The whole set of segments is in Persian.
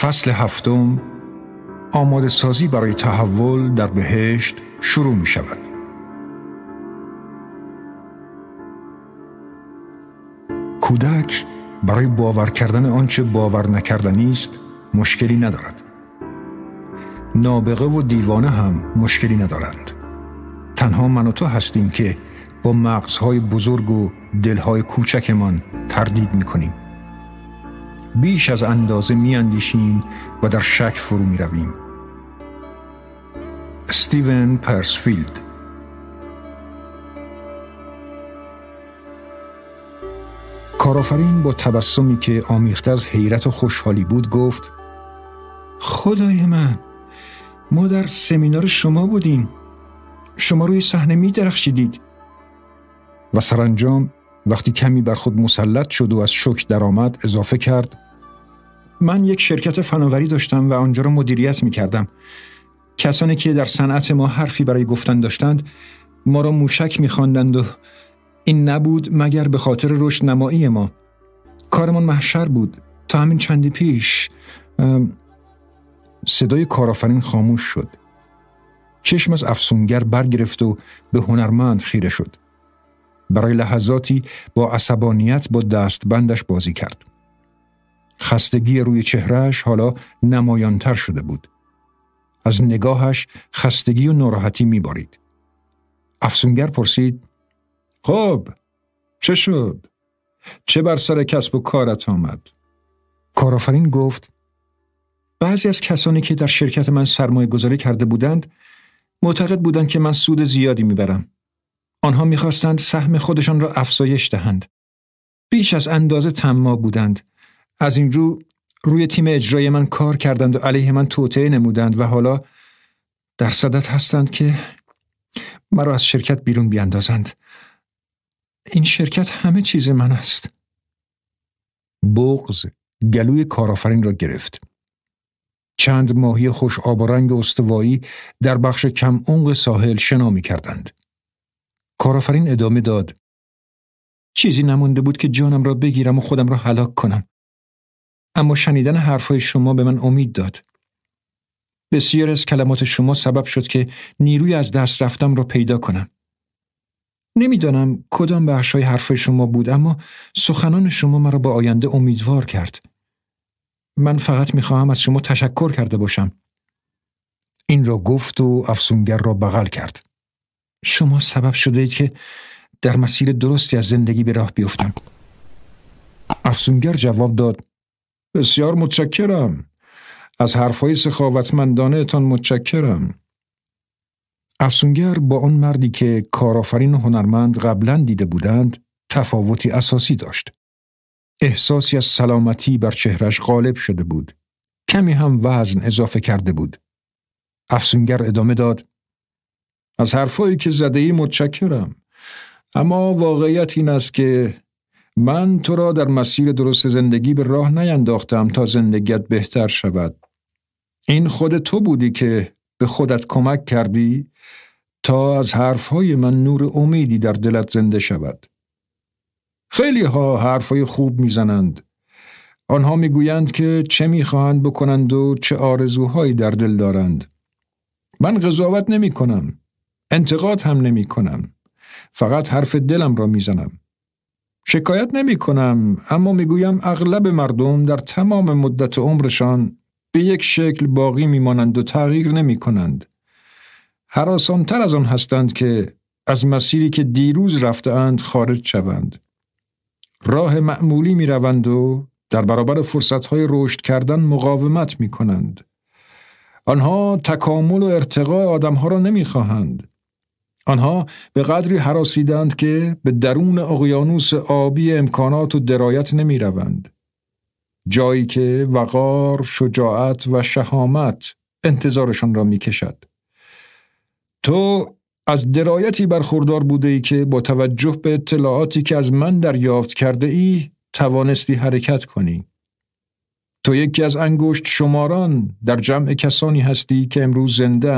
فصل هفتم آماده سازی برای تحول در بهشت شروع می شود. کودک برای باور کردن آنچه باور نکردنی است مشکلی ندارد. نابغه و دیوانه هم مشکلی ندارند. تنها من و تو هستیم که با مغزهای بزرگ و دلهای کوچکمان تردید می کنیم. بیش از اندازه می اندیشیم و در شک فرو می رویم. استیون پرسفیلد. کارآفرین با تبسمی که آمیخته از حیرت و خوشحالی بود گفت خدای من ما در سمینار شما بودیم. شما روی صحنه می درخشیدید. و سرانجام وقتی کمی بر خود مسلط شد و از شک درآمد اضافه کرد من یک شرکت فناوری داشتم و آنجا را مدیریت می کردم. کسانی که در صنعت ما حرفی برای گفتن داشتند ما را موشک می خواندند و این نبود مگر به خاطر رشد نمایی ما. کارمان محشر بود تا همین چندی پیش صدای کارآفرین خاموش شد. چشم از افسونگر برگرفت و به هنرمند خیره شد. برای لحظاتی با عصبانیت با دستبندش بازی کرد. خستگی روی چهرهش حالا نمایانتر شده بود. از نگاهش خستگی و ناراحتی میبارید. افسونگر پرسید خب چه شد؟ چه بر سر کسب و کارت آمد؟ کارآفرین گفت بعضی از کسانی که در شرکت من سرمایه گذاری کرده بودند معتقد بودند که من سود زیادی می‌برم. آنها می‌خواستند سهم خودشان را افزایش دهند. بیش از اندازه تما بودند از این رو روی تیم اجرای من کار کردند و علیه من توطعه نمودند و حالا در صدت هستند که مرا از شرکت بیرون بیاندازند این شرکت همه چیز من است بغز گلوی کارآفرین را گرفت چند ماهی خوش آب و رنگ استوایی در بخش کم عمق ساحل شنا می کردند. کارآفرین ادامه داد. چیزی نمونده بود که جانم را بگیرم و خودم را هلاک کنم. اما شنیدن حرفهای شما به من امید داد. بسیار از کلمات شما سبب شد که نیروی از دست رفتم را پیدا کنم. نمی‌دانم کدام بخش های حرف شما بود اما سخنان شما مرا با آینده امیدوار کرد. من فقط می‌خواهم از شما تشکر کرده باشم. این را گفت و افسونگر را بغل کرد. شما سبب شده اید که در مسیر درستی از زندگی به راه بیفتم. افسونگر جواب داد بسیار متشکرم. از حرفهای سخاوتمندانه تان متشکرم. افسونگر با آن مردی که کارآفرین و هنرمند قبلا دیده بودند تفاوتی اساسی داشت. احساسی از سلامتی بر چهرش غالب شده بود. کمی هم وزن اضافه کرده بود. افسونگر ادامه داد. از حرفایی که زده ای متشکرم. اما واقعیت این است که من تو را در مسیر درست زندگی به راه نینداختم تا زندگیت بهتر شود. این خود تو بودی که به خودت کمک کردی تا از حرفهای من نور امیدی در دلت زنده شود. خیلی ها حرفهای خوب می‌زنند. آنها می‌گویند که چه می‌خواهند بکنند و چه آرزوهایی در دل دارند. من قضاوت نمی کنم. انتقاد هم نمی کنم. فقط حرف دلم را می‌زنم. شکایت نمی کنم اما می‌گویم اغلب مردم در تمام مدت عمرشان به یک شکل باقی میمانند و تغییر نمی کنند. حراسانتر از آن هستند که از مسیری که دیروز رفتهاند خارج شوند. راه معمولی می روند و در برابر فرصتهای رشد کردن مقاومت می کنند. آنها تکامل و ارتقاء آدمها را نمی خواهند. آنها به قدری حراسیدند که به درون اقیانوس آبی امکانات و درایت نمی روند. جایی که وقار، شجاعت و شهامت انتظارشان را می کشد. تو از درایتی برخوردار بوده ای که با توجه به اطلاعاتی که از من دریافت کرده ای توانستی حرکت کنی. تو یکی از انگشت شماران در جمع کسانی هستی که امروز زنده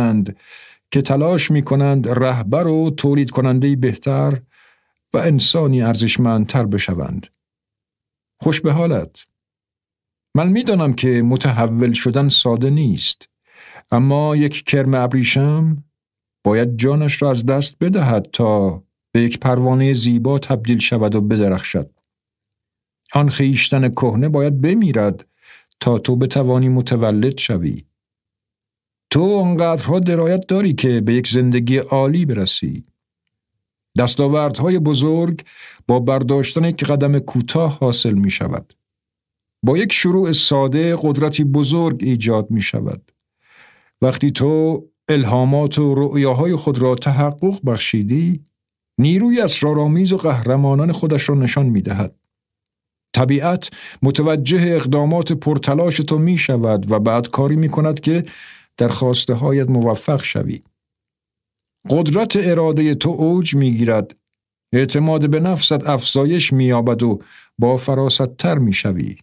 که تلاش می کنند رهبر و تولید کننده بهتر و انسانی ارزشمندتر بشوند. خوش به حالت. من می‌دانم که متحول شدن ساده نیست اما یک کرم ابریشم باید جانش را از دست بدهد تا به یک پروانه زیبا تبدیل شود و بدرخشد آن خیشتن کهنه باید بمیرد تا تو بتوانی متولد شوی تو آنقدرها درایت داری که به یک زندگی عالی برسی دستاوردهای بزرگ با برداشتن یک قدم کوتاه حاصل می شود. با یک شروع ساده قدرتی بزرگ ایجاد می شود. وقتی تو الهامات و رؤیاهای خود را تحقق بخشیدی، نیروی اسرارآمیز و قهرمانان خودش را نشان می دهد. طبیعت متوجه اقدامات پرتلاش تو می شود و بعد کاری می کند که در خواسته هایت موفق شوی. قدرت اراده تو اوج می گیرد. اعتماد به نفست افزایش می و با فراست تر می شوی.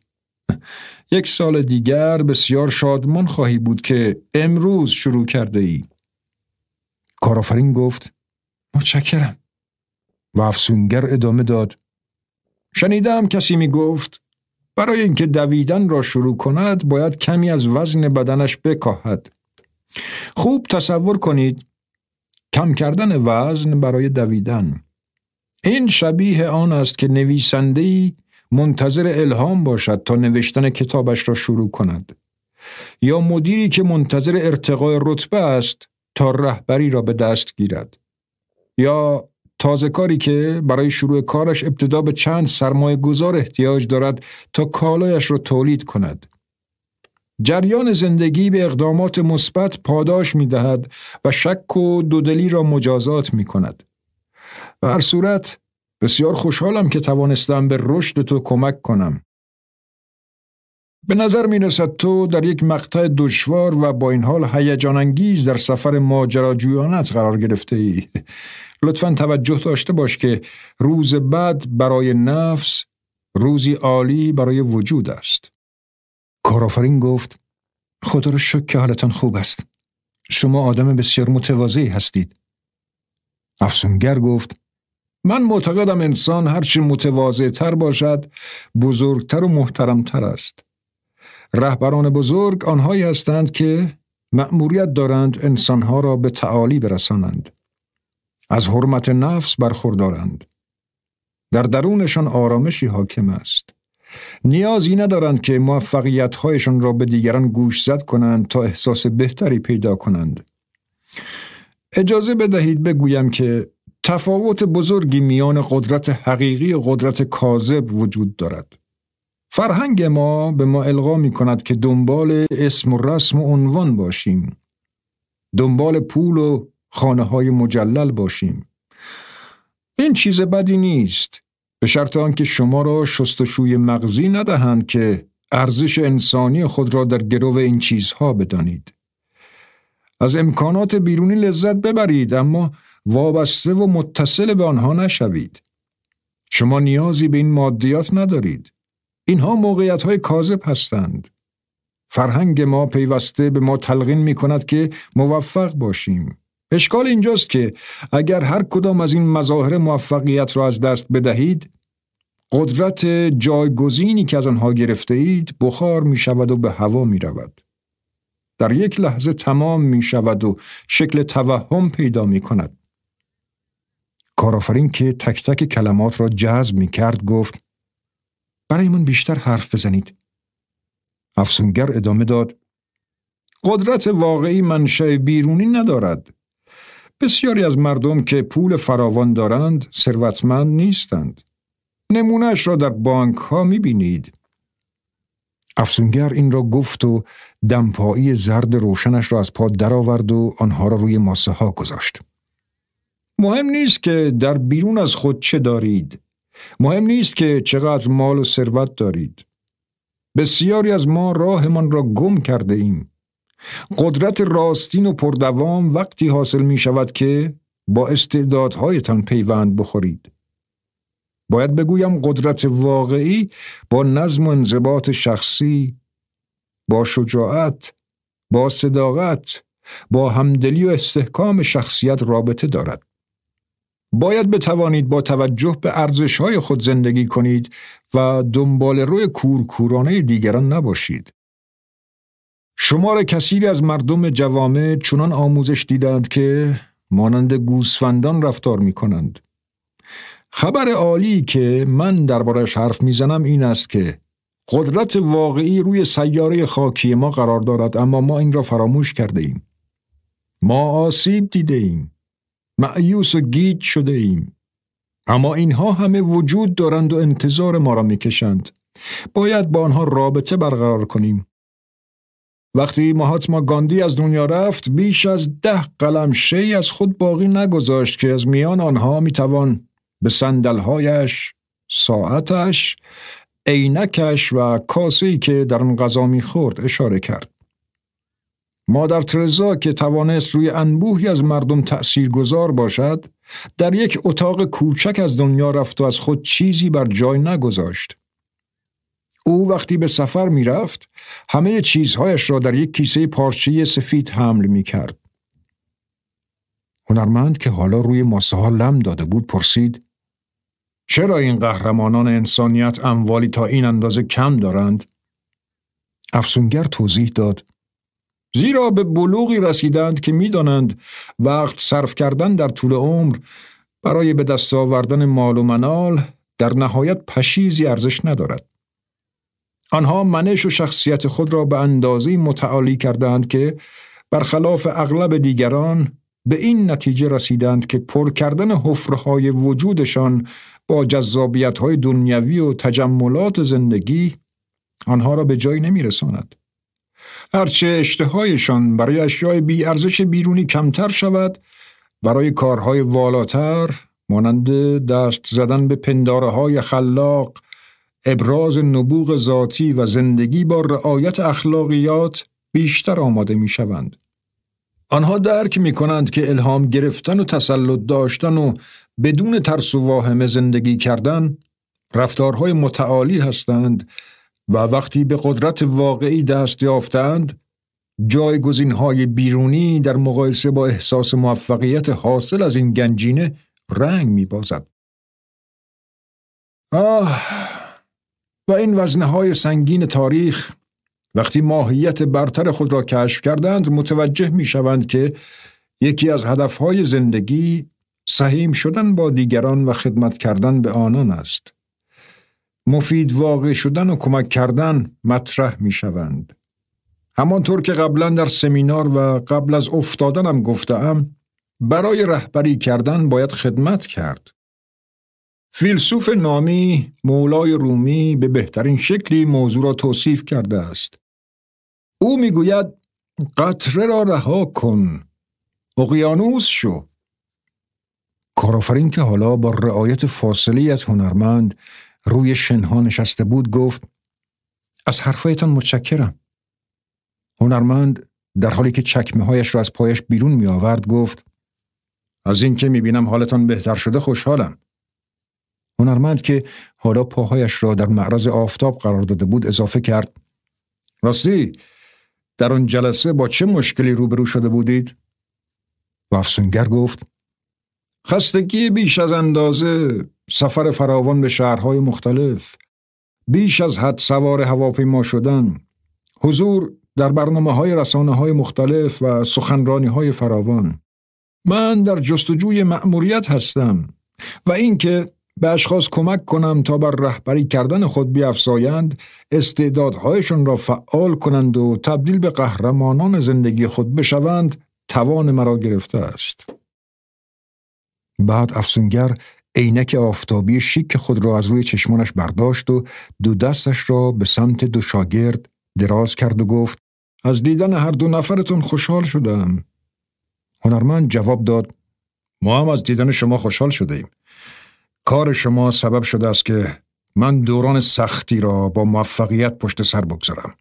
یک سال دیگر بسیار شادمان خواهی بود که امروز شروع کرده ای. کارآفرین گفت متشکرم و افسونگر ادامه داد شنیدم کسی می گفت برای اینکه دویدن را شروع کند باید کمی از وزن بدنش بکاهد. خوب تصور کنید کم کردن وزن برای دویدن. این شبیه آن است که نویسندهی منتظر الهام باشد تا نوشتن کتابش را شروع کند. یا مدیری که منتظر ارتقای رتبه است تا رهبری را به دست گیرد. یا تازه کاری که برای شروع کارش ابتدا به چند سرمایه گذار احتیاج دارد تا کالایش را تولید کند. جریان زندگی به اقدامات مثبت پاداش می دهد و شک و دودلی را مجازات می کند. و هر صورت بسیار خوشحالم که توانستم به رشد تو کمک کنم. به نظر می رسد تو در یک مقطع دشوار و با این حال هیجان انگیز در سفر ماجراجویانت قرار گرفته ای. لطفا توجه داشته باش که روز بعد برای نفس روزی عالی برای وجود است. کارآفرین گفت خدا رو شکر که حالتان خوب است. شما آدم بسیار متواضعی هستید. افسونگر گفت من معتقدم انسان هرچی متواضع تر باشد بزرگتر و محترمتر است. رهبران بزرگ آنهایی هستند که مأموریت دارند انسانها را به تعالی برسانند. از حرمت نفس برخوردارند. در درونشان آرامشی حاکم است. نیازی ندارند که موفقیتهایشان را به دیگران گوش زد کنند تا احساس بهتری پیدا کنند. اجازه بدهید بگویم که تفاوت بزرگی میان قدرت حقیقی و قدرت کاذب وجود دارد. فرهنگ ما به ما القا می کند که دنبال اسم و رسم و عنوان باشیم. دنبال پول و خانه های مجلل باشیم. این چیز بدی نیست. به شرط آنکه شما را شستشوی مغزی ندهند که ارزش انسانی خود را در گرو این چیزها بدانید. از امکانات بیرونی لذت ببرید اما وابسته و متصل به آنها نشوید. شما نیازی به این مادیات ندارید. اینها موقعیت های کاذب هستند. فرهنگ ما پیوسته به ما تلقین می کند که موفق باشیم. اشکال اینجاست که اگر هر کدام از این مظاهر موفقیت را از دست بدهید قدرت جایگزینی که از آنها گرفته اید بخار می شود و به هوا می رود. در یک لحظه تمام می شود و شکل توهم پیدا می کند. کارآفرین که تک تک کلمات را جذب می کرد گفت برایمان بیشتر حرف بزنید. افسونگر ادامه داد قدرت واقعی منشأ بیرونی ندارد. بسیاری از مردم که پول فراوان دارند ثروتمند نیستند. نمونهش را در بانک ها می بینید. افسونگر این را گفت و دمپایی زرد روشنش را از پا درآورد و آنها را روی ماسه ها گذاشت. مهم نیست که در بیرون از خود چه دارید. مهم نیست که چقدر مال و ثروت دارید. بسیاری از ما راهمان را گم کرده ایم. قدرت راستین و پردوام وقتی حاصل می شود که با استعدادهایتان پیوند بخورید. باید بگویم قدرت واقعی با نظم و انضباط شخصی، با شجاعت، با صداقت، با همدلی و استحکام شخصیت رابطه دارد. باید بتوانید با توجه به ارزش های خود زندگی کنید و دنبال روی کورکورانه دیگران نباشید. شمار کثیری از مردم جوامع چنان آموزش دیدند که مانند گوسفندان رفتار می کنند. خبر عالی که من دربارش حرف می‌زنم این است که قدرت واقعی روی سیاره خاکی ما قرار دارد اما ما این را فراموش کرده ایم. ما آسیب دیده ایم. معیوس و گیج شده ایم. اما اینها همه وجود دارند و انتظار ما را می‌کشند. باید با آنها رابطه برقرار کنیم. وقتی مهاتما گاندی از دنیا رفت بیش از ده قلم شی از خود باقی نگذاشت که از میان آنها می‌توان به سندلهایش، ساعتش، عینکش و کاسه‌ای که در آن غذا می‌خورد اشاره کرد. مادر ترزا که توانست روی انبوهی از مردم تأثیر گذار باشد در یک اتاق کوچک از دنیا رفت و از خود چیزی بر جای نگذاشت. او وقتی به سفر می رفت همه چیزهایش را در یک کیسه پارچه سفید حمل می کرد. هنرمند که حالا روی ماسه ها لم داده بود پرسید چرا این قهرمانان انسانیت اموالی تا این اندازه کم دارند؟ افسونگر توضیح داد زیرا به بلوغی رسیدند که می‌دانند وقت صرف کردن در طول عمر برای به دست آوردن مال و منال در نهایت پشیزی ارزش ندارد. آنها منش و شخصیت خود را به اندازه متعالی کردند که برخلاف اغلب دیگران به این نتیجه رسیدند که پر کردن حفرهای وجودشان با جذابیت های دنیوی و تجملات زندگی آنها را به جایی نمی رساند. هرچه اشتهایشان برای اشیاء بی ارزش بیرونی کمتر شود برای کارهای والاتر مانند دست زدن به پنداره های خلاق ابراز نبوغ ذاتی و زندگی با رعایت اخلاقیات بیشتر آماده می شوند. آنها درک می کنند که الهام گرفتن و تسلط داشتن و بدون ترس و واهمه زندگی کردن رفتارهای متعالی هستند و وقتی به قدرت واقعی دست یافتند جایگزین های بیرونی در مقایسه با احساس موفقیت حاصل از این گنجینه رنگ می بازد. آه و این وزنه های سنگین تاریخ وقتی ماهیت برتر خود را کشف کردند متوجه می شوند که یکی از هدفهای زندگی سهیم شدن با دیگران و خدمت کردن به آنان است. مفید واقع شدن و کمک کردن مطرح می شوند. همانطور که قبلا در سمینار و قبل از افتادنم گفتم برای رهبری کردن باید خدمت کرد. فیلسوف نامی مولای رومی به بهترین شکلی موضوع را توصیف کرده است. او می‌گوید قطره را رها کن اقیانوس شو کارآفرین که حالا با رعایت فاصله از هنرمند روی شنها نشسته بود گفت از حرفایتان متشکرم. هنرمند در حالی که چکمه هایش را از پایش بیرون می آورد گفت از اینکه می بینم حالتان بهتر شده خوشحالم. هنرمند که حالا پاهایش را در معرض آفتاب قرار داده بود اضافه کرد راستی در آن جلسه با چه مشکلی روبرو شده بودید؟ و افسونگر گفت خستگی بیش از اندازه سفر فراوان به شهرهای مختلف بیش از حد سوار هواپیما شدن حضور در برنامه های رسانه های مختلف و سخنرانی های فراوان. من در جستجوی مأموریت هستم و اینکه به اشخاص کمک کنم تا بر رهبری کردن خود بیافزایند استعدادهایشان را فعال کنند و تبدیل به قهرمانان زندگی خود بشوند توان مرا گرفته است. بعد افسونگر عینک آفتابی شیک خود را از روی چشمانش برداشت و دو دستش را به سمت دو شاگرد دراز کرد و گفت از دیدن هر دو نفرتون خوشحال شدم. هنرمند جواب داد ما هم از دیدن شما خوشحال شده ایم. کار شما سبب شده است که من دوران سختی را با موفقیت پشت سر بگذارم.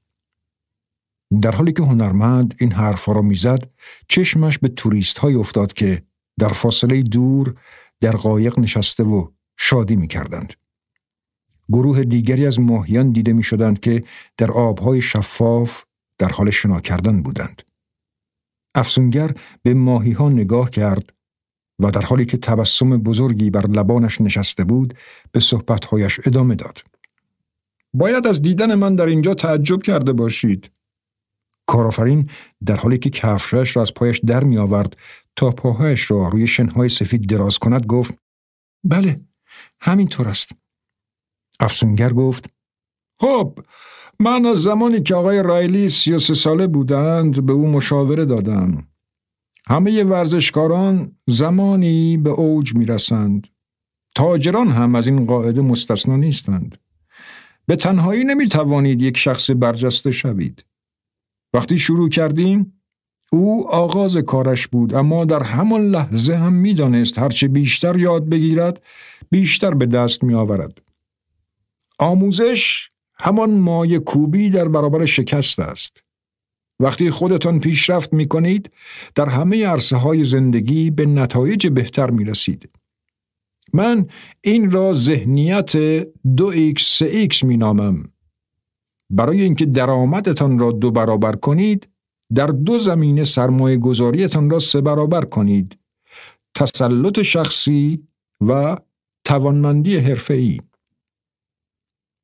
در حالی که هنرمند این حرفها را می‌زد چشمش به توریست های افتاد که در فاصله دور در قایق نشسته و شادی می کردند. گروه دیگری از ماهیان دیده می شدند که در آبهای شفاف در حال شنا کردن بودند. افسونگر به ماهی ها نگاه کرد و در حالی که تبسم بزرگی بر لبانش نشسته بود به صحبتهایش ادامه داد. باید از دیدن من در اینجا تعجب کرده باشید. کارآفرین در حالی که کفشش را از پایش در می آورد تا پاهایش را روی شنهای سفید دراز کند گفت بله همینطور است. افسونگر گفت خب من از زمانی که آقای رایلی سی ساله بودند به او مشاوره دادم. همه ورزشکاران زمانی به اوج می رسند. تاجران هم از این قاعده مستثنا نیستند. به تنهایی نمی توانید یک شخص برجسته شوید. وقتی شروع کردیم او آغاز کارش بود اما در همان لحظه هم می‌دانست هرچه بیشتر یاد بگیرد بیشتر به دست می آورد. آموزش همان مای کوبی در برابر شکست است. وقتی خودتان پیشرفت می کنید در همه عرصه های زندگی به نتایج بهتر می رسید. من این را ذهنیت دو x سه x می نامم. برای اینکه درآمدتان را دو برابر کنید در دو زمینه سرمایه گذاریتان را سه برابر کنید. تسلط شخصی و توانمندی حرفه‌ای.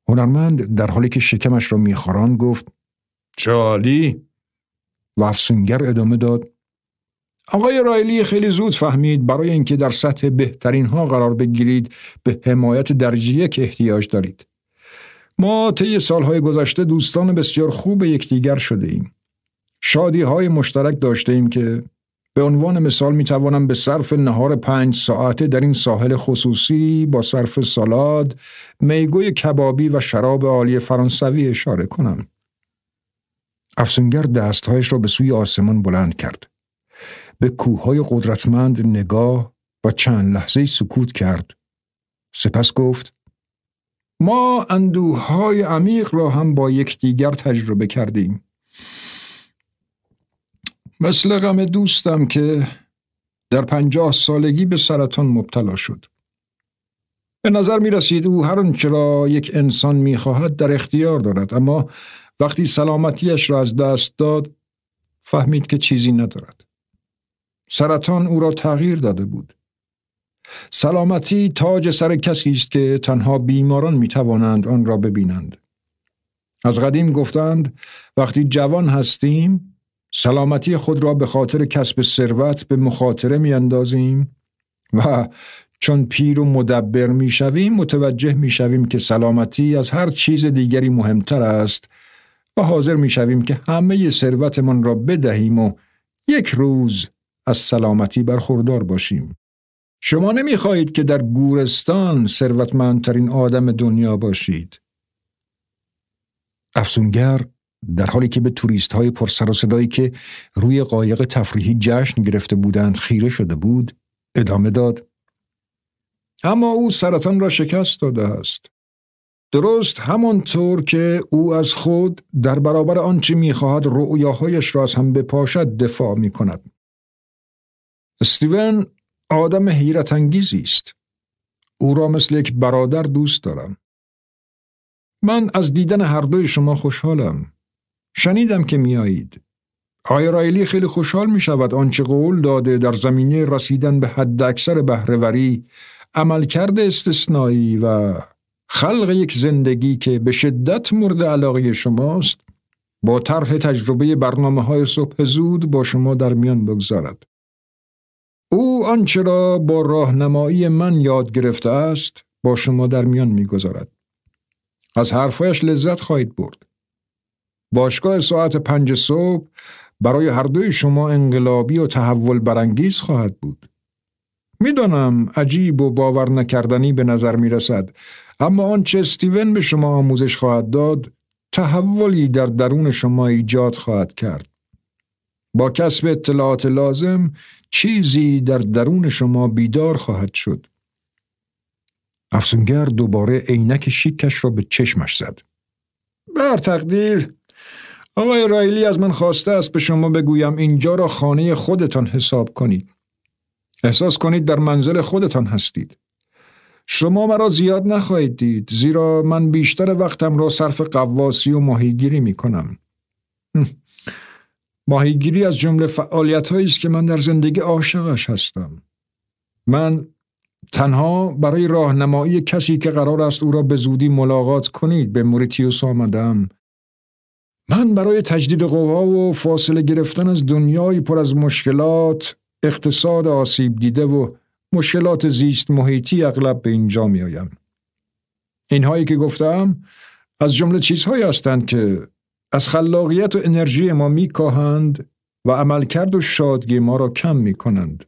هنرمند در حالی که شکمش را میخوران گفت چالی و افسونگر ادامه داد آقای رایلی خیلی زود فهمید برای اینکه در سطح بهترین ها قرار بگیرید به حمایت درجه یک احتیاج دارید. ما طی سالهای گذشته دوستان بسیار خوب یکدیگر شده ایم. شادی های مشترک داشته ایم که به عنوان مثال می توانم به صرف نهار پنج ساعته در این ساحل خصوصی با صرف سالاد، میگوی کبابی و شراب عالی فرانسوی اشاره کنم. افسونگر دستهایش را به سوی آسمان بلند کرد. به کوههای قدرتمند نگاه و چند لحظه سکوت کرد. سپس گفت ما اندوهای عمیق را هم با یکدیگر تجربه کردیم. مثل غم دوستم که در پنجاه سالگی به سرطان مبتلا شد. به نظر می رسید او هر آنچه را یک انسان می خواهد در اختیار دارد اما وقتی سلامتیش را از دست داد فهمید که چیزی ندارد. سرطان او را تغییر داده بود. سلامتی تاج سر کسی است که تنها بیماران می توانند آن را ببینند. از قدیم گفتند وقتی جوان هستیم سلامتی خود را به خاطر کسب ثروت به مخاطره می اندازیم و چون پیر و مدبر می شویم متوجه می شویم که سلامتی از هر چیز دیگری مهمتر است و حاضر می شویم که همه ثروتمان را بدهیم و یک روز از سلامتی برخوردار باشیم. شما نمی خواهید که در گورستان ثروتمندترین آدم دنیا باشید. افسونگر در حالی که به توریست های پرسر و صدایی که روی قایق تفریحی جشن گرفته بودند خیره شده بود ادامه داد اما او سرطان را شکست داده است درست همانطور که او از خود در برابر آنچه می‌خواهد رؤیاهایش را از هم بپاشد دفاع می کند. استیون آدم حیرت انگیزی است. او را مثل یک برادر دوست دارم. من از دیدن هر دوی شما خوشحالم. شنیدم که میایید. آقای رایلی خیلی خوشحال می شود آنچه قول داده در زمینه رسیدن به حد اکثر بهرهوری عملکرد استثنایی و خلق یک زندگی که به شدت مورد علاقه شماست با طرح تجربه برنامه های صبح زود با شما در میان بگذارد. او آنچه را با راهنمایی من یاد گرفته است با شما در میان می‌گذارد. از حرفایش لذت خواهید برد. باشگاه ساعت پنج صبح برای هر دوی شما انقلابی و تحول برانگیز خواهد بود. می‌دانم عجیب و باور نکردنی به نظر می رسد اما آنچه استیون به شما آموزش خواهد داد تحولی در درون شما ایجاد خواهد کرد. با کسب اطلاعات لازم چیزی در درون شما بیدار خواهد شد. افسونگر دوباره عینک شیکش را به چشمش زد. بر تقدیر آقای رایلی از من خواسته است به شما بگویم اینجا را خانه خودتان حساب کنید. احساس کنید در منزل خودتان هستید. شما مرا زیاد نخواهید دید زیرا من بیشتر وقتم را صرف قواسی و ماهیگیری می کنم. ماهیگیری از جمله فعالیت است که من در زندگی عاشقش هستم. من تنها برای راهنمایی کسی که قرار است او را به زودی ملاقات کنید به موریتیوس آمدم من برای تجدید قوا و فاصله گرفتن از دنیایی پر از مشکلات اقتصاد آسیب دیده و مشکلات زیست محیطی اغلب به اینجا می آیم. اینهایی که گفتم از جمله چیزهایی هستند که از خلاقیت و انرژی ما میکاهند و عملکرد و شادگی ما را کم می کنند.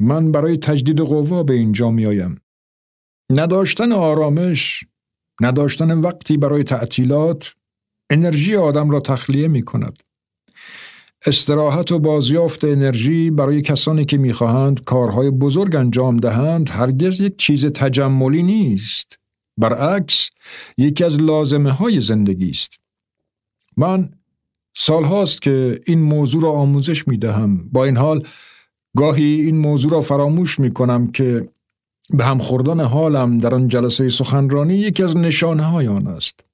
من برای تجدید قوا به اینجا می آیم. نداشتن آرامش، نداشتن وقتی برای تعطیلات، انرژی آدم را تخلیه می کند. استراحت و بازیافت انرژی برای کسانی که می‌خواهند کارهای بزرگ انجام دهند هرگز یک چیز تجملی نیست. برعکس یکی از لازمه های زندگی است. من سالهاست که این موضوع را آموزش می دهم. با این حال گاهی این موضوع را فراموش می کنم که به هم خوردن حالم در آن جلسه سخنرانی یکی از نشانه های آن است.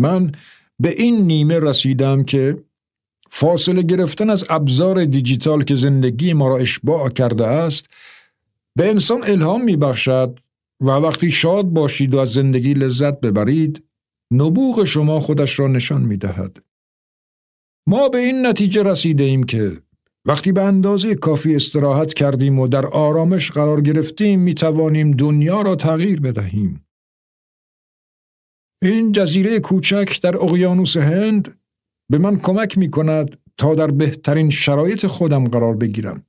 من به این نیمه رسیدم که فاصله گرفتن از ابزار دیجیتال که زندگی ما را اشباع کرده است به انسان الهام می بخشد و وقتی شاد باشید و از زندگی لذت ببرید نبوغ شما خودش را نشان می دهد. ما به این نتیجه رسیده ایم که وقتی به اندازه کافی استراحت کردیم و در آرامش قرار گرفتیم می توانیم دنیا را تغییر بدهیم. این جزیره کوچک در اقیانوس هند به من کمک می کند تا در بهترین شرایط خودم قرار بگیرم.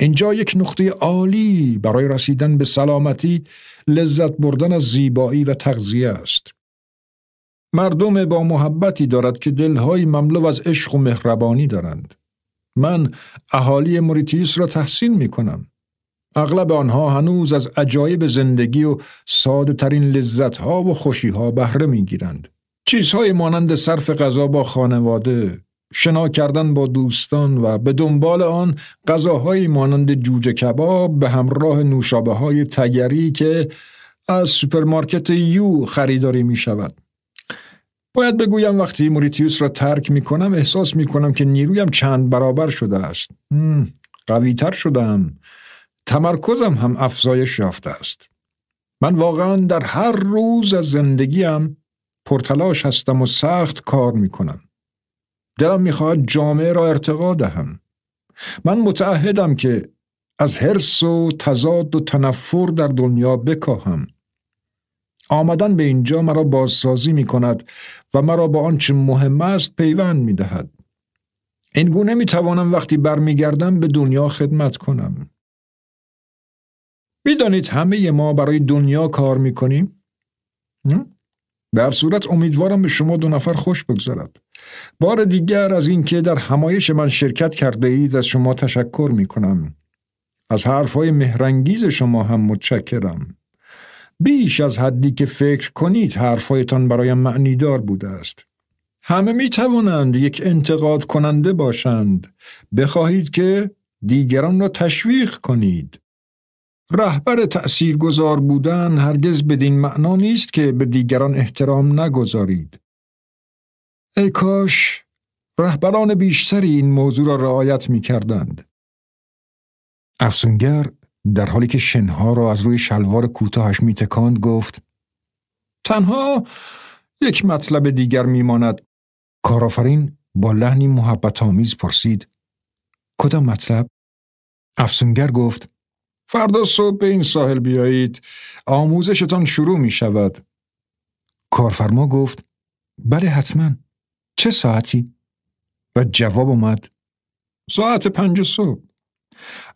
اینجا یک نقطه عالی برای رسیدن به سلامتی لذت بردن از زیبایی و تغذیه است. مردم با محبتی دارد که دلهای مملو از عشق و مهربانی دارند. من اهالی موریتیس را تحسین می کنم. اغلب آنها هنوز از عجایب زندگی و ساده ترین لذت ها و خوشی ها بهره می گیرند. چیزهای مانند صرف غذا با خانواده، شنا کردن با دوستان و به دنبال آن غذاهایی مانند جوجه کباب به همراه نوشابه های تگری که از سوپرمارکت یو خریداری می شود. باید بگویم وقتی موریتیوس را ترک می کنم احساس می کنم که نیرویم چند برابر شده است. قویتر شدم. تمرکزم هم افزایش یافته است. من واقعا در هر روز از زندگیم پرتلاش هستم و سخت کار می کنم. دلم می‌خواهد جامعه را ارتقا دهم. من متعهدم که از حرس و تضاد و تنفر در دنیا بکاهم. آمدن به اینجا مرا بازسازی می کند و مرا با آنچه مهم است پیوند می دهد. این گونه می توانم وقتی برمیگردم به دنیا خدمت کنم. می‌دانید همه ما برای دنیا کار می کنیم؟ در صورت امیدوارم به شما دو نفر خوش بگذارد. بار دیگر از اینکه در همایش من شرکت کرده اید از شما تشکر می کنم. از حرفهای مهرنگیز شما هم متشکرم. بیش از حدی که فکر کنید حرفهایتان برایم معنیدار بوده است. همه می توانند یک انتقاد کننده باشند. بخواهید که دیگران را تشویق کنید. رهبر گذار بودن هرگز بدین معنا نیست که به دیگران احترام نگذارید. ای کاش رهبران بیشتری این موضوع را رعایت می کردند. افسونگر در حالی که شنها را از روی شلوار کوتاهش می تکاند گفت تنها یک مطلب دیگر میماند. کارآفرین با لحنی محبت آمیز پرسید کدام مطلب؟ افسونگر گفت فردا صبح به این ساحل بیایید. آموزشتان شروع می شود. کارفرما گفت بله حتما. چه ساعتی؟ و جواب اومد ساعت پنج صبح.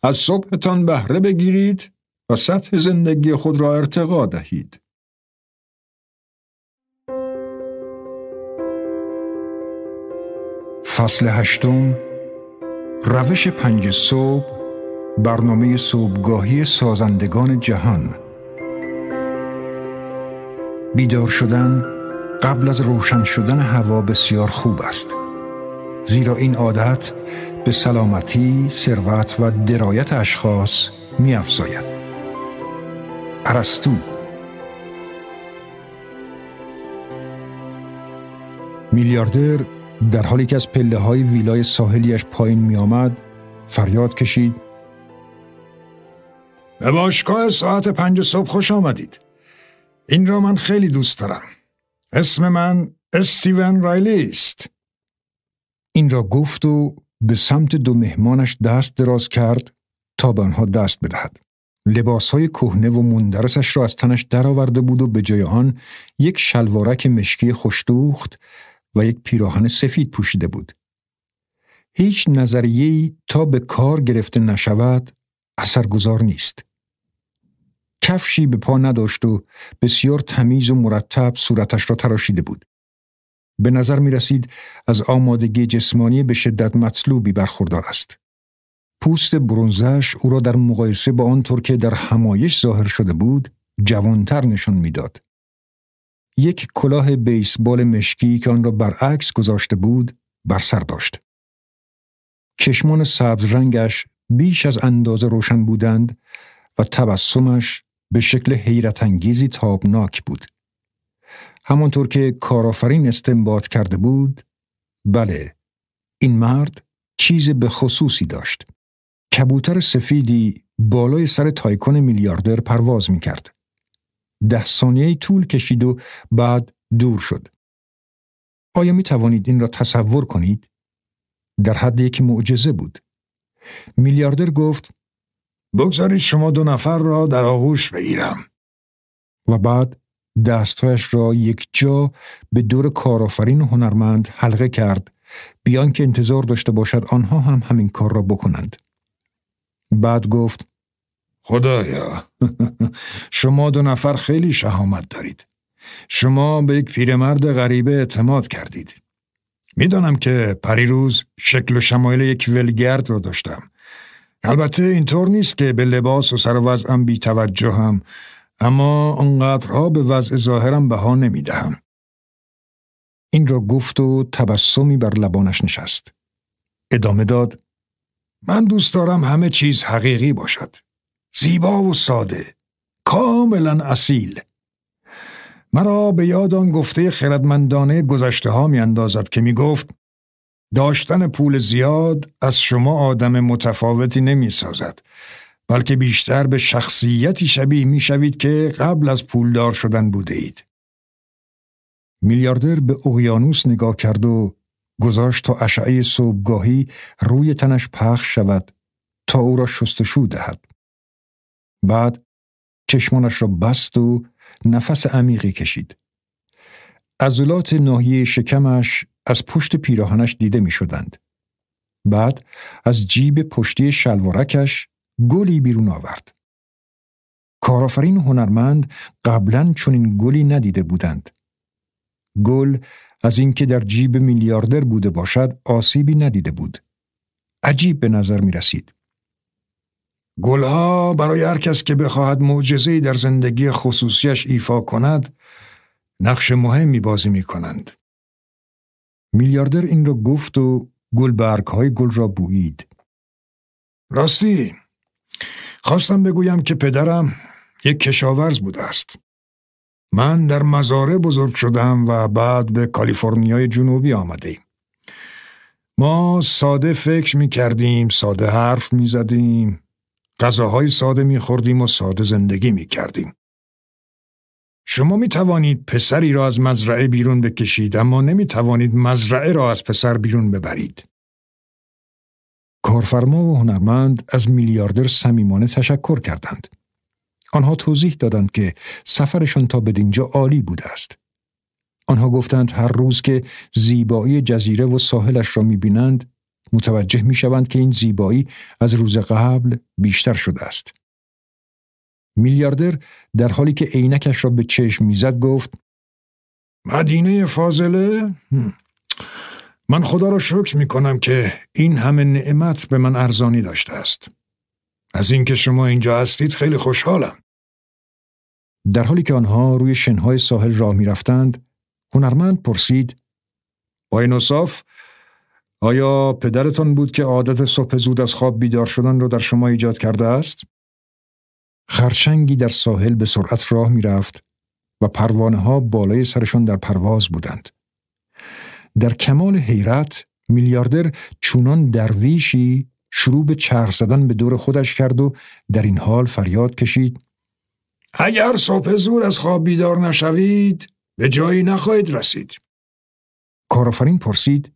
از صبحتان بهره بگیرید و سطح زندگی خود را ارتقا دهید. فصل هشتم روش پنج صبح. برنامه صبحگاهی سازندگان جهان. بیدار شدن قبل از روشن شدن هوا بسیار خوب است. زیرا این عادت به سلامتی، ثروت و درایت اشخاص می افزاید. ارسطو. میلیاردر در حالی که از پله های ویلای ساحلیش پایین می آمد فریاد کشید به باشگاه ساعت پنج صبح خوش آمدید. این را من خیلی دوست دارم. اسم من استیون رایلی است. این را گفت و به سمت دو مهمانش دست دراز کرد تا به آنها دست بدهد. لباسهای کهنه و مندرسش را از تنش درآورده بود و به جای آن یک شلوارک مشکی خوشدوخت و یک پیراهن سفید پوشیده بود. هیچ نظریه‌ای تا به کار گرفته نشود اثرگذار نیست. کفشی به پا نداشت و بسیار تمیز و مرتب صورتش را تراشیده بود. به نظر می رسید از آمادگی جسمانی به شدت مطلوبی برخوردار است. پوست برونزش او را در مقایسه با آنطور که در همایش ظاهر شده بود جوانتر نشان می‌داد. یک کلاه بیسبال مشکی که آن را برعکس گذاشته بود بر سر داشت. چشمان سبز رنگش بیش از اندازه روشن بودند و تبسمش به شکل حیرت انگیزی تابناک بود. همانطور که کارآفرین استنباط کرده بود، بله، این مرد چیز به خصوصی داشت. کبوتر سفیدی بالای سر تایکون میلیاردر پرواز می کرد. ده ثانیه طول کشید و بعد دور شد. آیا می توانید این را تصور کنید؟ در حد یک معجزه بود. میلیاردر گفت بگذارید شما دو نفر را در آغوش بگیرم. و بعد دستهایش را یک جا به دور کارآفرین و هنرمند حلقه کرد بیان که انتظار داشته باشد آنها هم همین کار را بکنند. بعد گفت خدایا شما دو نفر خیلی شهامت دارید. شما به یک پیرمرد غریبه اعتماد کردید. می‌دانم که پریروز شکل و شمایل یک ولگرد را داشتم. البته اینطور نیست که به لباس و سر وضعم بی توجه هم اما اونقدرها به وضع ظاهرم بها نمی دهم. این را گفت و تبسمی بر لبانش نشست. ادامه داد من دوست دارم همه چیز حقیقی باشد. زیبا و ساده. کاملا اصیل. مرا به یاد آن گفته خردمندانه گذشته ها می اندازد که می گفت داشتن پول زیاد از شما آدم متفاوتی نمی سازد بلکه بیشتر به شخصیتی شبیه می شوید که قبل از پولدار شدن بوده اید. میلیاردر به اقیانوس نگاه کرد و گذاشت تا اشعه صبحگاهی روی تنش پخش شود تا او را شستشو دهد. بعد چشمانش را بست و نفس عمیقی کشید. عضلات ناحیه شکمش از پشت پیراهنش دیده می شدند. بعد از جیب پشتی شلوارکش گلی بیرون آورد. کارآفرین هنرمند قبلا چنین گلی ندیده بودند. گل از اینکه در جیب میلیاردر بوده باشد آسیبی ندیده بود. عجیب به نظر می رسید. گلها برای هر کس که بخواهد معجزه‌ای در زندگی خصوصیش ایفا کند نقش مهمی بازی می کنند. میلیاردر این را گفت و گلبرگ های گل را بویید. راستی خواستم بگویم که پدرم یک کشاورز بوده است. من در مزاره بزرگ شدم و بعد به کالیفرنیای جنوبی آمده ایم. ما ساده فکر می کردیم، ساده حرف می زدیم، غذاهای ساده می خوردیم و ساده زندگی می کردیم. شما می توانید پسری را از مزرعه بیرون بکشید اما نمی توانید مزرعه را از پسر بیرون ببرید. کارفرما و هنرمند از میلیاردر صمیمانه تشکر کردند. آنها توضیح دادند که سفرشان تا به دینجا عالی بوده است. آنها گفتند هر روز که زیبایی جزیره و ساحلش را می‌بینند متوجه می‌شوند که این زیبایی از روز قبل بیشتر شده است. میلیاردر در حالی که عینکش را به چشم می‌زد گفت مدینه فاضله من خدا را شکر می کنم که این همه نعمت به من ارزانی داشته است. از اینکه شما اینجا هستید خیلی خوشحالم. در حالی که آنها روی شنهای ساحل راه می رفتند، هنرمند پرسید با این اصاف آیا پدرتان بود که عادت صبح زود از خواب بیدار شدن را در شما ایجاد کرده است؟ خرچنگی در ساحل به سرعت راه می رفت و پروانه ها بالای سرشان در پرواز بودند. در کمال حیرت میلیاردر چونان درویشی شروع به چرخ زدن به دور خودش کرد و در این حال فریاد کشید اگر صبح زود از خواب بیدار نشوید به جایی نخواهید رسید. کارآفرین پرسید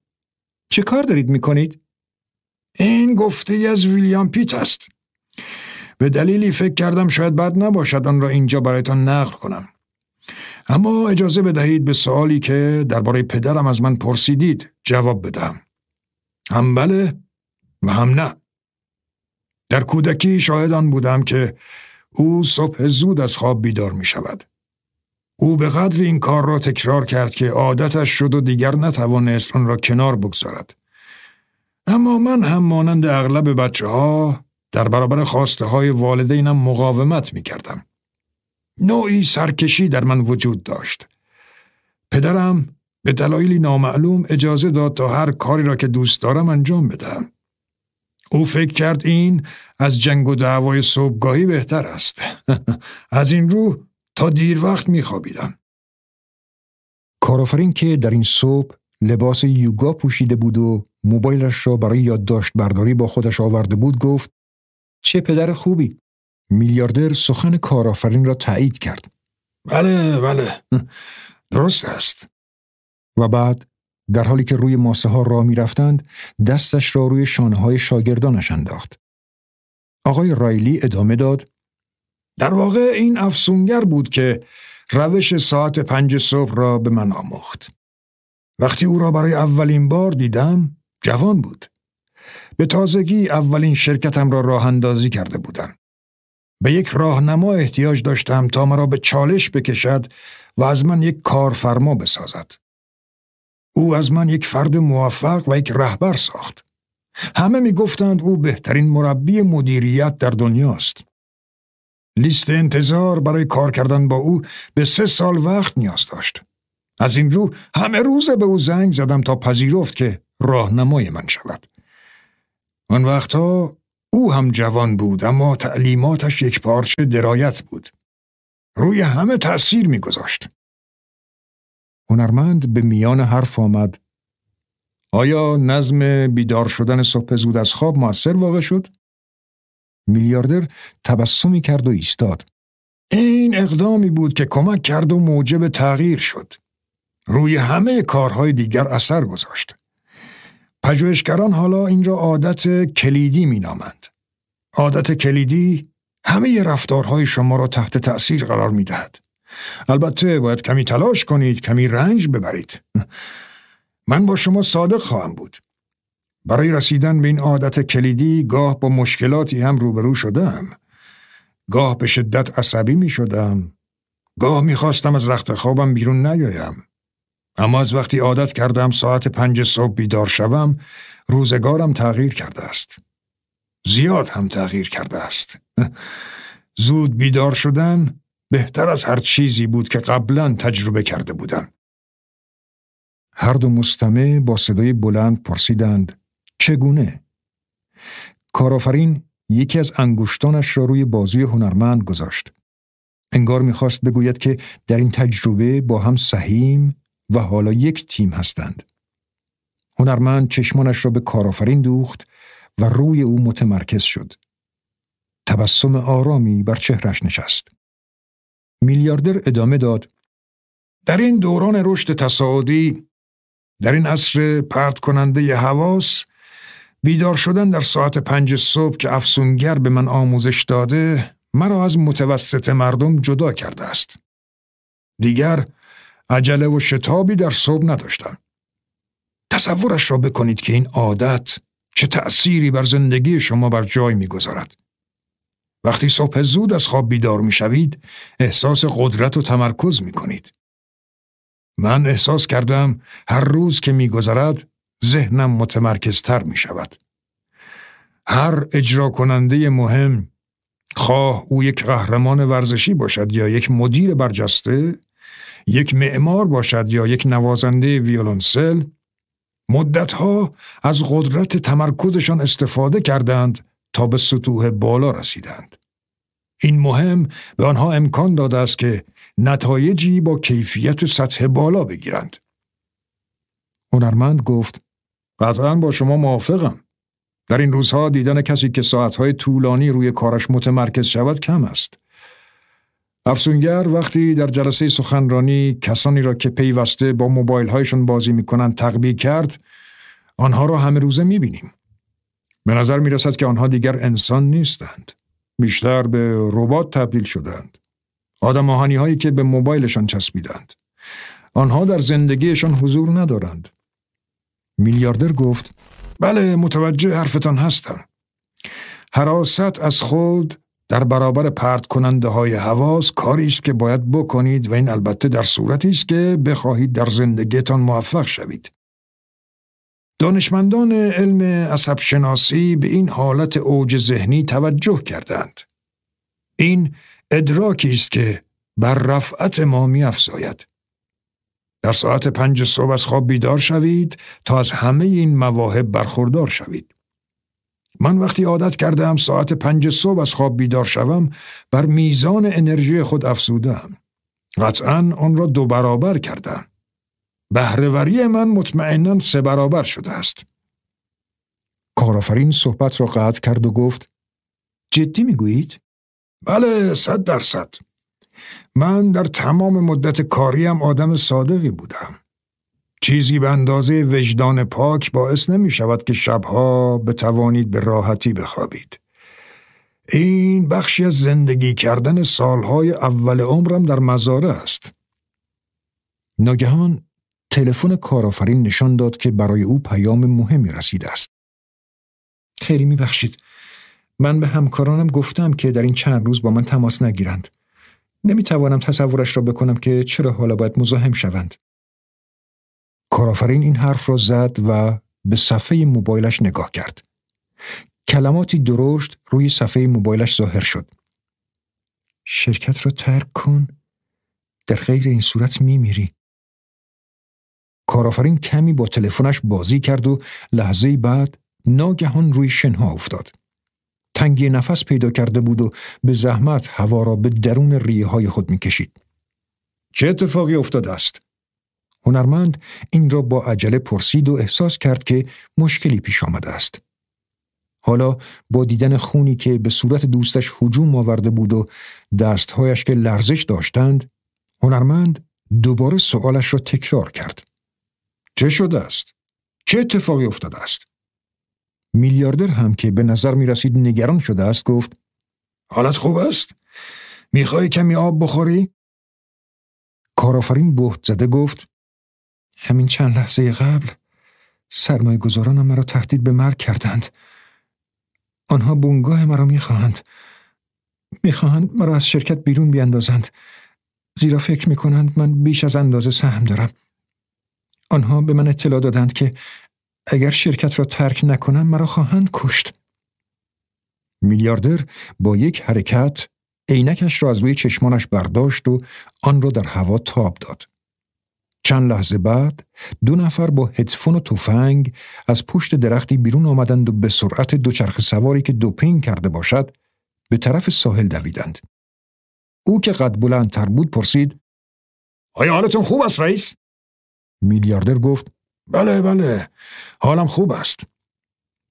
چه کار دارید می‌کنید؟ این گفته از ویلیام پیت است. به دلیلی فکر کردم شاید بد نباشد آن را اینجا برایتان نقل کنم. اما اجازه بدهید به سوالی که درباره پدرم از من پرسیدید جواب بدم. هم بله و هم نه. در کودکی شاهدان بودم که او صبح زود از خواب بیدار می شود. او به قدر این کار را تکرار کرد که عادتش شد و دیگر نتوانست آن را کنار بگذارد. اما من هم مانند اغلب بچه ها در برابر خواسته های والدینم مقاومت می کردم. نوعی سرکشی در من وجود داشت. پدرم به دلایلی نامعلوم اجازه داد تا هر کاری را که دوست دارم انجام بدهم. او فکر کرد این از جنگ و دعوای صبحگاهی بهتر است. از این رو تا دیر وقت می خوابیدم. کارآفرین که در این صبح لباس یوگا پوشیده بود و موبایلش را برای یادداشت برداری با خودش آورده بود گفت چه پدر خوبی. میلیاردر سخن کارآفرین را تایید کرد. بله بله. درست است. و بعد در حالی که روی ماسه ها راه می رفتند دستش را روی شانه های شاگردانش انداخت. آقای رایلی ادامه داد در واقع این افسونگر بود که روش ساعت پنج صبح را به من آموخت. وقتی او را برای اولین بار دیدم جوان بود. به تازگی اولین شرکتم را راه اندازی کرده بودم. به یک راهنما احتیاج داشتم تا مرا به چالش بکشد و از من یک کارفرما بسازد. او از من یک فرد موفق و یک رهبر ساخت. همه می گفتند او بهترین مربی مدیریت در دنیاست. لیست انتظار برای کار کردن با او به سه سال وقت نیاز داشت. از این رو همه روز به او زنگ زدم تا پذیرفت که راهنمای من شود. آن وقتها او هم جوان بود اما تعلیماتش یک پارچه درایت بود. روی همه تأثیر میگذاشت. هنرمند به میان حرف آمد. آیا نظم بیدار شدن صبح زود از خواب موثر واقع شد؟ میلیاردر تبسمی کرد و ایستاد. این اقدامی بود که کمک کرد و موجب تغییر شد. روی همه کارهای دیگر اثر گذاشت. پژوهشگران حالا این را عادت کلیدی می نامند. عادت کلیدی همه رفتارهای شما را تحت تأثیر قرار می دهد. البته باید کمی تلاش کنید، کمی رنج ببرید. من با شما صادق خواهم بود. برای رسیدن به این عادت کلیدی گاه با مشکلاتی هم روبرو شدم. گاه به شدت عصبی می شدم. گاه می خواستم از رخت خوابم بیرون نیایم. اما از وقتی عادت کردم ساعت پنج صبح بیدار شوم روزگارم تغییر کرده است. زیاد هم تغییر کرده است. زود بیدار شدن بهتر از هر چیزی بود که قبلا تجربه کرده بودم. هر دو مستمع با صدای بلند پرسیدند چگونه؟ کارآفرین یکی از انگشتانش را روی بازوی هنرمند گذاشت. انگار می‌خواست بگوید که در این تجربه با هم سهیم و حالا یک تیم هستند. هنرمند چشمانش را به کارآفرین دوخت و روی او متمرکز شد. تبسم آرامی بر چهرش نشست. میلیاردر ادامه داد در این دوران رشد تصاعدی در این عصر پرت کننده ی حواس بیدار شدن در ساعت پنج صبح که افسونگر به من آموزش داده مرا از متوسط مردم جدا کرده است. دیگر عجله و شتابی در صبح نداشتم. تصورش را بکنید که این عادت چه تأثیری بر زندگی شما بر جای می‌گذارد. وقتی صبح زود از خواب بیدار می شوید، احساس قدرت و تمرکز می کنید. من احساس کردم هر روز که میگذرد ذهنم متمرکزتر می شود. هر اجرا کننده مهم خواه او یک قهرمان ورزشی باشد یا یک مدیر برجسته یک معمار باشد یا یک نوازنده ویولونسل مدتها از قدرت تمرکزشان استفاده کردند تا به سطوح بالا رسیدند. این مهم به آنها امکان داده است که نتایجی با کیفیت سطح بالا بگیرند. هنرمند گفت قطعا با شما موافقم. در این روزها دیدن کسی که ساعتهای طولانی روی کارش متمرکز شود کم است. افسونگر وقتی در جلسه سخنرانی کسانی را که پیوسته با موبایل هایشون بازی می‌کنند تقبیه کرد آنها را همه روزه می‌بینیم. به نظر می رسد که آنها دیگر انسان نیستند. بیشتر به ربات تبدیل شدند. آدم آهانی هایی که به موبایلشان چسبیدند. آنها در زندگیشان حضور ندارند. میلیاردر گفت بله متوجه حرفتان هستم. حراست از خود در برابر پرت کننده های حواس کاری است که باید بکنید و این البته در صورتی است که بخواهید در زندگیتان موفق شوید. دانشمندان علم عصب شناسی به این حالت اوج ذهنی توجه کردند. این ادراکی است که بر رفعت ما می افزاید. در ساعت پنج صبح از خواب بیدار شوید تا از همه این مواهب برخوردار شوید. من وقتی عادت کردم ساعت پنج صبح از خواب بیدار شوم بر میزان انرژی خود افزودم. قطعا آن را دو برابر کردم. بهرهوری من مطمئنا سه برابر شده است. کارآفرین صحبت را قطع کرد و گفت جدی می‌گویید؟ بله صد درصد. من در تمام مدت کاریم آدم صادقی بودم. چیزی به اندازه وجدان پاک باعث نمی شود که شبها بتوانید به راحتی بخوابید. این بخشی از زندگی کردن سالهای اول عمرم در مزاره است. ناگهان تلفن کارآفرین نشان داد که برای او پیام مهمی رسیده است. خیلی میبخشید. من به همکارانم گفتم که در این چند روز با من تماس نگیرند. نمی‌توانم تصورش را بکنم که چرا حالا باید مزاحم شوند. کارآفرین این حرف را زد و به صفحه موبایلش نگاه کرد. کلماتی درشت روی صفحه موبایلش ظاهر شد. شرکت را ترک کن. در غیر این صورت میمیری. کارآفرین کمی با تلفنش بازی کرد و لحظه بعد ناگهان روی شنها افتاد. تنگی نفس پیدا کرده بود و به زحمت هوا را به درون ریه های خود می‌کشید. چه اتفاقی افتاده است؟ هنرمند این را با عجله پرسید و احساس کرد که مشکلی پیش آمده است. حالا با دیدن خونی که به صورت دوستش هجوم آورده بود و دستهایش که لرزش داشتند، هنرمند دوباره سوالش را تکرار کرد. چه شده است؟ چه اتفاقی افتاده است؟ میلیاردر هم که به نظر می رسید نگران شده است گفت حالت خوب است؟ می‌خوای کمی آب بخوری؟ کارآفرین بهت زده گفت همین چند لحظه قبل سرمایه گذارانم مرا تهدید به مرگ کردند. آنها بونگاه مرا می‌خواهند. می‌خواهند مرا از شرکت بیرون بیاندازند. زیرا فکر می‌کنند من بیش از اندازه سهم دارم. آنها به من اطلاع دادند که اگر شرکت را ترک نکنم مرا خواهند کشت. میلیاردر با یک حرکت عینکش را از روی چشمانش برداشت و آن را در هوا تاب داد. چند لحظه بعد دو نفر با هدفون و تفنگ از پشت درختی بیرون آمدند و به سرعت دوچرخه سواری که دوپینگ کرده باشد به طرف ساحل دویدند. او که قد بلندتر بود پرسید آیا حالتون خوب است رئیس؟ میلیاردر گفت بله بله حالم خوب است.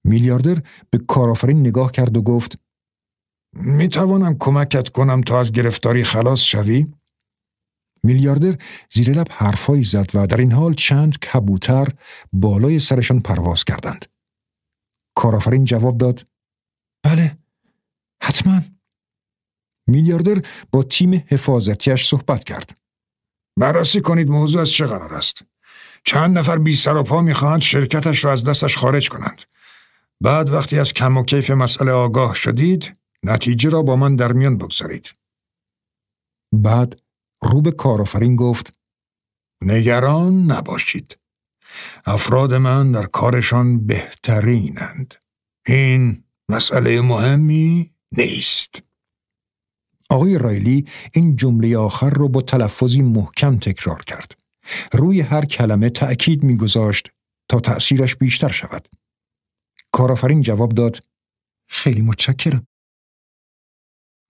میلیاردر به کارآفرین نگاه کرد و گفت می توانم کمکت کنم تا از گرفتاری خلاص شوی؟ میلیاردر زیر لب حرفهایی زد و در این حال چند کبوتر بالای سرشان پرواز کردند. کارآفرین جواب داد بله حتما. میلیاردر با تیم حفاظتیش صحبت کرد. بررسی کنید موضوع از چه قرار است. چند نفر بی سر و پا می‌خواهند شرکتش را از دستش خارج کنند. بعد وقتی از کم و کیف مسئله آگاه شدید نتیجه را با من در میان بگذارید. بعد رو به کارآفرین گفت نگران نباشید. افراد من در کارشان بهترینند. این مسئله مهمی نیست. آقای رایلی این جمله آخر را با تلفظی محکم تکرار کرد. روی هر کلمه تأکید میگذاشت تا تأثیرش بیشتر شود. کارآفرین جواب داد خیلی متشکرم.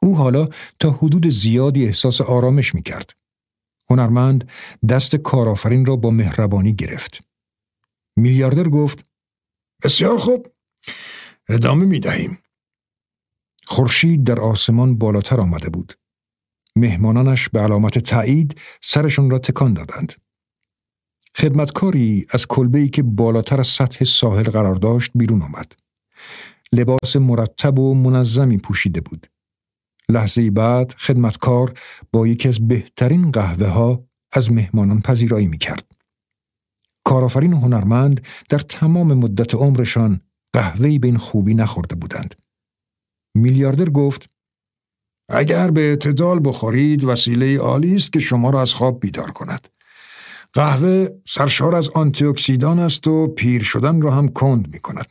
او حالا تا حدود زیادی احساس آرامش می کرد. هنرمند دست کارآفرین را با مهربانی گرفت. میلیاردر گفت بسیار خوب. ادامه می دهیم. خورشید در آسمان بالاتر آمده بود. مهمانانش به علامت تایید سرشان را تکان دادند. خدمتکاری از کلبه‌ای که بالاتر از سطح ساحل قرار داشت بیرون آمد. لباس مرتب و منظمی پوشیده بود. لحظه بعد خدمتکار با یکی از بهترین قهوه ها از مهمانان پذیرایی می کرد. کارآفرین و هنرمند در تمام مدت عمرشان قهوه‌ای به این خوبی نخورده بودند. میلیاردر گفت اگر به اعتدال بخورید وسیله عالی است که شما را از خواب بیدار کند. قهوه سرشار از آنتی اکسیدان است و پیر شدن را هم کند می کند.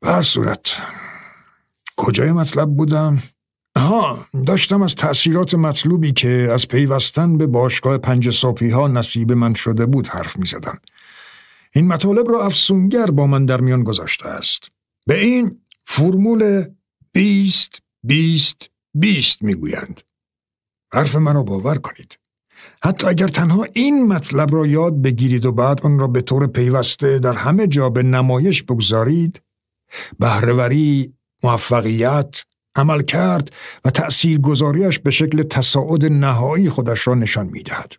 به صورت کجای مطلب بودم؟ ها داشتم از تأثیرات مطلوبی که از پیوستن به باشگاه پنج صبحی ها نصیب من شده بود حرف می زدم. این مطالب را افسونگر با من در میان گذاشته است. به این فرمول بیست بیست بیست می‌گویند. حرف منو باور کنید. حتی اگر تنها این مطلب را یاد بگیرید و بعد آن را به طور پیوسته در همه جا به نمایش بگذارید بهرهوری موفقیت عمل کرد و تأثیر گذاریش به شکل تصاعد نهایی خودش را نشان می دهد.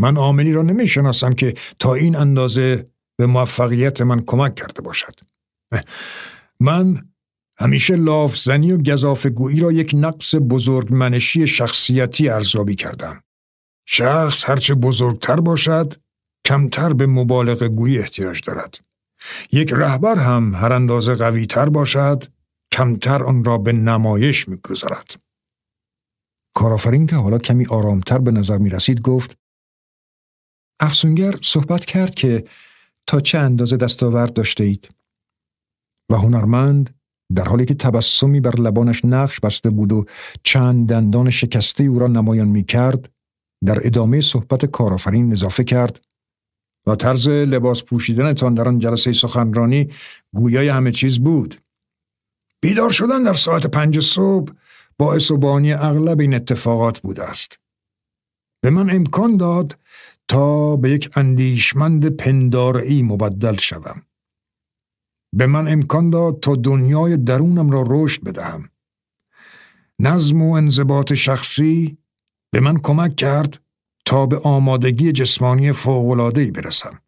من عاملی را نمی شناسم که تا این اندازه به موفقیت من کمک کرده باشد. من همیشه لافزنی و گذاف گویی را یک نقص بزرگ منشی شخصیتی ارزیابی کردم. شخص هرچه بزرگتر باشد کمتر به مبالغ گویی احتیاج دارد. یک رهبر هم هر اندازه قوی تر باشد کمتر آن را به نمایش می‌گذارد. کارآفرین که حالا کمی آرامتر به نظر می رسید گفت افسونگر صحبت کرد که تا چه اندازه دستاورد داشته اید و هنرمند در حالی که تبسمی بر لبانش نقش بسته بود و چند دندان شکسته او را نمایان می کرد در ادامه صحبت کارآفرین اضافه کرد و طرز لباس پوشیدنتان در آن جلسه سخنرانی گویای همه چیز بود بیدار شدن در ساعت پنج صبح باعث و بانی اغلب این اتفاقات بوده است به من امکان داد تا به یک اندیشمند پندارعی مبدل شوم به من امکان داد تا دنیای درونم را رشد بدهم نظم و انضباط شخصی به من کمک کرد تا به آمادگی جسمانی فوق‌العاده‌ای برسم.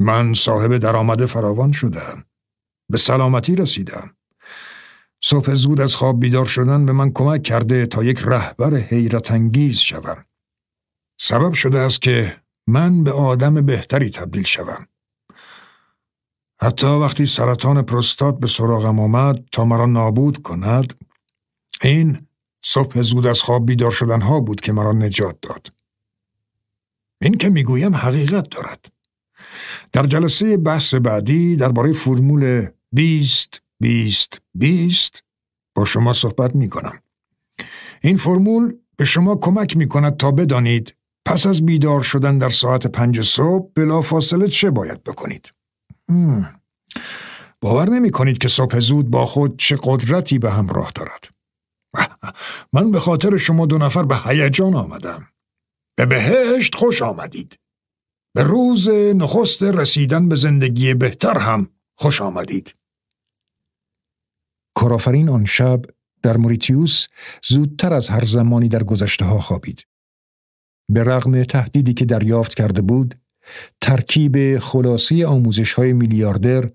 من صاحب درآمد فراوان شدم. به سلامتی رسیدم. صبح زود از خواب بیدار شدن به من کمک کرده تا یک رهبر حیرت انگیز شوم. سبب شده است که من به آدم بهتری تبدیل شوم. حتی وقتی سرطان پروستات به سراغم آمد تا مرا نابود کند این صبح زود از خواب بیدار شدن ها بود که مرا نجات داد. این که می‌گویم حقیقت دارد. در جلسه بحث بعدی درباره فرمول 20 20 20 با شما صحبت می کنم. این فرمول به شما کمک می کند تا بدانید پس از بیدار شدن در ساعت پنج صبح بلا فاصله چه باید بکنید. باور نمی کنید که صبح زود با خود چه قدرتی به همراه دارد. من به خاطر شما دو نفر به هیجان آمدم. به بهشت خوش آمدید. به روز نخست رسیدن به زندگی بهتر هم خوش آمدید. کارآفرین آن شب در موریتیوس زودتر از هر زمانی در گذشته ها خوابید. به رغم تهدیدی که دریافت کرده بود، ترکیب خلاصی آموزش های میلیاردر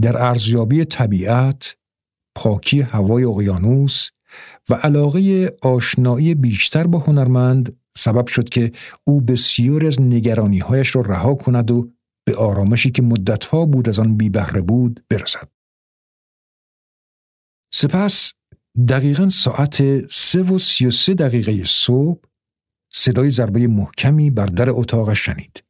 در ارزیابی طبیعت، پاکی هوای اقیانوس و علاقه آشنایی بیشتر با هنرمند سبب شد که او بسیار از نگرانیهایش را رها کند و به آرامشی که مدتها بود از آن بی بهره بود برسد. سپس دقیقا ساعت سه و سی و سه دقیقه صبح صدای ضربه محکمی بر در اتاق شنید.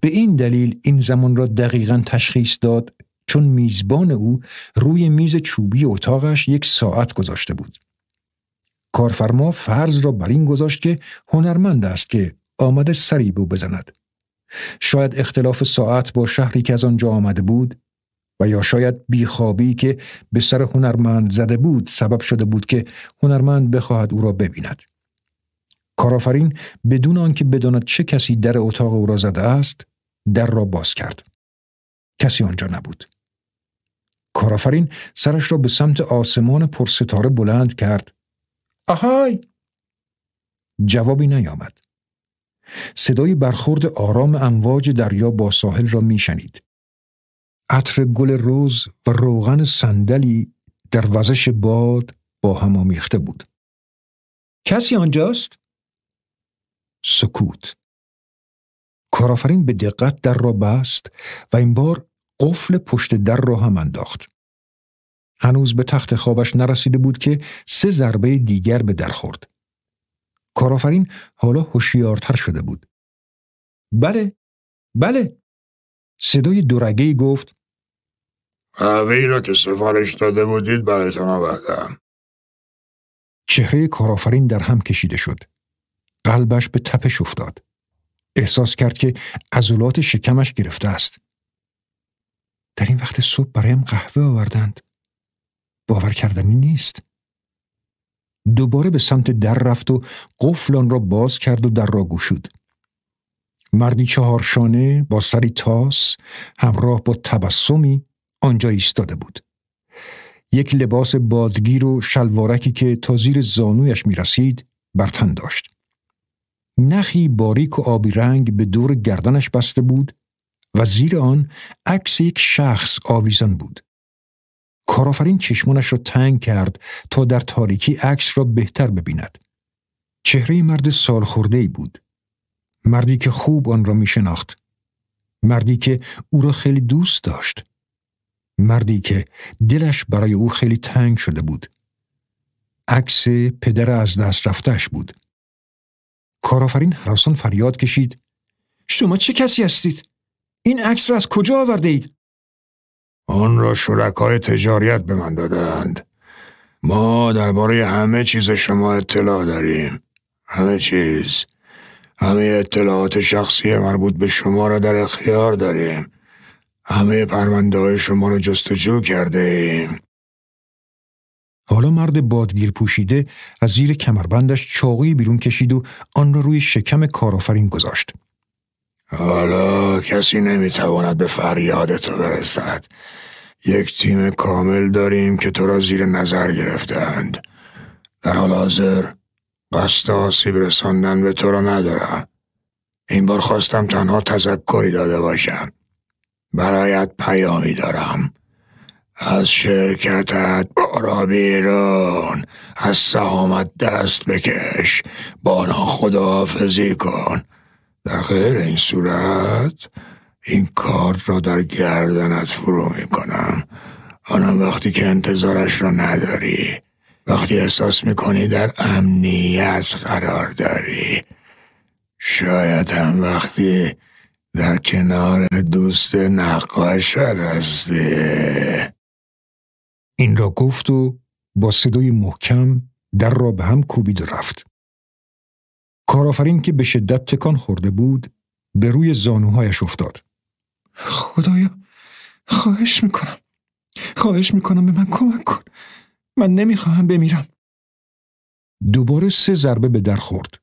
به این دلیل این زمان را دقیقا تشخیص داد چون میزبان او روی میز چوبی اتاقش یک ساعت گذاشته بود. کارفرما فرض را بر این گذاشت که هنرمند است که آمده سری بزند. شاید اختلاف ساعت با شهری که از آنجا آمده بود و یا شاید بیخوابی که به سر هنرمند زده بود سبب شده بود که هنرمند بخواهد او را ببیند. کارآفرین بدون آنکه بداند چه کسی در اتاق او را زده است در را باز کرد. کسی آنجا نبود. کارآفرین سرش را به سمت آسمان پرستاره بلند کرد. آهای! جوابی نیامد. صدای برخورد آرام امواج دریا با ساحل را میشنید. عطر گل روز و روغن صندلی در وزش باد با هم آمیخته بود. کسی آنجاست؟ سکوت. کارآفرین به دقت در را بست و این بار قفل پشت در را هم انداخت. هنوز به تخت خوابش نرسیده بود که سه ضربه دیگر به در خورد. کارآفرین حالا هوشیارتر شده بود. بله، بله. صدای دورگه گفت قهوه را که سفارش داده بودید برایتان آوردم. چهره کارآفرین در هم کشیده شد. قلبش به تپش افتاد. احساس کرد که عضلات شکمش گرفته است. در این وقت صبح برایم قهوه آوردند. باور کردنی نیست. دوباره به سمت در رفت و قفل آن را باز کرد و در را گشود. مردی چهارشانه با سری تاس همراه با تبسمی آنجا ایستاده بود. یک لباس بادگیر و شلوارکی که تا زیر زانویش می رسید برتن داشت. نخی باریک و آبی رنگ به دور گردنش بسته بود و زیر آن عکس یک شخص آویزان بود. کارآفرین چشمانش را تنگ کرد تا در تاریکی عکس را بهتر ببیند. چهره مرد سال خورده ای بود. مردی که خوب آن را می شناخت. مردی که او را خیلی دوست داشت. مردی که دلش برای او خیلی تنگ شده بود. عکس پدر از دست رفتش بود. کارآفرین حراسان فریاد کشید. شما چه کسی هستید؟ این عکس را از کجا آورده اید؟ آن را شرکای تجاریت به من دادند. ما درباره همه چیز شما اطلاع داریم. همه چیز. همه اطلاعات شخصی مربوط به شما را در اختیار داریم. همه پرونده های شما را جستجو کرده ایم. حالا مرد بادگیر پوشیده از زیر کمربندش چاقوی بیرون کشید و آن را روی شکم کارآفرین گذاشت. حالا کسی نمی‌تواند به فریاد تو برسد. یک تیم کامل داریم که تو را زیر نظر گرفتند. در حال حاضر قصد آسیب رساندن به تو را ندارم. این بار خواستم تنها تذکری داده باشم. برایت پیامی دارم. از شرکتت برا بیرون. از سهامت دست بکش. با خداحافظی کن. در غیر این صورت این کار را در گردنت فرو می کنم آنم وقتی که انتظارش را نداری وقتی احساس می‌کنی در امنیت قرار داری. شاید هم وقتی در کنار دوست نقاشت هستی. این را گفت و با صدای محکم در را به هم کوبید و رفت. کارآفرین که به شدت تکان خورده بود به روی زانوهایش افتاد. خدایا خواهش می‌کنم. خواهش می‌کنم به من کمک کن. من نمی‌خواهم بمیرم. دوباره سه ضربه به در خورد.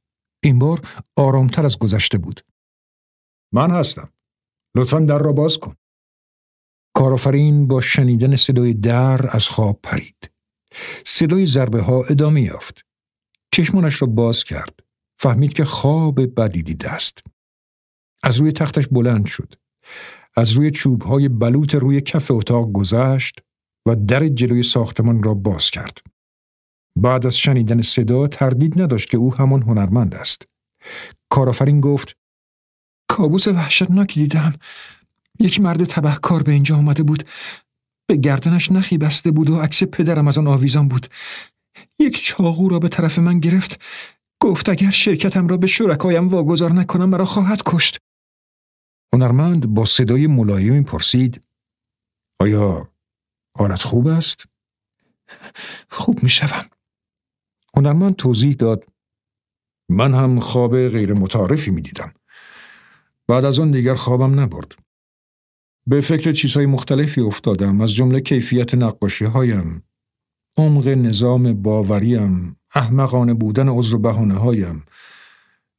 این بار آرامتر از گذشته بود. من هستم لطفا در را باز کن کارآفرین با شنیدن صدای در از خواب پرید. صدای ضربه ها ادامه یافت. چشمانش را باز کرد. فهمید که خواب بدی دیده است. از روی تختش بلند شد. از روی چوب های بلوط روی کف اتاق گذشت و در جلوی ساختمان را باز کرد. بعد از شنیدن صدا تردید نداشت که او همان هنرمند است. کارآفرین گفت کابوس وحشتناکی دیدم یک مرد تبهکار به اینجا آمده بود به گردنش نخی بسته بود و عکس پدرم از آن آویزان بود یک چاقو را به طرف من گرفت گفت اگر شرکتم را به شرکایم واگذار نکنم مرا خواهد کشت هنرمند با صدای ملایمی پرسید آیا حالت خوب است؟ خوب می شوم. هنرمند توضیح داد من هم خواب غیر متعارفی می دیدم. بعد از آن دیگر خوابم نبرد. به فکر چیزهای مختلفی افتادم از جمله کیفیت نقاشی هایم عمق نظام باوریم احمقانه بودن عذر بهانه هایم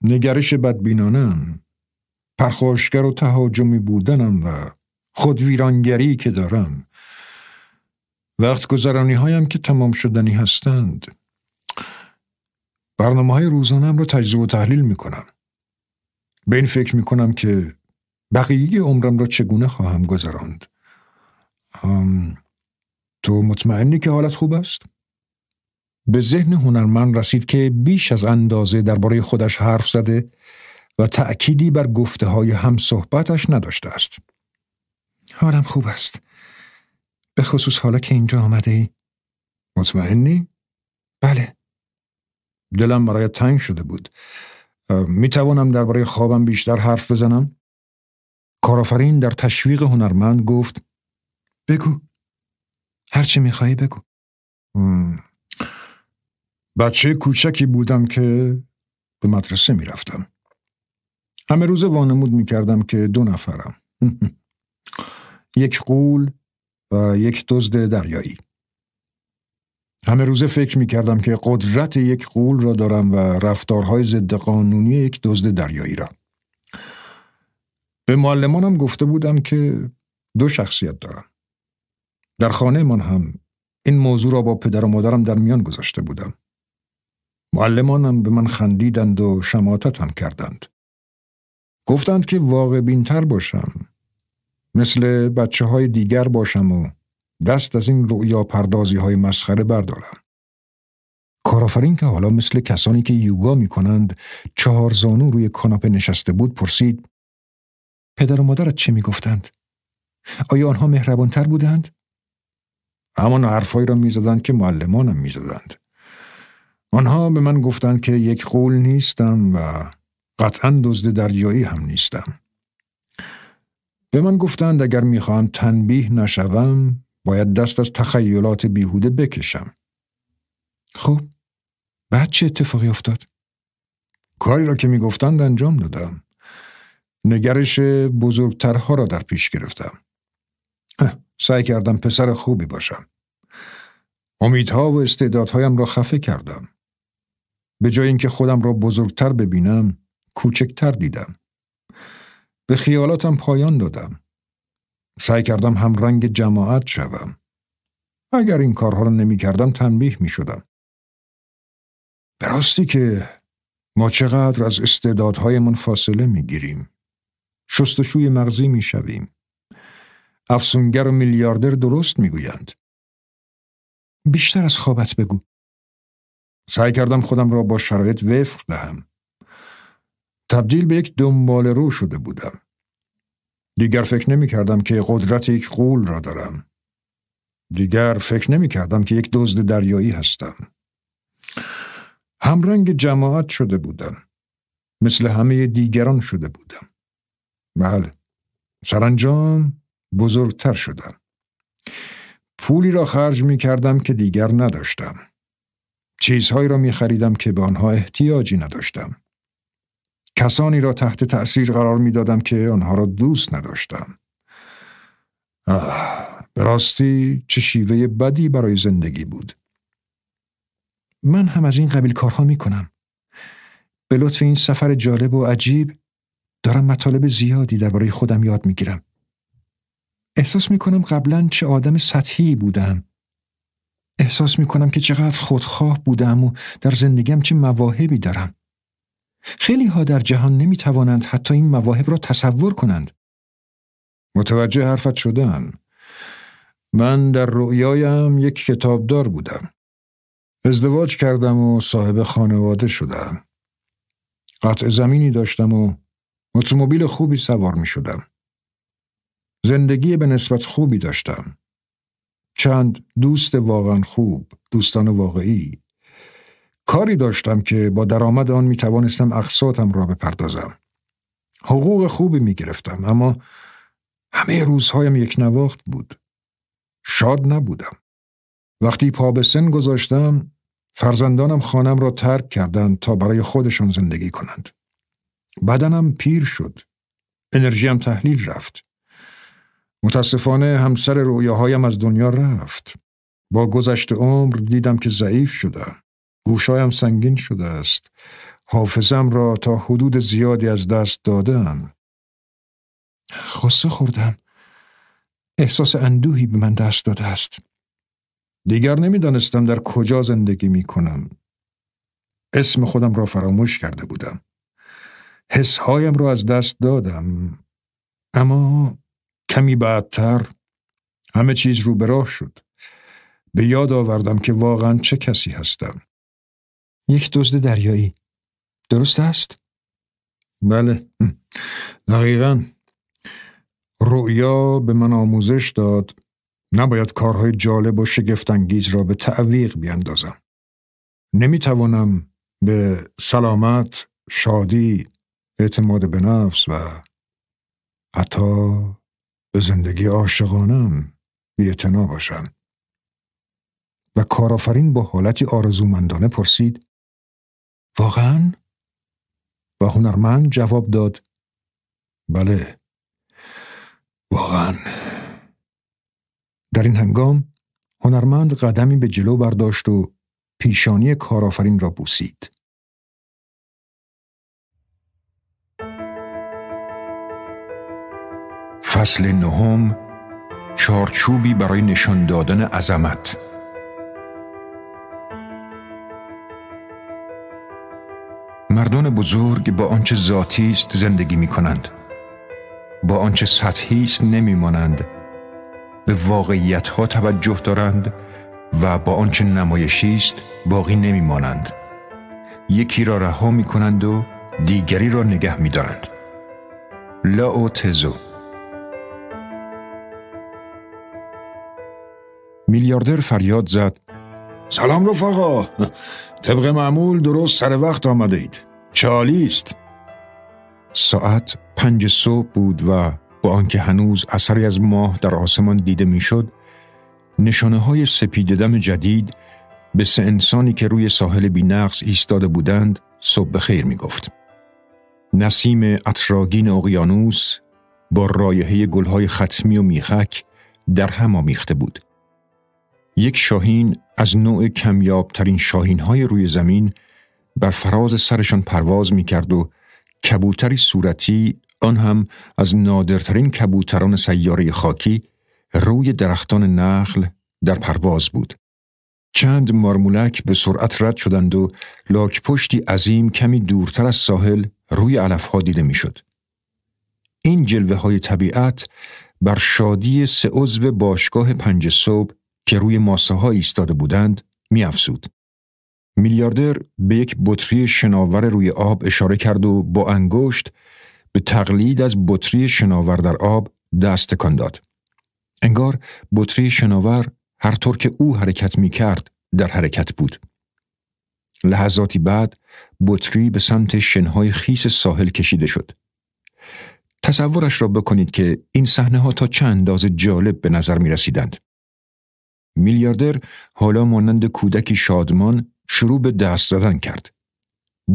نگرش بدبینانم پرخاشگر و تهاجمی بودنم و خودویرانگری که دارم وقت گذرانی هایم که تمام شدنی هستند برنامه های روزانم را تجزیه و تحلیل می کنم. به این فکر می کنم که بقیه عمرم را چگونه خواهم گذراند. تو مطمئنی که حالت خوب است؟ به ذهن هنرمند رسید که بیش از اندازه درباره خودش حرف زده و تأکیدی بر گفته های هم صحبتش نداشته است. حالم خوب است. به خصوص حالا که اینجا آمده ای. مطمئنی؟ بله. دلم برای تنگ شده بود. می توانم درباره خوابم بیشتر حرف بزنم؟ کارآفرین در تشویق هنرمند گفت بگو. هرچی میخوایی بگو. بچه کوچکی بودم که به مدرسه می‌رفتم. همه روز وانمود می‌کردم که دو نفرم. یک قول و یک دزد دریایی. همه روزه فکر می کردم که قدرت یک قول را دارم و رفتارهای ضد قانونی یک دزد دریایی را. به معلمانم گفته بودم که دو شخصیت دارم. در خانه من هم این موضوع را با پدر و مادرم در میان گذاشته بودم. معلمانم به من خندیدند و شماتت هم کردند. گفتند که واقع بینتر باشم. مثل بچه های دیگر باشم و دست از این رؤیا پردازی های مسخره بردارم. کارآفرین که حالا مثل کسانی که یوگا می کنند چهار زانو روی کاناپه نشسته بود پرسید پدر و مادرت چه می گفتند؟ آیا آنها مهربانتر بودند؟ همان حرفهایی را می زدند که معلمانم می زدند. آنها به من گفتند که یک قول نیستم و قطعا دزد دریایی هم نیستم. به من گفتند اگر می‌خواهم تنبیه نشوم باید دست از تخیلات بیهوده بکشم. خب بعد چه اتفاقی افتاد؟ کاری را که می‌گفتند انجام دادم. نگرش بزرگترها را در پیش گرفتم. سعی کردم پسر خوبی باشم. امیدها و استعدادهایم را خفه کردم. به جای اینکه خودم را بزرگتر ببینم، کوچکتر دیدم. به خیالاتم پایان دادم. سعی کردم هم رنگ جماعت شوم. اگر این کارها را نمی کردم تنبیه می شدم. به راستی که ما چقدر از استعدادهایمان فاصله می گیریم. شستشوی مغزی می شویم. افسونگر و میلیاردر درست می گویند. بیشتر از خوابت بگو. سعی کردم خودم را با شرایط وفق دهم. تبدیل به یک دنبال رو شده بودم. دیگر فکر نمی کردم که قدرت یک قول را دارم. دیگر فکر نمی کردم که یک دزد دریایی هستم. همرنگ جماعت شده بودم. مثل همه دیگران شده بودم. بله. سرانجام بزرگتر شدم. پولی را خرج می کردم که دیگر نداشتم. چیزهایی را می خریدم که به آنها احتیاجی نداشتم. کسانی را تحت تأثیر قرار می دادم که آنها را دوست نداشتم. آه، به راستی چه شیوه بدی برای زندگی بود. من هم از این قبیل کارها می کنم. به لطف این سفر جالب و عجیب دارم مطالب زیادی درباره خودم یاد می گیرم. احساس می کنم قبلا چه آدم سطحی بودم. احساس می کنم که چقدر خودخواه بودم و در زندگیم چه مواهبی دارم. خیلی ها در جهان نمی توانند حتی این مواهب را تصور کنند. متوجه حرفت شدن. من در رؤیایم یک کتابدار بودم. ازدواج کردم و صاحب خانواده شدم. قطع زمینی داشتم و اتومبیل خوبی سوار می شدم. زندگی به نسبت خوبی داشتم. چند دوست واقعا خوب، دوستان واقعی، کاری داشتم که با درآمد آن می توانستم اقساطم را بپردازم. حقوق خوبی می گرفتم اما همه روزهایم یک نواخت بود. شاد نبودم. وقتی پا به سن گذاشتم فرزندانم خانم را ترک کردند تا برای خودشان زندگی کنند. بدنم پیر شد. انرژیم تحلیل رفت. متاسفانه همسر رویاهایم از دنیا رفت. با گذشت عمر دیدم که ضعیف شدم. گوشایم سنگین شده است. حافظم را تا حدود زیادی از دست دادم. خصه خوردم. احساس اندوهی به من دست داده است. دیگر نمی‌دانستم در کجا زندگی می کنم. اسم خودم را فراموش کرده بودم. حسهایم را از دست دادم. اما کمی بعدتر همه چیز رو به راه شد. به یاد آوردم که واقعا چه کسی هستم. یک دزد دریایی. درست است؟ بله. دقیقا. رؤیا به من آموزش داد نباید کارهای جالب و شگفتانگیز را به تعویق بیاندازم. نمی‌توانم به سلامت، شادی، اعتماد به نفس و حتی به زندگی عاشقانم بی باشم. و کارآفرین با حالتی آرزومندانه پرسید واقعا؟ و هنرمند جواب داد بله واقعا در این هنگام هنرمند قدمی به جلو برداشت و پیشانی کارآفرین را بوسید. فصل نهم چارچوبی برای نشان دادن عظمت مردان بزرگ با آنچه ذاتی است زندگی می کنند با آنچه سطحی است نمی مانند به واقعیت ها توجه دارند و با آنچه نمایشی است باقی نمی مانند. یکی را رها می کنند و دیگری را نگه می دارند. لا تزو. میلیاردر فریاد زد. سلام رفقا. طبق معمول درست سر وقت آمده اید. چالی است ساعت پنج صبح بود و با آنکه هنوز اثری از ماه در آسمان دیده می‌شد نشانه های سپیددم جدید به سه انسانی که روی ساحل بینقص ایستاده بودند صبح خیر می گفت. نسیم اطراگین اقیانوس با رایحه گلهای ختمی و میخک در هم آمیخته بود. یک شاهین از نوع کمیابترین شاهین های روی زمین بر فراز سرشان پرواز می کرد و کبوتری صورتی آن هم از نادرترین کبوتران سیاره خاکی روی درختان نخل در پرواز بود. چند مارمولک به سرعت رد شدند و لاک پشتی عظیم کمی دورتر از ساحل روی علفها دیده می‌شد. این جلوه های طبیعت بر شادی سه عضو باشگاه پنج صبح که روی ماسه ها ایستاده بودند می افسود. میلیاردر به یک بطری شناور روی آب اشاره کرد و با انگشت به تقلید از بطری شناور در آب دست تکان داد. انگار بطری شناور هر طور که او حرکت می کرد در حرکت بود. لحظاتی بعد بطری به سمت شنهای خیس ساحل کشیده شد. تصورش را بکنید که این صحنه ها تا چند اندازه جالب به نظر می رسیدند. میلیاردر حالا مانند کودکی شادمان شروع به دست زدن کرد.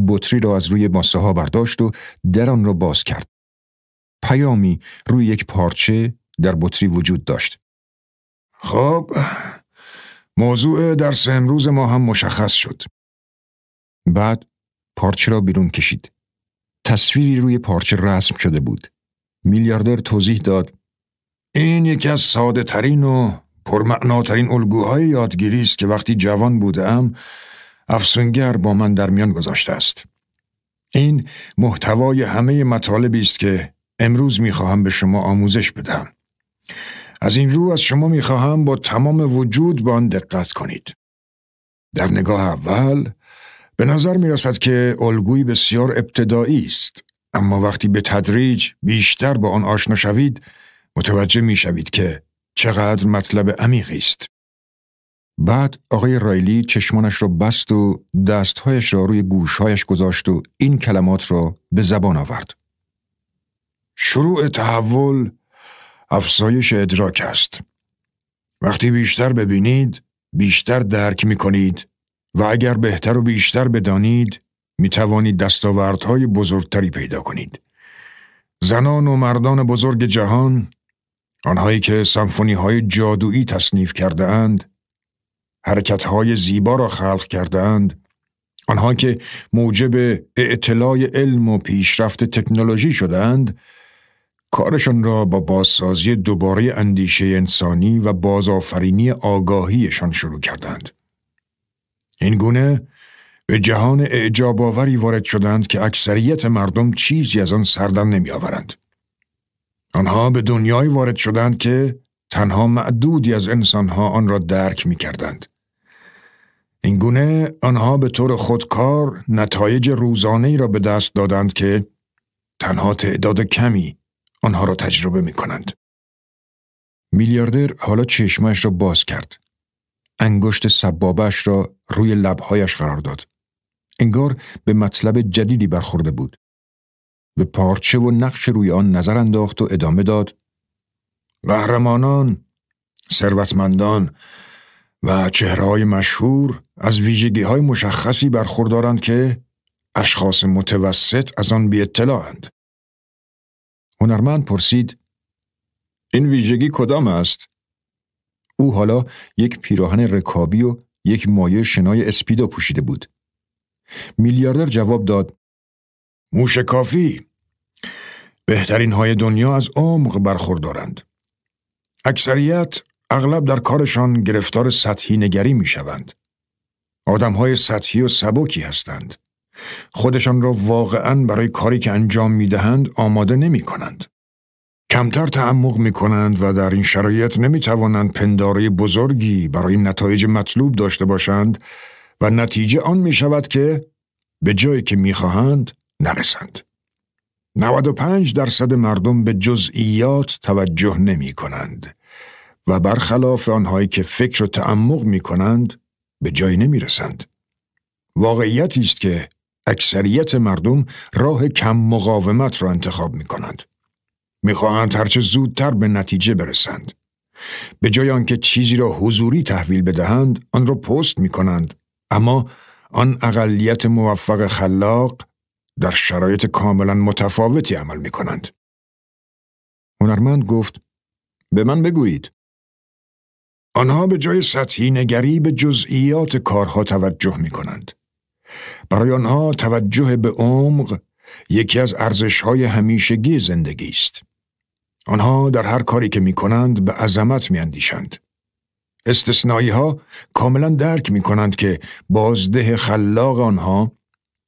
بطری را از روی ماسه ها برداشت و در آن را باز کرد. پیامی روی یک پارچه در بطری وجود داشت. خب موضوع درس امروز ما هم مشخص شد. بعد پارچه را بیرون کشید. تصویری روی پارچه رسم شده بود. میلیاردر توضیح داد این یکی از ساده ترین و پرمعناترین الگوهای یادگیری است که وقتی جوان بودم افسونگر با من در میان گذاشته است. این محتوای همه مطالبی است که امروز می‌خواهم به شما آموزش بدم. از این رو از شما می‌خواهم با تمام وجود به آن دقت کنید. در نگاه اول به نظر می رسد که الگوی بسیار ابتدایی است اما وقتی به تدریج بیشتر با آن آشنا شوید متوجه می شوید که چقدر مطلب عمیقی است. بعد آقای رایلی چشمانش را بست و دستهایش را روی گوشهایش گذاشت و این کلمات را به زبان آورد. شروع تحول افزایش ادراک است. وقتی بیشتر ببینید، بیشتر درک می کنید و اگر بهتر و بیشتر بدانید، می توانید دستاوردهای بزرگتری پیدا کنید. زنان و مردان بزرگ جهان، آنهایی که سمفونی های جادویی تصنیف کرده اند، حرکت های زیبا را خلق کرده اند، آنها که موجب اطلاع علم و پیشرفت تکنولوژی شدند، کارشان را با بازسازی دوباره اندیشه انسانی و بازآفرینی آگاهیشان شروع کردند. این گونه به جهان اعجاب آوری وارد شدند که اکثریت مردم چیزی از آن سردم نمی آورند. آنها به دنیای وارد شدند که تنها معدودی از انسانها آن را درک می کردند. این گونه آنها به طور خودکار نتایج روزانه را به دست دادند که تنها تعداد کمی آنها را تجربه می کنند. میلیاردر حالا چشمش را باز کرد. انگشت سبابش را روی لبهایش قرار داد. انگار به مطلب جدیدی برخورده بود. به پارچه و نقش روی آن نظر انداخت و ادامه داد. قهرمانان، ثروتمندان و چهرهای مشهور از ویژگی های مشخصی برخوردارند که اشخاص متوسط از آن بی اطلاعند. هنرمند پرسید این ویژگی کدام است؟ او حالا یک پیراهن رکابی و یک مایه شنای اسپیدو پوشیده بود. میلیاردر جواب داد موش کافی بهترین های دنیا از عمق برخوردارند. اکثریت اغلب در کارشان گرفتار سطحی نگری می شوند. آدم های سطحی و سبکی هستند. خودشان را واقعا برای کاری که انجام می دهند آماده نمی کنند. کمتر تعمق می کنند و در این شرایط نمی توانند پنداره بزرگی برای نتایج مطلوب داشته باشند و نتیجه آن می شود که به جایی که می خواهند نرسند. 95 درصد مردم به جزئیات توجه نمی کنند و برخلاف آنهایی که فکر و تعمق می کنند به جایی نمی رسند. واقعیتی است که اکثریت مردم راه کم مقاومت را انتخاب می کنند. می خواهند هرچه زودتر به نتیجه برسند. به جای آنکه چیزی را حضوری تحویل بدهند آن را پست می کنند اما آن اقلیت موفق خلاق در شرایط کاملا متفاوتی عمل می کنند. هنرمند گفت به من بگویید. آنها به جای سطحی نگری به جزئیات کارها توجه می کنند. برای آنها توجه به عمق یکی از ارزشهای همیشگی زندگی است. آنها در هر کاری که می کنند به عظمت می اندیشند. استثنایی ها کاملا درک می کنند که بازده خلاق آنها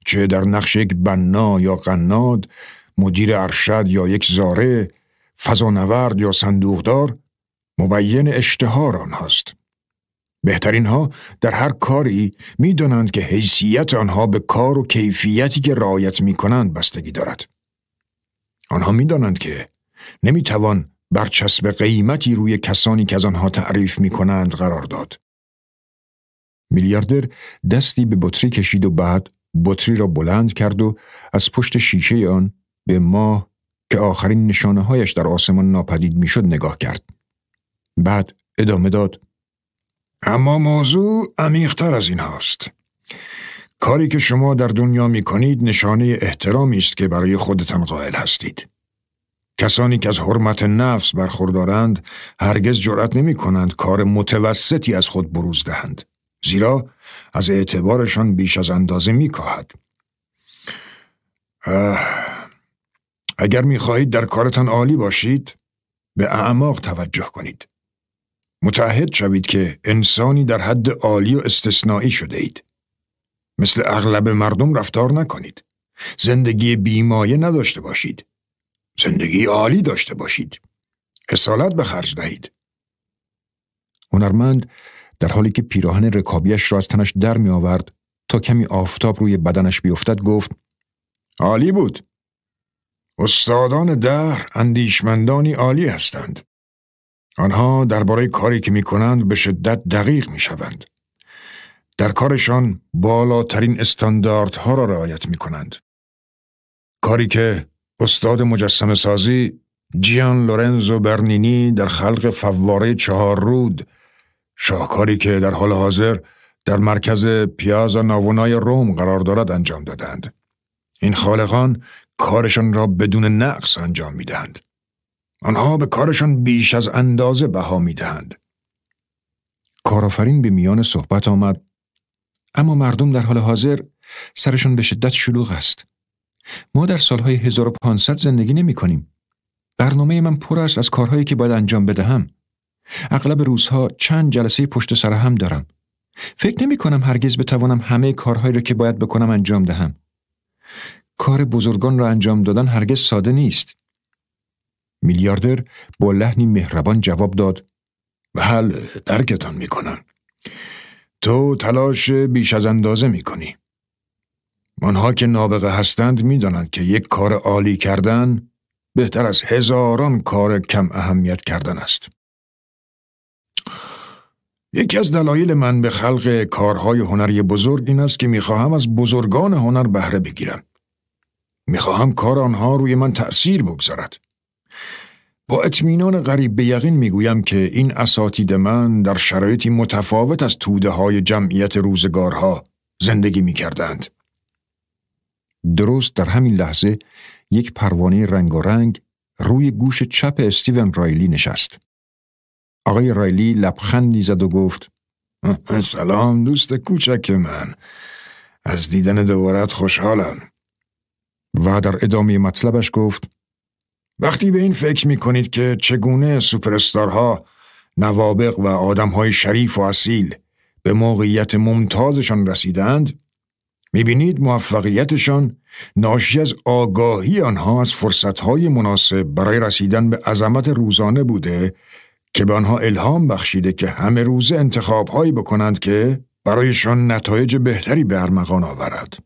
چه در نقش یک بنا یا قناد، مدیر ارشد یا یک زاره، فضانورد یا صندوقدار مبین اشتهار آنهاست. بهترین ها در هر کاری می دانند که حیثیت آنها به کار و کیفیتی که رعایت می کنند بستگی دارد. آنها می دانند که نمی توان برچسب قیمتی روی کسانی که از آنها تعریف می کنند قرار داد. میلیاردر دستی به بطری کشید و بعد بطری را بلند کرد و از پشت شیشه آن به ماه که آخرین نشانه هایش در آسمان ناپدید می‌شد نگاه کرد. بعد ادامه داد. اما موضوع عمیقتر از این هاست. کاری که شما در دنیا می کنید نشانه احترامی است که برای خودتان قائل هستید. کسانی که از حرمت نفس برخوردارند هرگز جرأت نمی کنند کار متوسطی از خود بروز دهند. زیرا از اعتبارشان بیش از اندازه می کاهد. اگر می خواهید در کارتان عالی باشید به اعماق توجه کنید. متعهد شوید که انسانی در حد عالی و استثنایی شده اید. مثل اغلب مردم رفتار نکنید. زندگی بیمایه نداشته باشید. زندگی عالی داشته باشید. اصالت به خرج دهید. هنرمند در حالی که پیراهن رکابیش را از تنش در می آورد تا کمی آفتاب روی بدنش بیفتد گفت عالی بود. استادان در اندیشمندانی عالی هستند. آنها درباره کاری که می کنند به شدت دقیق می شوند. در کارشان بالاترین استانداردها را رعایت می کنند. کاری که استاد مجسم سازی جیان لورنزو برنینی در خلق فواره چهار رود شاهکاری که در حال حاضر در مرکز پیازا ناونای روم قرار دارد انجام دادند. این خالقان کارشان را بدون نقص انجام می دهند. آنها به کارشان بیش از اندازه بها می دهند. کارآفرین به میان صحبت آمد اما مردم در حال حاضر سرشان به شدت شلوغ است. ما در سالهای 1500 زندگی نمی کنیم. برنامه من پر است از کارهایی که باید انجام بدهم. اغلب روزها چند جلسه پشت سر هم دارم. فکر نمی کنم هرگز بتوانم همه کارهایی را که باید بکنم انجام دهم. کار بزرگان را انجام دادن هرگز ساده نیست. میلیاردر با لحنی مهربان جواب داد بله درکتان می کنم. تو تلاش بیش از اندازه می کنی. آنها که نابغه هستند می دانند که یک کار عالی کردن بهتر از هزاران کار کم اهمیت کردن است. یکی از دلایل من به خلق کارهای هنری بزرگ این است که می‌خواهم از بزرگان هنر بهره بگیرم. می‌خواهم کار آنها روی من تأثیر بگذارد. با اطمینان غریب به یقین می‌گویم که این اساتید من در شرایطی متفاوت از توده های جمعیت روزگارها زندگی می‌کردند. درست در همین لحظه یک پروانه رنگ روی گوش چپ استیون رایلی نشست. آقای رایلی لبخندی زد و گفت سلام دوست کوچک من از دیدن دوبارت خوشحالم و در ادامه مطلبش گفت وقتی به این فکر می کنید که چگونه سوپرستارها نوابق و آدمهای شریف و اصیل به موقعیت ممتازشان رسیدند می‌بینید موفقیتشان ناشی از آگاهی آنها از فرصتهای مناسب برای رسیدن به عظمت روزانه بوده که به آنها الهام بخشیده که همه روزه انتخابهایی بکنند که برایشان نتایج بهتری به ارمغان آورد.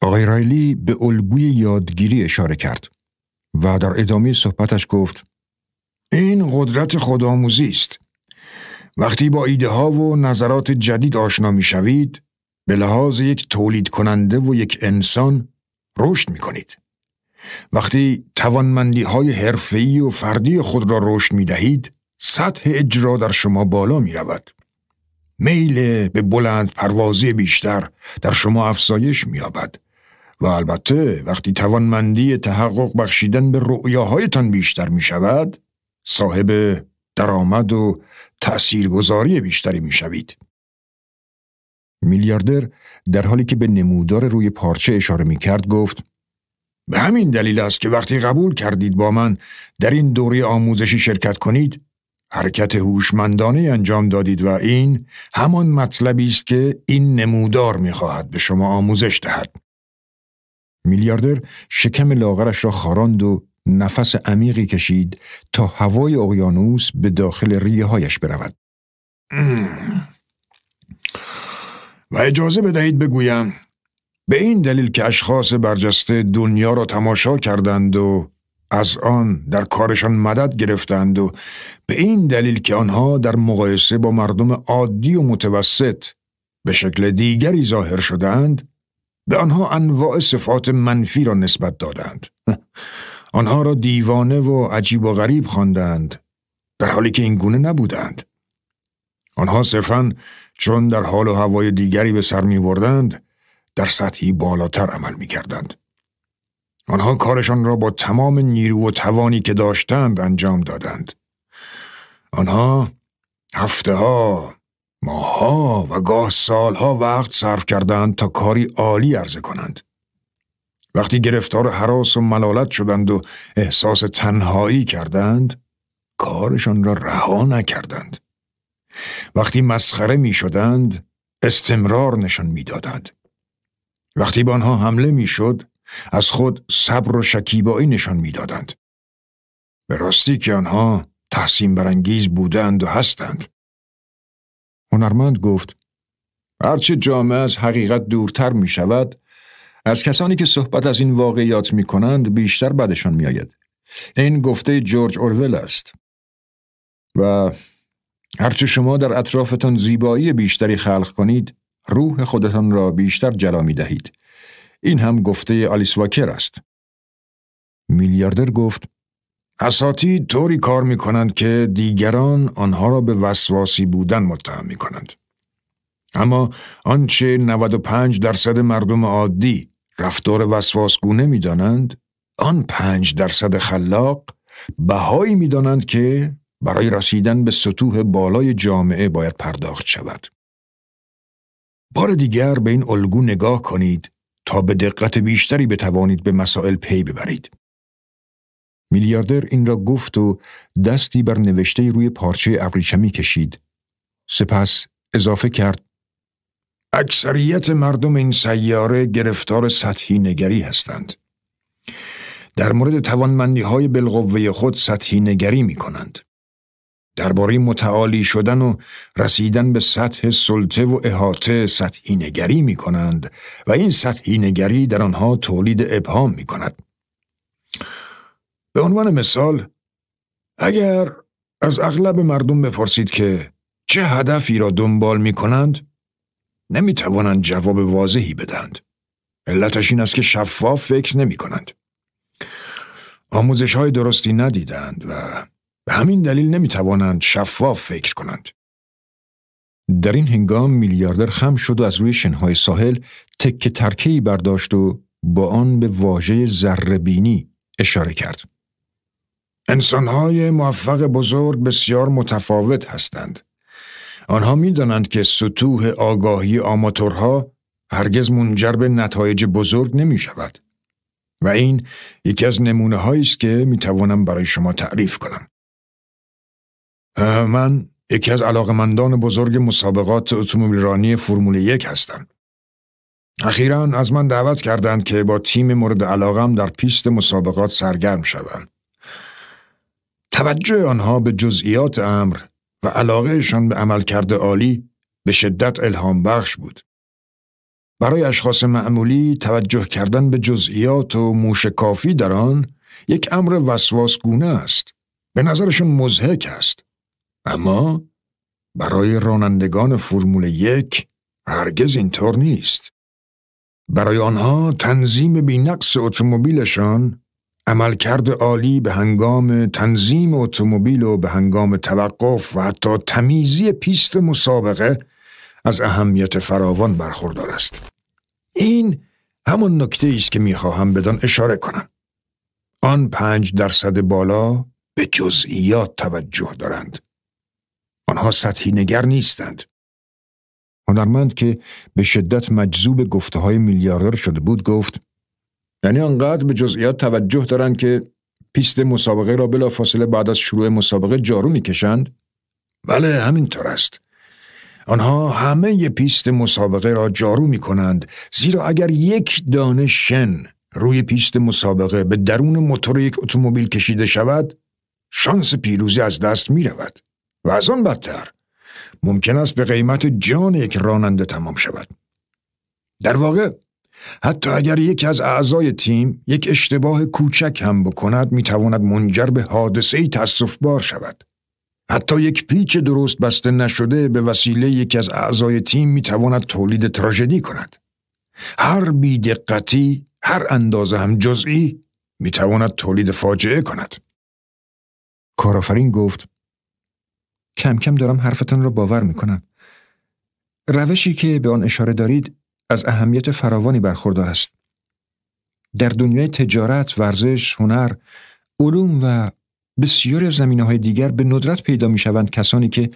آقای رایلی به الگوی یادگیری اشاره کرد و در ادامه صحبتش گفت این قدرت خودآموزی است. وقتی با ایده ها و نظرات جدید آشنا می شوید، به لحاظ یک تولید کننده و یک انسان رشد می کنید. وقتی توانمندی های حرفه‌ای و فردی خود را رشد می دهید، سطح اجرا در شما بالا می رود. میل به بلند پروازی بیشتر در شما افزایش می یابد و البته وقتی توانمندی تحقق بخشیدن به رؤیاهایتان بیشتر می شود، صاحب درآمد و تأثیرگذاری بیشتری می شوید. میلیاردر در حالی که به نمودار روی پارچه اشاره می کرد گفت به همین دلیل است که وقتی قبول کردید با من در این دوره آموزشی شرکت کنید حرکت هوشمندانه انجام دادید و این همان مطلبی است که این نمودار می‌خواهد به شما آموزش دهد میلیاردر شکم لاغرش را خاراند و نفس عمیقی کشید تا هوای اقیانوس به داخل ریه هایش برود. و اجازه بدهید بگویم به این دلیل که اشخاص برجسته دنیا را تماشا کردند و از آن در کارشان مدد گرفتند و به این دلیل که آنها در مقایسه با مردم عادی و متوسط به شکل دیگری ظاهر شدند به آنها انواع صفات منفی را نسبت دادند آنها را دیوانه و عجیب و غریب خواندند در حالی که این گونه نبودند آنها صرفاً چون در حال و هوای دیگری به سر می بردند در سطحی بالاتر عمل می کردند. آنها کارشان را با تمام نیرو و توانی که داشتند انجام دادند. آنها هفته ها، ماها و گاه سالها وقت صرف کردند تا کاری عالی عرضه کنند. وقتی گرفتار حراس و ملالت شدند و احساس تنهایی کردند، کارشان را رها نکردند. وقتی مسخره می شدند، استمرار نشان می دادند. وقتی به آنها حمله می شد، از خود صبر و شکیبایی نشان می‌دادند. به راستی که آنها تحسین برانگیز بودند و هستند. هنرمند گفت هرچه جامعه از حقیقت دورتر می شود از کسانی که صحبت از این واقعیات می کنند بیشتر بدشان می آید. این گفته جورج اورول است. و هرچه شما در اطرافتان زیبایی بیشتری خلق کنید روح خودتان را بیشتر جلا می دهید. این هم گفته آلیس واکر است. میلیاردر گفت اساتی طوری کار می کنند که دیگران آنها را به وسواسی بودن متهم می کنند. اما آنچه 95 درصد مردم عادی رفتار وسواسگونه می دانند، آن 5 درصد خلاق بهایی می دانند که برای رسیدن به سطوح بالای جامعه باید پرداخت شود. بار دیگر به این الگو نگاه کنید تا به دقت بیشتری بتوانید به مسائل پی ببرید. میلیاردر این را گفت و دستی بر نوشته روی پارچه ابریشمی کشید. سپس اضافه کرد اکثریت مردم این سیاره گرفتار سطحی نگری هستند. در مورد توانمندی های بالقوه خود سطحی نگری می کنند. درباره متعالی شدن و رسیدن به سطح سلطه و احاطه سطحی نگری می کنند و این سطحی نگری در آنها تولید ابهام می کند. به عنوان مثال اگر از اغلب مردم بپرسید که چه هدفی را دنبال می کنند نمی توانند جواب واضحی بدهند. علتش این است که شفاف فکر نمی کنند. آموزش های درستی ندیدند و به همین دلیل نمی توانند شفاف فکر کنند. در این هنگام میلیاردر خم شد و از روی شنهای ساحل تکه ترکهی برداشت و با آن به واژه ذربینی اشاره کرد. انسانهای موفق بزرگ بسیار متفاوت هستند. آنها می دانند که سطوح آگاهی آماتورها هرگز منجر به نتایج بزرگ نمی شود. و این یکی از نمونه هایی است که می توانم برای شما تعریف کنم. من یکی از علاقمندان بزرگ مسابقات اتومبیل رانی فرمول یک هستم. اخیرا از من دعوت کردند که با تیم مورد علاقم در پیست مسابقات سرگرم شوم. توجه آنها به جزئیات امر و علاقهشان به عملکرد عالی به شدت الهام بخش بود. برای اشخاص معمولی توجه کردن به جزئیات و موشکافی در آن یک امر وسواسگونه است. به نظرشون مزهک است. اما برای رانندگان فرمول یک هرگز اینطور نیست. برای آنها تنظیم بینقص اتومبیلشان عملکرد عالی به هنگام تنظیم اتومبیل و به هنگام توقف و حتی تمیزی پیست مسابقه از اهمیت فراوان برخوردار است. این همون نکته است که می‌خواهم بدان اشاره کنم. آن پنج درصد بالا به جزئیات توجه دارند. آنها سطحی نگر نیستند. هنرمند که به شدت مجذوب گفته های میلیاردر شده بود گفت یعنی آنقدر به جزئیات توجه دارند که پیست مسابقه را بلافاصله بعد از شروع مسابقه جارو می‌کشند؟ بله همینطور است. آنها همه ی پیست مسابقه را جارو می کنند زیرا اگر یک دانه شن روی پیست مسابقه به درون موتور یک اتومبیل کشیده شود شانس پیروزی از دست می رود و از آن بدتر ممکن است به قیمت جان یک راننده تمام شود در واقع حتی اگر یکی از اعضای تیم یک اشتباه کوچک هم بکند می تواند منجر به حادثه تأسف بار شود حتی یک پیچ درست بسته نشده به وسیله یکی از اعضای تیم می تواند تولید تراژدی کند. هر بیدقتی، هر اندازه هم جزئی می تواند تولید فاجعه کند. کارآفرین گفت کم کم دارم حرفتان را باور می کنم. روشی که به آن اشاره دارید از اهمیت فراوانی برخوردار است. در دنیای تجارت، ورزش، هنر، علوم و بسیاری از زمینه های دیگر به ندرت پیدا می شوند کسانی که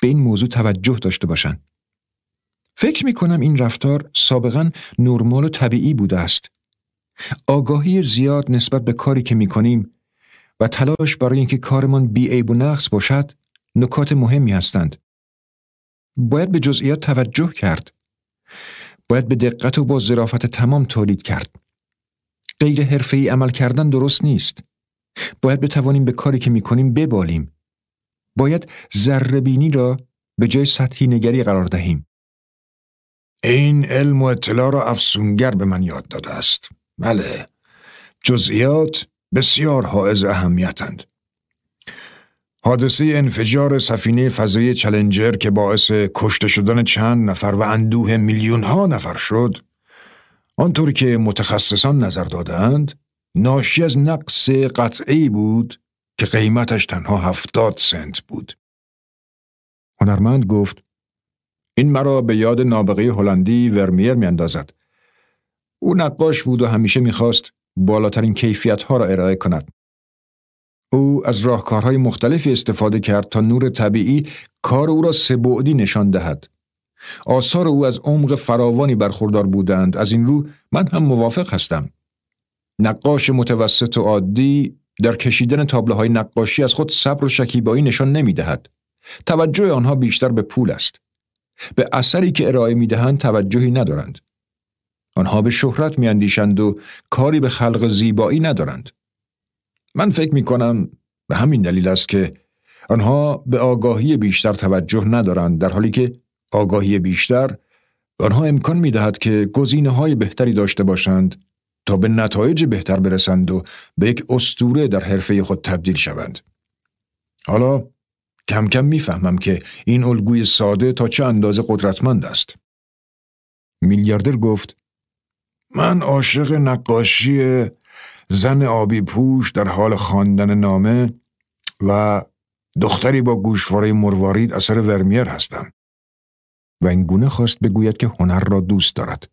به این موضوع توجه داشته باشند. فکر می کنم این رفتار سابقا نرمال و طبیعی بوده است. آگاهی زیاد نسبت به کاری که می کنیم و تلاش برای اینکه کارمان بیعیب و نقص باشد نکات مهمی هستند. باید به جزئیات توجه کرد. باید به دقت و با ظرافت تمام تولید کرد. غیر حرفه‌ای عمل کردن درست نیست. باید بتوانیم به کاری که می‌کنیم ببالیم. باید ذره را به جای سطحی نگری قرار دهیم. این علم و اطلاع را افسونگر به من یاد داده است. بله، جزئیات بسیار حائز اهمیتند. حادثه انفجار سفینه فضایی چلنجر که باعث کشته شدن چند نفر و اندوه میلیون ها نفر شد، آنطور که متخصصان نظر دادند، ناشی از نقص قطعی بود که قیمتش تنها هفتاد سنت بود. هنرمند گفت این مرا به یاد نابغه هلندی ورمیر میاندازد. او نقاش بود و همیشه می‌خواست بالاترین کیفیت ها را ارائه کند. او از راهکارهای مختلفی استفاده کرد تا نور طبیعی کار او را سبعدی نشان دهد. آثار او از عمق فراوانی برخوردار بودند از این رو من هم موافق هستم. نقاش متوسط و عادی در کشیدن تابلوهای نقاشی از خود صبر و شکیبایی نشان نمی دهد. توجه آنها بیشتر به پول است. به اثری که ارائه می دهند توجهی ندارند. آنها به شهرت می اندیشند و کاری به خلق زیبایی ندارند. من فکر می کنم به همین دلیل است که آنها به آگاهی بیشتر توجه ندارند در حالی که آگاهی بیشتر آنها امکان می دهد که گزینه های بهتری داشته باشند تا به نتایج بهتر برسند و به یک استوره در حرفه خود تبدیل شوند. حالا کم کم می‌فهمم که این الگوی ساده تا چه اندازه قدرتمند است. میلیاردر گفت من عاشق نقاشی زن آبی پوش در حال خواندن نامه و دختری با گوشواره مروارید اثر ورمیر هستم. و این گونه خواست بگوید که هنر را دوست دارد.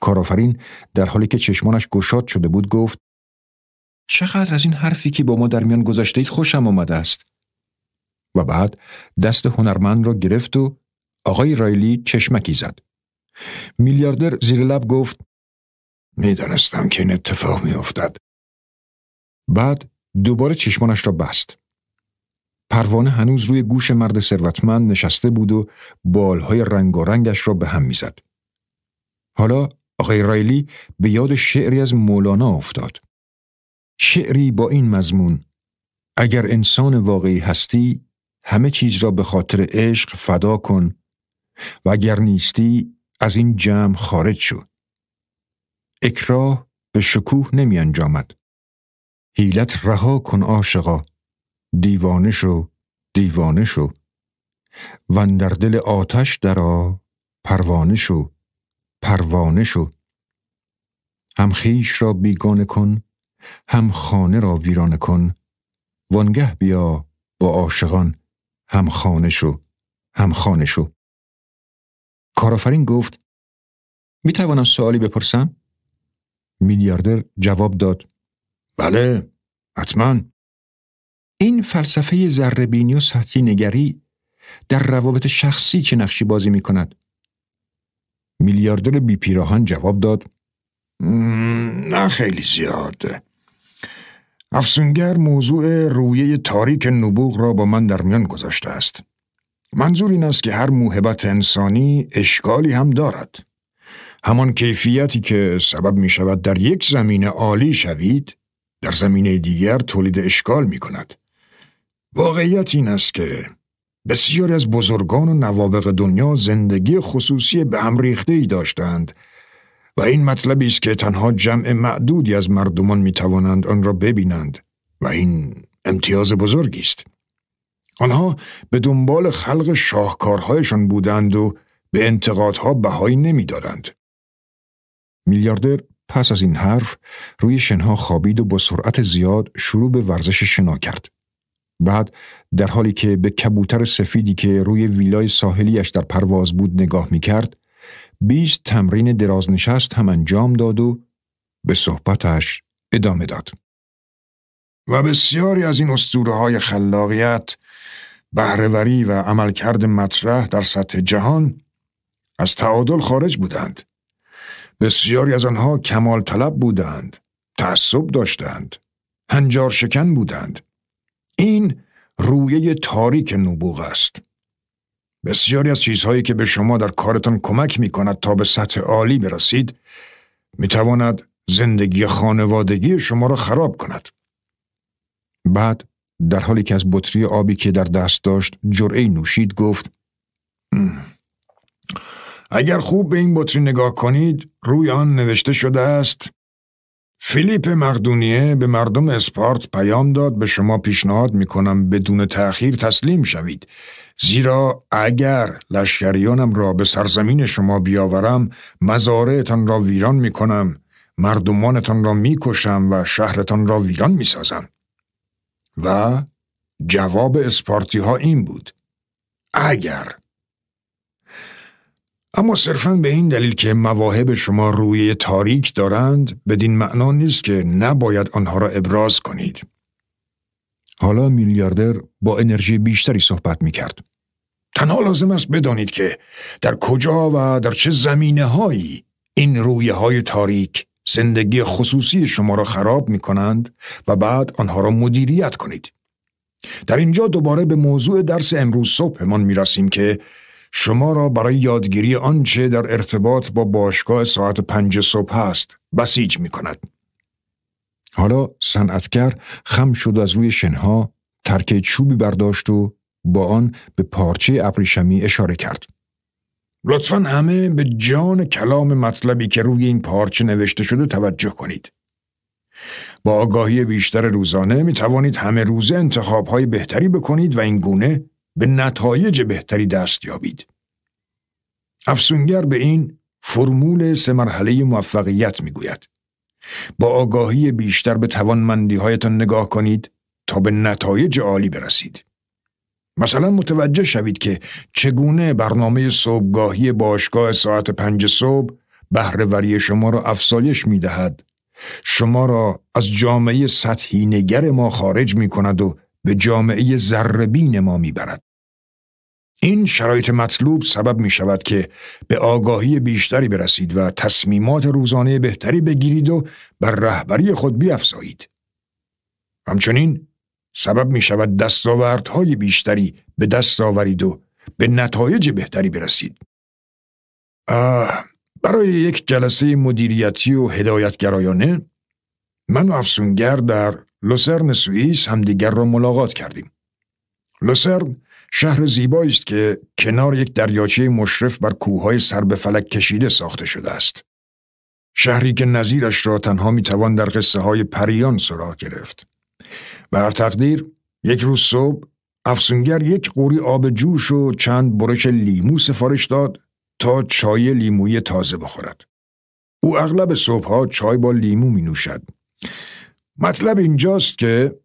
کارآفرین در حالی که چشمانش گشاد شده بود گفت چقدر از این حرفی که با ما در میان گذاشته خوشم آمده است. و بعد دست هنرمند را گرفت و آقای رایلی چشمکی زد. میلیاردر زیر لب گفت می‌دانستم که این اتفاق میافتد. بعد دوباره چشمانش را بست. پروانه هنوز روی گوش مرد ثروتمند نشسته بود و بالهای رنگارنگش را به هم می‌زد. حالا آقای رایلی به یاد شعری از مولانا افتاد. شعری با این مضمون اگر انسان واقعی هستی همه چیز را به خاطر عشق فدا کن و اگر نیستی از این جمع خارج شو. اکراه به شکوه نمی انجامد. حیلت رها کن عاشقا دیوانه شو دیوانه شو. و در دل آتش درا پروانه شو پروانه شو. هم خیش را بیگانه کن هم خانه را ویرانه کن. وانگه بیا با عاشقان هم خانه شو هم خانه شو. کارآفرین گفت می توانم سوالی بپرسم؟ میلیاردر جواب داد. بله حتما. این فلسفه ذرهبینی و سطحی نگری در روابط شخصی چه نقشی بازی می کند؟ میلیاردر بی پیراهن جواب داد. نه خیلی زیاد. افسونگر موضوع رویه تاریک نبوغ را با من در میان گذاشته است. منظور این است که هر موهبت انسانی اشکالی هم دارد. همان کیفیتی که سبب می شود در یک زمینه عالی شوید در زمینه دیگر تولید اشکال می کند واقعیت این است که بسیاری از بزرگان و نوابق دنیا زندگی خصوصی به هم ریخته ای داشتند و این مطلبی است که تنها جمع معدودی از مردمان می توانند آن را ببینند و این امتیاز بزرگی است. آنها به دنبال خلق شاهکارهایشان بودند و به انتقادها بهایی نمی‌دادند. میلیاردر پس از این حرف روی شنها خوابید و با سرعت زیاد شروع به ورزش شنا کرد. بعد در حالی که به کبوتر سفیدی که روی ویلای ساحلیش در پرواز بود نگاه می کرد، بیست تمرین درازنشست هم انجام داد و به صحبتش ادامه داد. و بسیاری از این اسطوره های خلاقیت، بهرهوری و عملکرد مطرح در سطح جهان از تعادل خارج بودند. بسیاری از آنها کمال طلب بودند، تعصب داشتند، هنجار شکن بودند. این رویه تاریک نبوغ است. بسیاری از چیزهایی که به شما در کارتان کمک می کند تا به سطح عالی برسید می تواند زندگی خانوادگی شما را خراب کند. بعد در حالی که از بطری آبی که در دست داشت جرعه نوشید گفت اگر خوب به این بطری نگاه کنید روی آن نوشته شده است فیلیپ مقدونیه به مردم اسپارت پیام داد به شما پیشنهاد می کنم بدون تأخیر تسلیم شوید زیرا اگر لشکریانم را به سرزمین شما بیاورم مزارعتان را ویران می کنم مردمانتان را می کشم و شهرتان را ویران می سازم. و جواب اسپارتی ها این بود اگر اما صرفا به این دلیل که مواهب شما روی تاریک دارند بدین معنا نیست که نباید آنها را ابراز کنید. حالا میلیاردر با انرژی بیشتری صحبت می کرد. تنها لازم است بدانید که در کجا و در چه زمینه هایی این رویه های تاریک زندگی خصوصی شما را خراب می کنند و بعد آنها را مدیریت کنید. در اینجا دوباره به موضوع درس امروز صبحمان می رسیم که شما را برای یادگیری آنچه در ارتباط با باشگاه ساعت پنج صبح است بسیج می کند. حالا صنعتگر خم شد از روی شنها ترک چوبی برداشت و با آن به پارچه ابریشمی اشاره کرد. لطفا همه به جان کلام مطلبی که روی این پارچه نوشته شده توجه کنید. با آگاهی بیشتر روزانه می توانید همه روزه انتخاب های بهتری بکنید و این گونه به نتایج بهتری دست یابید. افسونگر به این فرمول سه مرحله موفقیت می گوید. با آگاهی بیشتر به توانمندی هایتان نگاه کنید تا به نتایج عالی برسید. مثلا متوجه شوید که چگونه برنامه صبحگاهی باشگاه ساعت پنج صبح بهرهوری شما را افزایش می دهد. شما را از جامعه سطحی نگر ما خارج می کند و به جامعه ذربین ما می برد. این شرایط مطلوب سبب می شود که به آگاهی بیشتری برسید و تصمیمات روزانه بهتری بگیرید و بر رهبری خود بیافزایید. همچنین سبب می شود دستاوردهای بیشتری به دست آورید و به نتایج بهتری برسید. آه، برای یک جلسه مدیریتی و هدایتگرایانه من و افسونگر در لوسرن سوئیس همدیگر را ملاقات کردیم. لوسرن شهر زیبایی است که کنار یک دریاچه مشرف بر کوههای سر به فلک کشیده ساخته شده است. شهری که نظیرش را تنها می‌توان در قصه های پریان سراغ گرفت. بر تقدیر یک روز صبح افسونگر یک قوری آب جوش و چند برش لیمو سفارش داد تا چای لیموی تازه بخورد. او اغلب صبحها چای با لیمو می نوشد. مطلب اینجاست که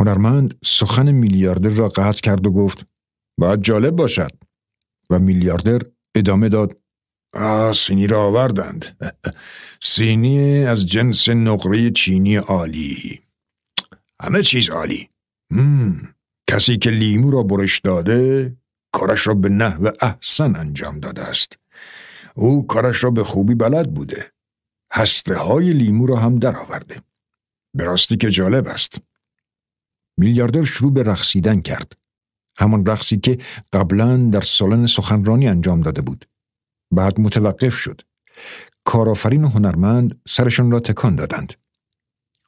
هنرمند سخن میلیاردر را قطع کرد و گفت باید جالب باشد. و میلیاردر ادامه داد آه سینی را آوردند. سینی از جنس نقره چینی عالی. همه چیز عالی. کسی که لیمو را برش داده کارش را به نحو احسن انجام داده است. او کارش را به خوبی بلد بوده. هسته های لیمو را هم درآورده. به راستی که جالب است. میلیاردر شروع به رقصیدن کرد. همان رقصی که قبلا در سالن سخنرانی انجام داده بود. بعد متوقف شد. کارآفرین و هنرمند سرشان را تکان دادند.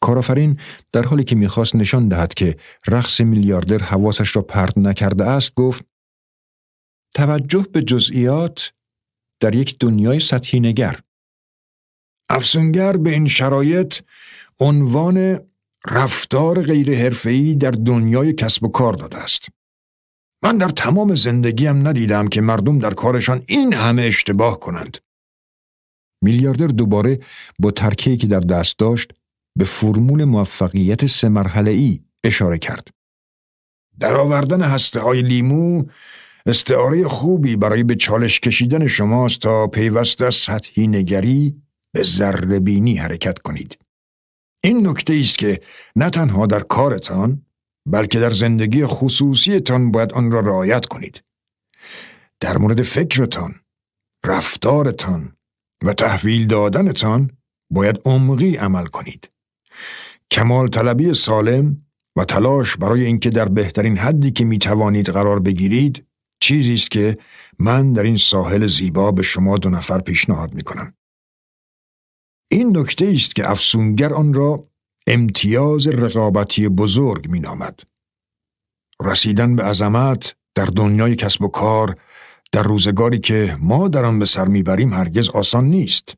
کارآفرین در حالی که می‌خواست نشان دهد که رقص میلیاردر حواسش را پرد نکرده است گفت توجه به جزئیات در یک دنیای سطحی نگر. افسونگر به این شرایط عنوان رفتار غیر حرفه‌ای در دنیای کسب و کار داده است. من در تمام زندگیم ندیدم که مردم در کارشان این همه اشتباه کنند. میلیاردر دوباره با ترکیه که در دست داشت به فرمول موفقیت سه مرحله ای اشاره کرد. در آوردن هسته های لیمو استعاره خوبی برای به چالش کشیدن شماست تا پیوسته از سطحی نگری به ذره حرکت کنید. این نکته است که نه تنها در کارتان بلکه در زندگی خصوصیتان باید آن را رعایت کنید. در مورد فکرتان، رفتارتان و تحویل دادنتان باید عمقی عمل کنید. کمال طلبی سالم و تلاش برای اینکه در بهترین حدی که می توانید قرار بگیرید چیزی است که من در این ساحل زیبا به شما دو نفر پیشنهاد می کنم. این نکته است که افسونگر آن را امتیاز رقابتی بزرگ می نامد. رسیدن به عظمت در دنیای کسب و کار در روزگاری که ما در آن به سر می‌بریم هرگز آسان نیست.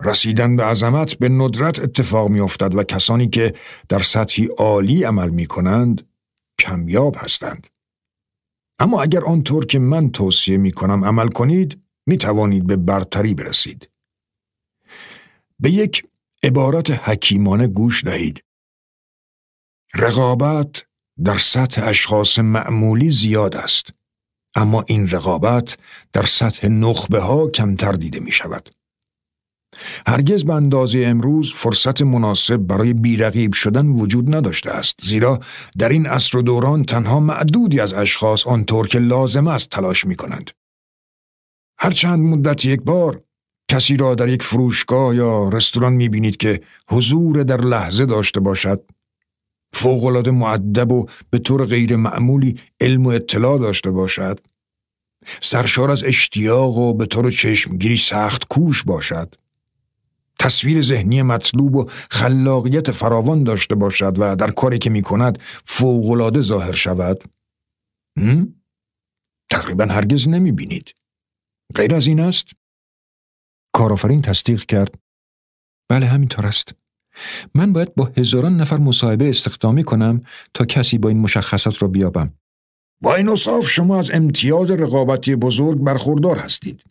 رسیدن به عظمت به ندرت اتفاق میافتد و کسانی که در سطحی عالی عمل می کنند کمیاب هستند. اما اگر آنطور که من توصیه می کنم عمل کنید می توانید به برتری برسید. به یک عبارت حکیمانه گوش دهید. رقابت در سطح اشخاص معمولی زیاد است اما این رقابت در سطح نخبه ها کمتر دیده می شود. هرگز به اندازه امروز فرصت مناسب برای بیرقیب شدن وجود نداشته است زیرا در این عصر و دوران تنها معدودی از اشخاص آنطور که لازم است تلاش می کنند. هر چند مدت یک بار کسی را در یک فروشگاه یا رستوران می‌بینید که حضور در لحظه داشته باشد؟ فوقالعاده معدب و به طور غیر معمولی علم و اطلاع داشته باشد. سرشار از اشتیاق و به طور چشمگیری سخت کوش باشد. تصویر ذهنی مطلوب و خلاقیت فراوان داشته باشد و در کاری که می کند فوقالعاده ظاهر شود. تقریبا هرگز نمی بینید. غیر از این است؟ کارآفرین تصدیق کرد. بله همینطور است. من باید با هزاران نفر مصاحبه استخدامی کنم تا کسی با این مشخصات را بیابم. با این اصاف شما از امتیاز رقابتی بزرگ برخوردار هستید.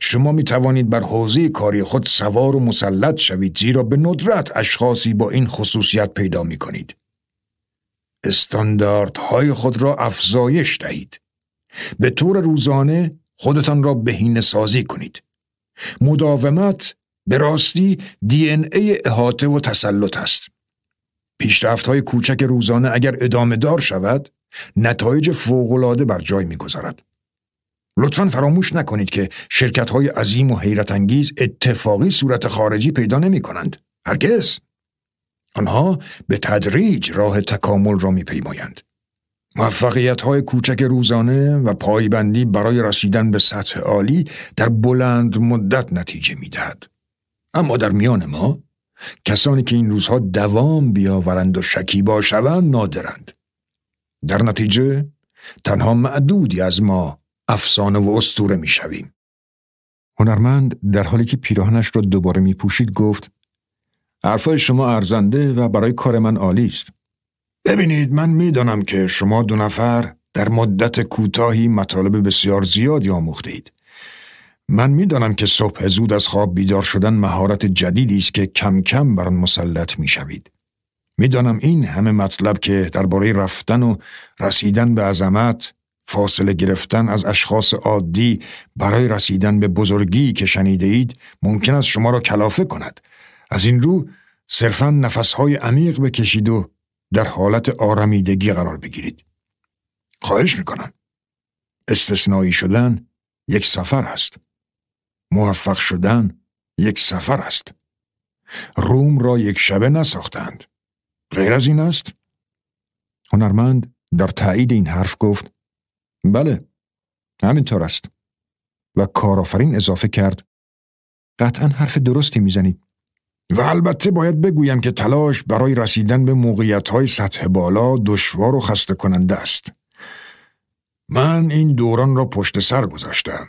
شما می توانید بر حوزه کاری خود سوار و مسلط شوید زیرا به ندرت اشخاصی با این خصوصیت پیدا می کنید. استانداردهای خود را افزایش دهید. به طور روزانه خودتان را بهینه سازی کنید. مداومت به راستی دی این ای احاطه و تسلط است. پیشرفت های کوچک روزانه اگر ادامه دار شود، نتایج فوقالعاده بر جای می‌گذارد. لطفا فراموش نکنید که شرکت های عظیم و حیرت انگیز اتفاقی صورت خارجی پیدا نمی کنند. هرگز. آنها به تدریج راه تکامل را میپیمایند. موفقیت های کوچک روزانه و پایبندی برای رسیدن به سطح عالی در بلند مدت نتیجه می دهد. اما در میان ما کسانی که این روزها دوام بیاورند و شکیبا شوند نادرند. در نتیجه تنها معدودی از ما افسانه و استوره می شویم. هنرمند در حالی که پیراهنش را دوباره می پوشید گفت حرفای شما ارزنده و برای کار من عالی است. ببینید من می‌دانم که شما دو نفر در مدت کوتاهی مطالب بسیار زیادی آموخته اید. من می‌دانم که صبح زود از خواب بیدار شدن مهارت جدیدی است که کم کم بر آن مسلط می‌شوید. می‌دانم این همه مطلب که درباره رفتن و رسیدن به عظمت، فاصله گرفتن از اشخاص عادی برای رسیدن به بزرگی که شنیده اید ممکن است شما را کلافه کند. از این رو صرفا نفسهای عمیق بکشید و در حالت آرمیدگی قرار بگیرید. خواهش می‌کنم. استثنایی شدن یک سفر است. موفق شدن یک سفر است. روم را یک شبه نساختند. غیر از این است؟ هنرمند در تایید این حرف گفت بله همینطور است و کارآفرین اضافه کرد قطعا حرف درستی می‌زنید و البته باید بگویم که تلاش برای رسیدن به موقعیت های سطح بالا دشوار و خسته کننده است. من این دوران را پشت سر گذاشتم.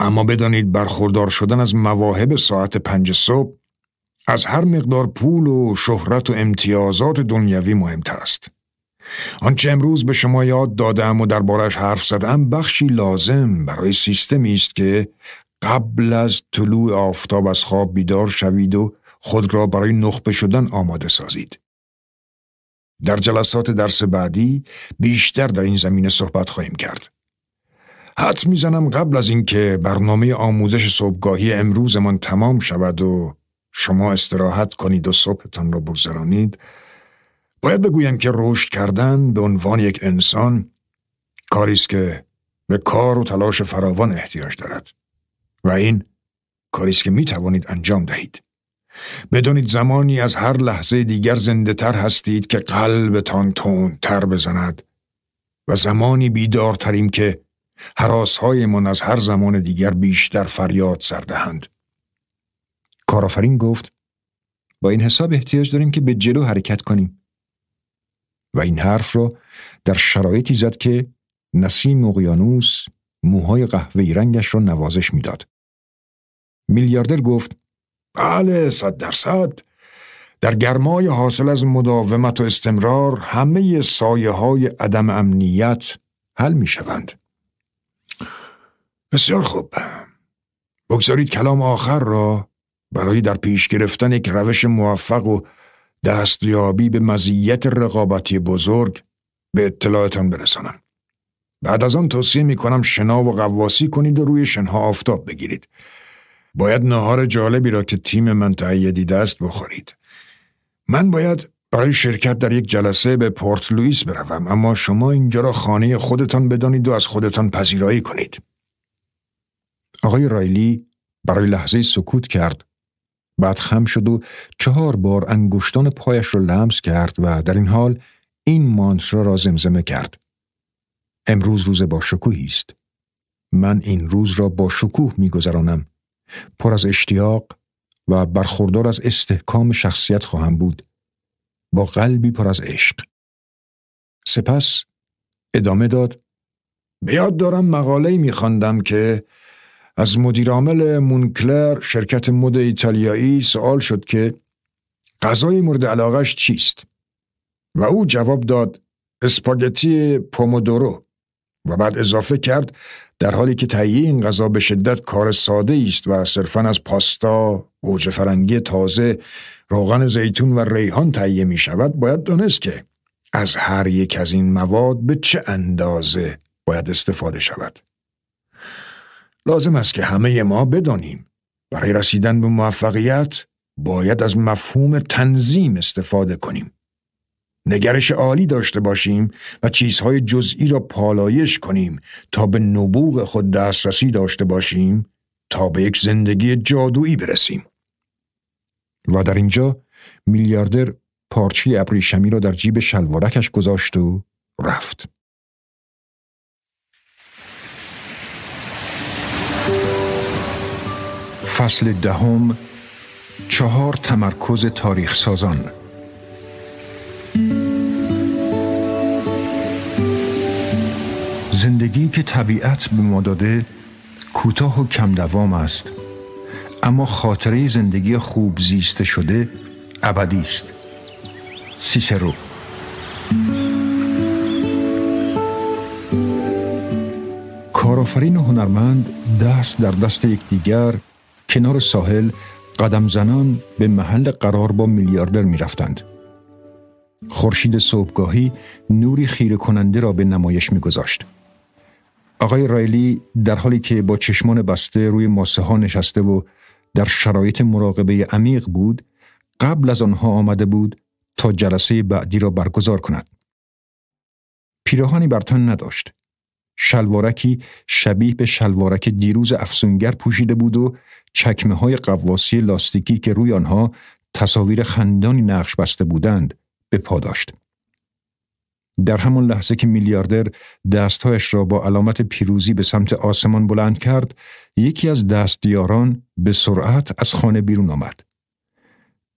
اما بدانید برخوردار شدن از مواهب ساعت پنج صبح از هر مقدار پول و شهرت و امتیازات دنیوی مهمتر است. آنچه امروز به شما یاد دادم و دربارش حرف زدم بخشی لازم برای سیستمی است که قبل از طلوع آفتاب از خواب بیدار شوید و خود را برای نخبه شدن آماده سازید. در جلسات درس بعدی بیشتر در این زمینه صحبت خواهیم کرد. حد می‌زنم قبل از اینکه برنامه آموزش صبحگاهی امروزمان تمام شود و شما استراحت کنید و صبحتان را بگذرانید باید بگویم که رشد کردن به عنوان یک انسان کاری است که به کار و تلاش فراوان احتیاج دارد و این کاری است که می توانید انجام دهید بدانید زمانی از هر لحظه دیگر زنده تر هستید که قلبتان تون تر بزند و زمانی بیدارتریم که من از هر زمان دیگر بیشتر فریاد سردهند. کارآفرین گفت با این حساب احتیاج داریم که به جلو حرکت کنیم. و این حرف را در شرایطی زد که نسیم اقیانوس موهای قهوه‌ای رنگش را نوازش می‌داد. میلیاردر گفت بله صد درصد در گرمای حاصل از مداومت و استمرار همه سایه های عدم امنیت حل می شوند. بسیار خوب. بگذارید کلام آخر را برای در پیش گرفتن یک روش موفق و دستیابی به مزیت رقابتی بزرگ به اطلاعتان برسانم. بعد از آن توصیه می کنم شنا و قواسی کنید و روی شنها آفتاب بگیرید. باید نهار جالبی را که تیم من تهیه دیده است بخورید. من باید برای شرکت در یک جلسه به پورت لوئیس بروم اما شما اینجا را خانه خودتان بدانید و از خودتان پذیرایی کنید. آقای رایلی برای لحظه سکوت کرد. بعد خم شد و چهار بار انگشتان پایش را لمس کرد و در این حال این مانترا را زمزمه کرد. امروز روز با شکوهی است. من این روز را با شکوه میگذرانم. پر از اشتیاق و برخوردار از استحکام شخصیت خواهم بود. با قلبی پر از عشق. سپس ادامه داد بیاد دارم مقاله می که از مدیرعامل مونکلر شرکت مد ایتالیایی سوال شد که غذای مورد علاقش چیست و او جواب داد اسپاگتی پومودورو و بعد اضافه کرد در حالی که تهیه این غذا به شدت کار ساده است و صرفا از پاستا، گوجه فرنگی تازه، روغن زیتون و ریحان تهیه می شود باید دانست که از هر یک از این مواد به چه اندازه باید استفاده شود. لازم است که همه ما بدانیم برای رسیدن به موفقیت باید از مفهوم تنظیم استفاده کنیم. نگرش عالی داشته باشیم و چیزهای جزئی را پالایش کنیم تا به نبوغ خود دسترسی داشته باشیم تا به یک زندگی جادویی برسیم. و در اینجا میلیاردر پارچی ابریشمی را در جیب شلوارکش گذاشت و رفت. فصل دهم چهار تمرکز تاریخ سازان زندگی که طبیعت به ما داده کوتاه و کم دوام است اما خاطره زندگی خوب زیسته شده ابدی است سیسرو کارآفرین و هنرمند دست در دست یکدیگر کنار ساحل قدم زنان به محل قرار با میلیاردر می رفتند. خورشید صبحگاهی نوری خیره کننده را به نمایش می گذاشت. آقای رایلی در حالی که با چشمان بسته روی ماسه ها نشسته و در شرایط مراقبه عمیق بود قبل از آنها آمده بود تا جلسه بعدی را برگزار کند. پیراهانی بر تن نداشت. شلوارکی شبیه به شلوارک دیروز افسونگر پوشیده بود و چکمه های قواسی لاستیکی که روی آنها تصاویر خندانی نقش بسته بودند به پا داشت. در همان لحظه که میلیاردر دستهایش را با علامت پیروزی به سمت آسمان بلند کرد، یکی از دستیاران به سرعت از خانه بیرون آمد.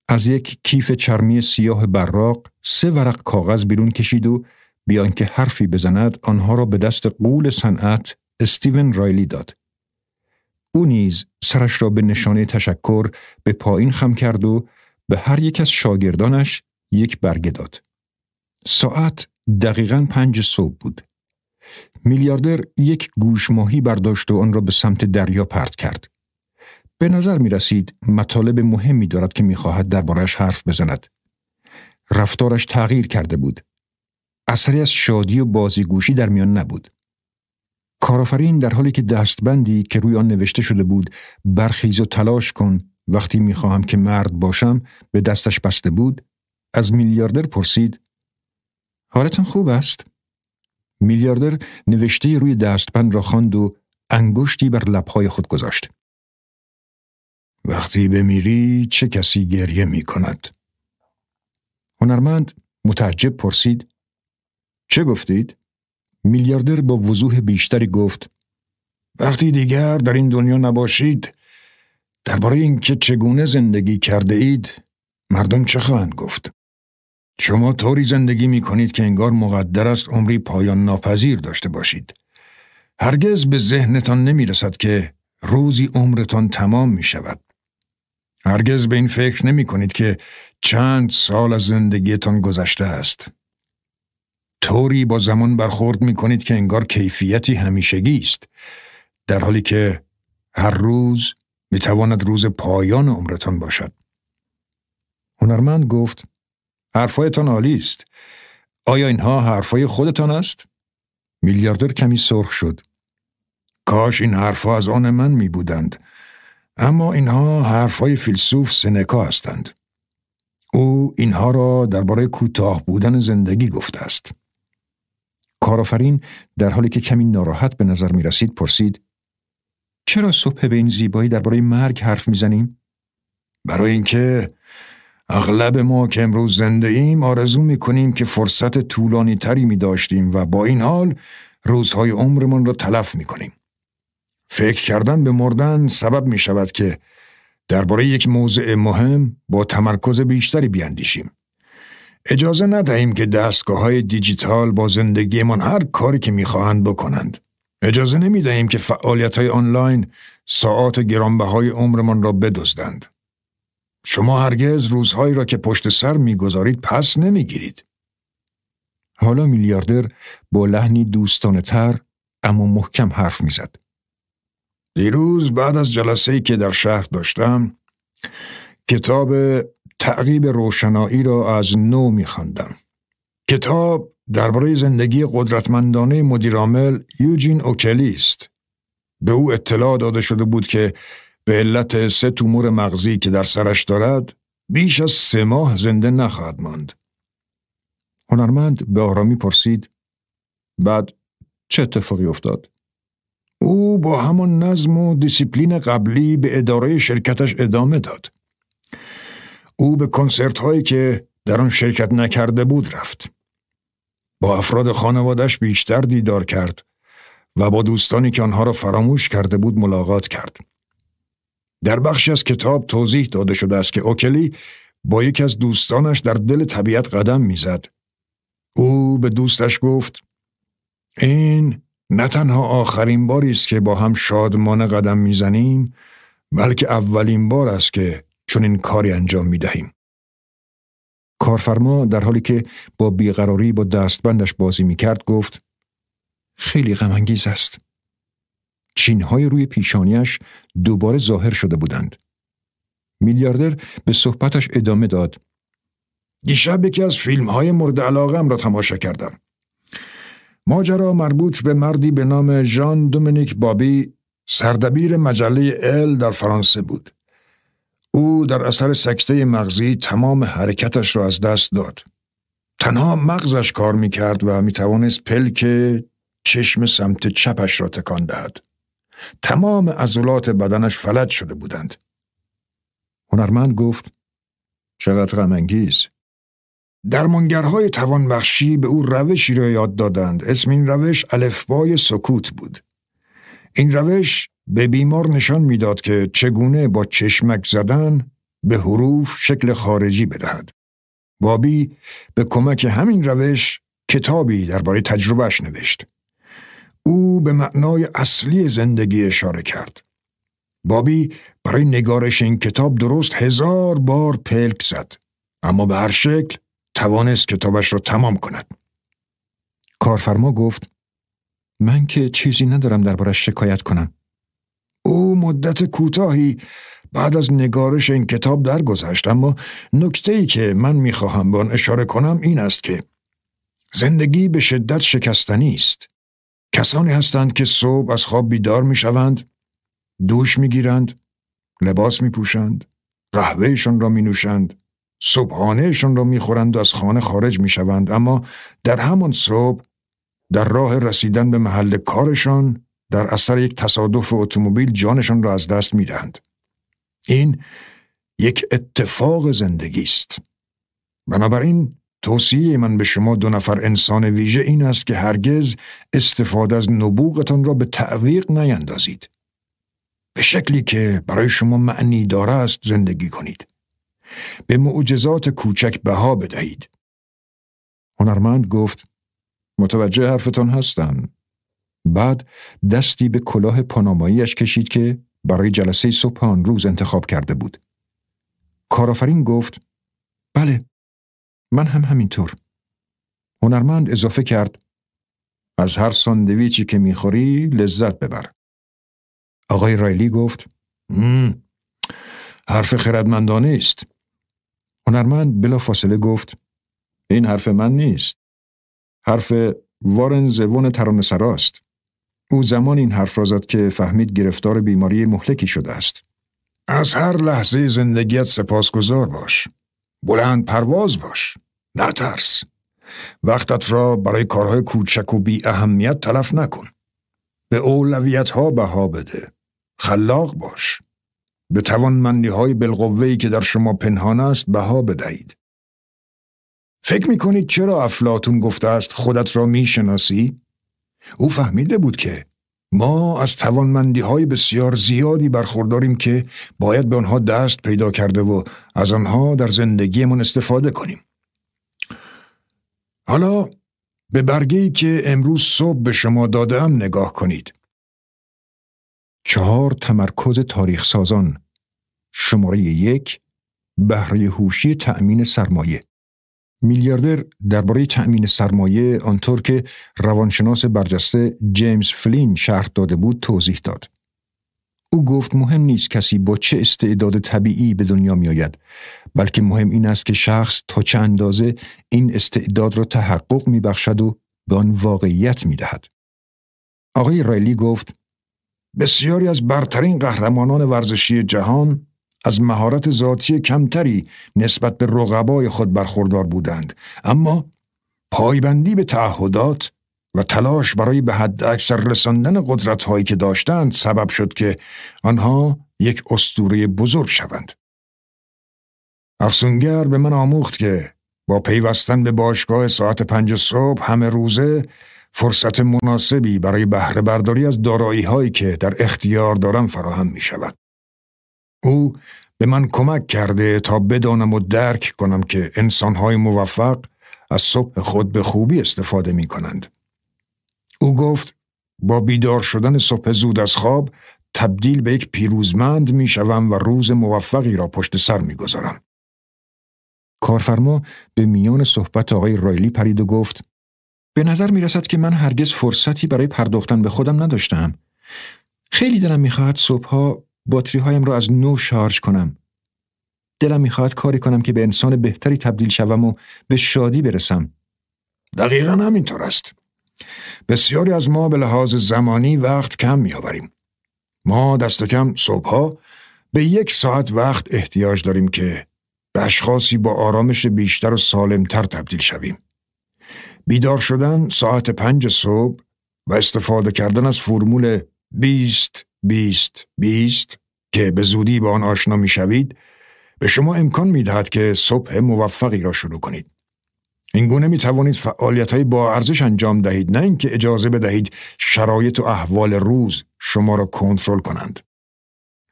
از یک کیف چرمی سیاه براق سه ورق کاغذ بیرون کشید و بیان که حرفی بزند آنها را به دست قول صنعت استیون رایلی داد. او نیز سرش را به نشانه تشکر به پایین خم کرد و به هر یک از شاگردانش یک برگه داد. ساعت دقیقا پنج صبح بود. میلیاردر یک گوش ماهی برداشت و آن را به سمت دریا پرت کرد. به نظر می رسید مطالب مهمی دارد که می خواهد دربارش حرف بزند. رفتارش تغییر کرده بود. اثری از شادی و بازیگوشی در میان نبود. کارآفرین در حالی که دستبندی که روی آن نوشته شده بود برخیز و تلاش کن وقتی می‌خواهم که مرد باشم به دستش بسته بود از میلیاردر پرسید حالتان خوب است؟ میلیاردر نوشته روی دستبند را خواند و انگشتی بر لبهای خود گذاشت. وقتی بمیری چه کسی گریه می کند؟ هنرمند متعجب پرسید چه گفتید؟ میلیاردر با وضوح بیشتری گفت وقتی دیگر در این دنیا نباشید درباره اینکه چگونه زندگی کرده اید مردم چه خواهند گفت شما طوری زندگی می کنید که انگار مقدر است عمری پایان ناپذیر داشته باشید. هرگز به ذهنتان نمی رسد که روزی عمرتان تمام می شود هرگز به این فکر نمی کنید که چند سال از زندگیتان گذشته است. طوری با زمان برخورد می کنید که انگار کیفیتی همیشگی است. در حالی که هر روز می تواند روز پایان عمرتان باشد. هنرمند گفت حرفایتان عالی است. آیا اینها حرفای خودتان است؟ میلیاردر کمی سرخ شد. کاش این حرفها از آن من می بودند. اما اینها حرفهای فیلسوف سنکا هستند. او اینها را درباره کوتاه بودن زندگی گفته است. کارآفرین در حالی که کمی ناراحت به نظر می رسید پرسید چرا صبح به این زیبایی درباره مرگ حرف می‌زنیم؟ برای اینکه اغلب ما که امروز زنده ایم آرزو می‌کنیم که فرصت طولانی تری می داشتیم و با این حال روزهای عمرمان را تلف می کنیم. فکر کردن به مردن سبب می شود که درباره یک موضوع مهم با تمرکز بیشتری بیاندیشیم. اجازه ندهیم که دستگاه های دیجیتال با زندگیمان هر کاری که می‌خواهند بکنند. اجازه نمی دهیم که فعالیت های آنلاین ساعات گرانبهای عمرمان را بدزدند. شما هرگز روزهایی را که پشت سر می‌گذارید پس نمی‌گیرید. حالا میلیاردر با لحنی دوستانه تر اما محکم حرف می‌زد. دیروز بعد از جلسه که در شهر داشتم کتاب تعقیب روشنایی را از نو میخواندم. کتاب درباره زندگی قدرتمندانه مدیرعامل یوجین اوکلی است. به او اطلاع داده شده بود که به علت سه تومور مغزی که در سرش دارد بیش از سه ماه زنده نخواهد ماند. هنرمند به آرامی پرسید بعد چه اتفاقی افتاد؟ او با همان نظم و دیسیپلین قبلی به اداره شرکتش ادامه داد. او به کنسرت هایی که در آن شرکت نکرده بود رفت. با افراد خانوادش بیشتر دیدار کرد و با دوستانی که آنها را فراموش کرده بود ملاقات کرد. در بخشی از کتاب توضیح داده شده است که اوکلی با یکی از دوستانش در دل طبیعت قدم می‌زد. او به دوستش گفت این نه تنها آخرین باری است که با هم شادمانه قدم می‌زنیم بلکه اولین بار است که چون این کاری انجام می دهیم. کارفرما در حالی که با بیقراری با دستبندش بازی می کرد گفت خیلی غمانگیز است. چینهای روی پیشانیش دوباره ظاهر شده بودند. میلیاردر به صحبتش ادامه داد. دیشب یکی از فیلم های مورد علاقم را تماشا کردم. ماجرا مربوط به مردی به نام ژان دومینیک بابی سردبیر مجله ال در فرانسه بود. او در اثر سکته مغزی تمام حرکتش را از دست داد. تنها مغزش کار می کرد و می توانست پلک چشم سمت چپش را تکان دهد. تمام عضلات بدنش فلج شده بودند. هنرمند گفت چقدر غمانگیز درمانگرهای توانبخشی به او روشی را یاد دادند. اسم این روش الفبای سکوت بود. این روش به بیمار نشان می‌داد که چگونه با چشمک زدن به حروف شکل خارجی بدهد. بابی به کمک همین روش کتابی درباره تجربهش نوشت. او به معنای اصلی زندگی اشاره کرد. بابی برای نگارش این کتاب درست هزار بار پلک زد. اما به هر شکل توانست کتابش را تمام کند. کارفرما گفت من که چیزی ندارم دربارش شکایت کنم. او مدت کوتاهی بعد از نگارش این کتاب درگذشت اما نکته ای که من می‌خواهم به آن اشاره کنم این است که زندگی به شدت شکستنی است. کسانی هستند که صبح از خواب بیدار می شوند، دوش می گیرند، لباس می پوشند، قهوهشان را می نوشند، صبحانهشان را می خورند و از خانه خارج می شوند اما در همان صبح در راه رسیدن به محل کارشان در اثر یک تصادف اتومبیل جانشان را از دست می دهند. این یک اتفاق زندگی است. بنابراین توصیه من به شما دو نفر انسان ویژه این است که هرگز استفاده از نبوغتان را به تعویق نیندازید. به شکلی که برای شما معنی داره است زندگی کنید. به معجزات کوچک بها بدهید. هنرمند گفت متوجه حرفتان هستم. بعد دستی به کلاه پاناماییش کشید که برای جلسه صبح آن روز انتخاب کرده بود. کارآفرین گفت بله من هم همینطور. هنرمند اضافه کرد از هر ساندویچی که می‌خوری لذت ببر. آقای رایلی گفت حرف خردمندانه است. هنرمند بلا فاصله گفت این حرف من نیست. حرف وارن زبون ترانه سراست. او زمان این حرف را زد که فهمید گرفتار بیماری مهلکی شده است. از هر لحظه زندگیت سپاسگزار باش. بلند پرواز باش. نترس. وقتت را برای کارهای کوچک و بی اهمیت تلف نکن. به اولویت ها بها بده. خلاق باش. به توانمندی های بالقوهی که در شما پنهان است بها بدهید. فکر می کنید چرا افلاتون گفته است خودت را می شناسی؟ او فهمیده بود که ما از توانمندی های بسیار زیادی برخورداریم که باید به آنها دست پیدا کرده و از آنها در زندگیمان استفاده کنیم. حالا به برگه که امروز صبح به شما دادم نگاه کنید. چهار تمرکز تاریخ سازان شماره یک بهره هوشی تأمین سرمایه میلیاردر درباره تأمین سرمایه آنطور که روانشناس برجسته جیمز فلین شرح داده بود توضیح داد. او گفت مهم نیست کسی با چه استعداد طبیعی به دنیا می آید بلکه مهم این است که شخص تا چه اندازه این استعداد را تحقق می بخشد و به آن واقعیت می دهد. آقای رایلی گفت بسیاری از برترین قهرمانان ورزشی جهان از مهارت ذاتی کمتری نسبت به رقبای خود برخوردار بودند اما پایبندی به تعهدات و تلاش برای به حد اکثر رساندن قدرت هایی که داشتند سبب شد که آنها یک استوره بزرگ شوند. افسونگر به من آموخت که با پیوستن به باشگاه ساعت پنج صبح همه روزه فرصت مناسبی برای بهره برداری از دارایی هایی که در اختیار دارم فراهم می شود. او به من کمک کرده تا بدانم و درک کنم که انسانهای موفق از صبح خود به خوبی استفاده می کنند. او گفت با بیدار شدن صبح زود از خواب تبدیل به یک پیروزمند می شوم و روز موفقی را پشت سر می گذارم. کارفرما به میان صحبت آقای رایلی پرید و گفت به نظر می رسد که من هرگز فرصتی برای پرداختن به خودم نداشتم. خیلی دلم می‌خواهد صبحها باتری هایم را از نو شارژ کنم. دلم می‌خواهد کاری کنم که به انسان بهتری تبدیل شوم و به شادی برسم. دقیقا همینطور است. بسیاری از ما به لحاظ زمانی وقت کم میآوریم. ما دست کم صبحها به یک ساعت وقت احتیاج داریم که به اشخاصی با آرامش بیشتر و سالمتر تبدیل شویم. بیدار شدن ساعت پنج صبح و استفاده کردن از فرمول 20 20 20 که به زودی با آن آشنا می شوید به شما امکان می دهد که صبح موفقی را شروع کنید. این گونه می توانید فعالیت های با ارزش انجام دهید نه اینکه اجازه بدهید شرایط و احوال روز شما را کنترل کنند.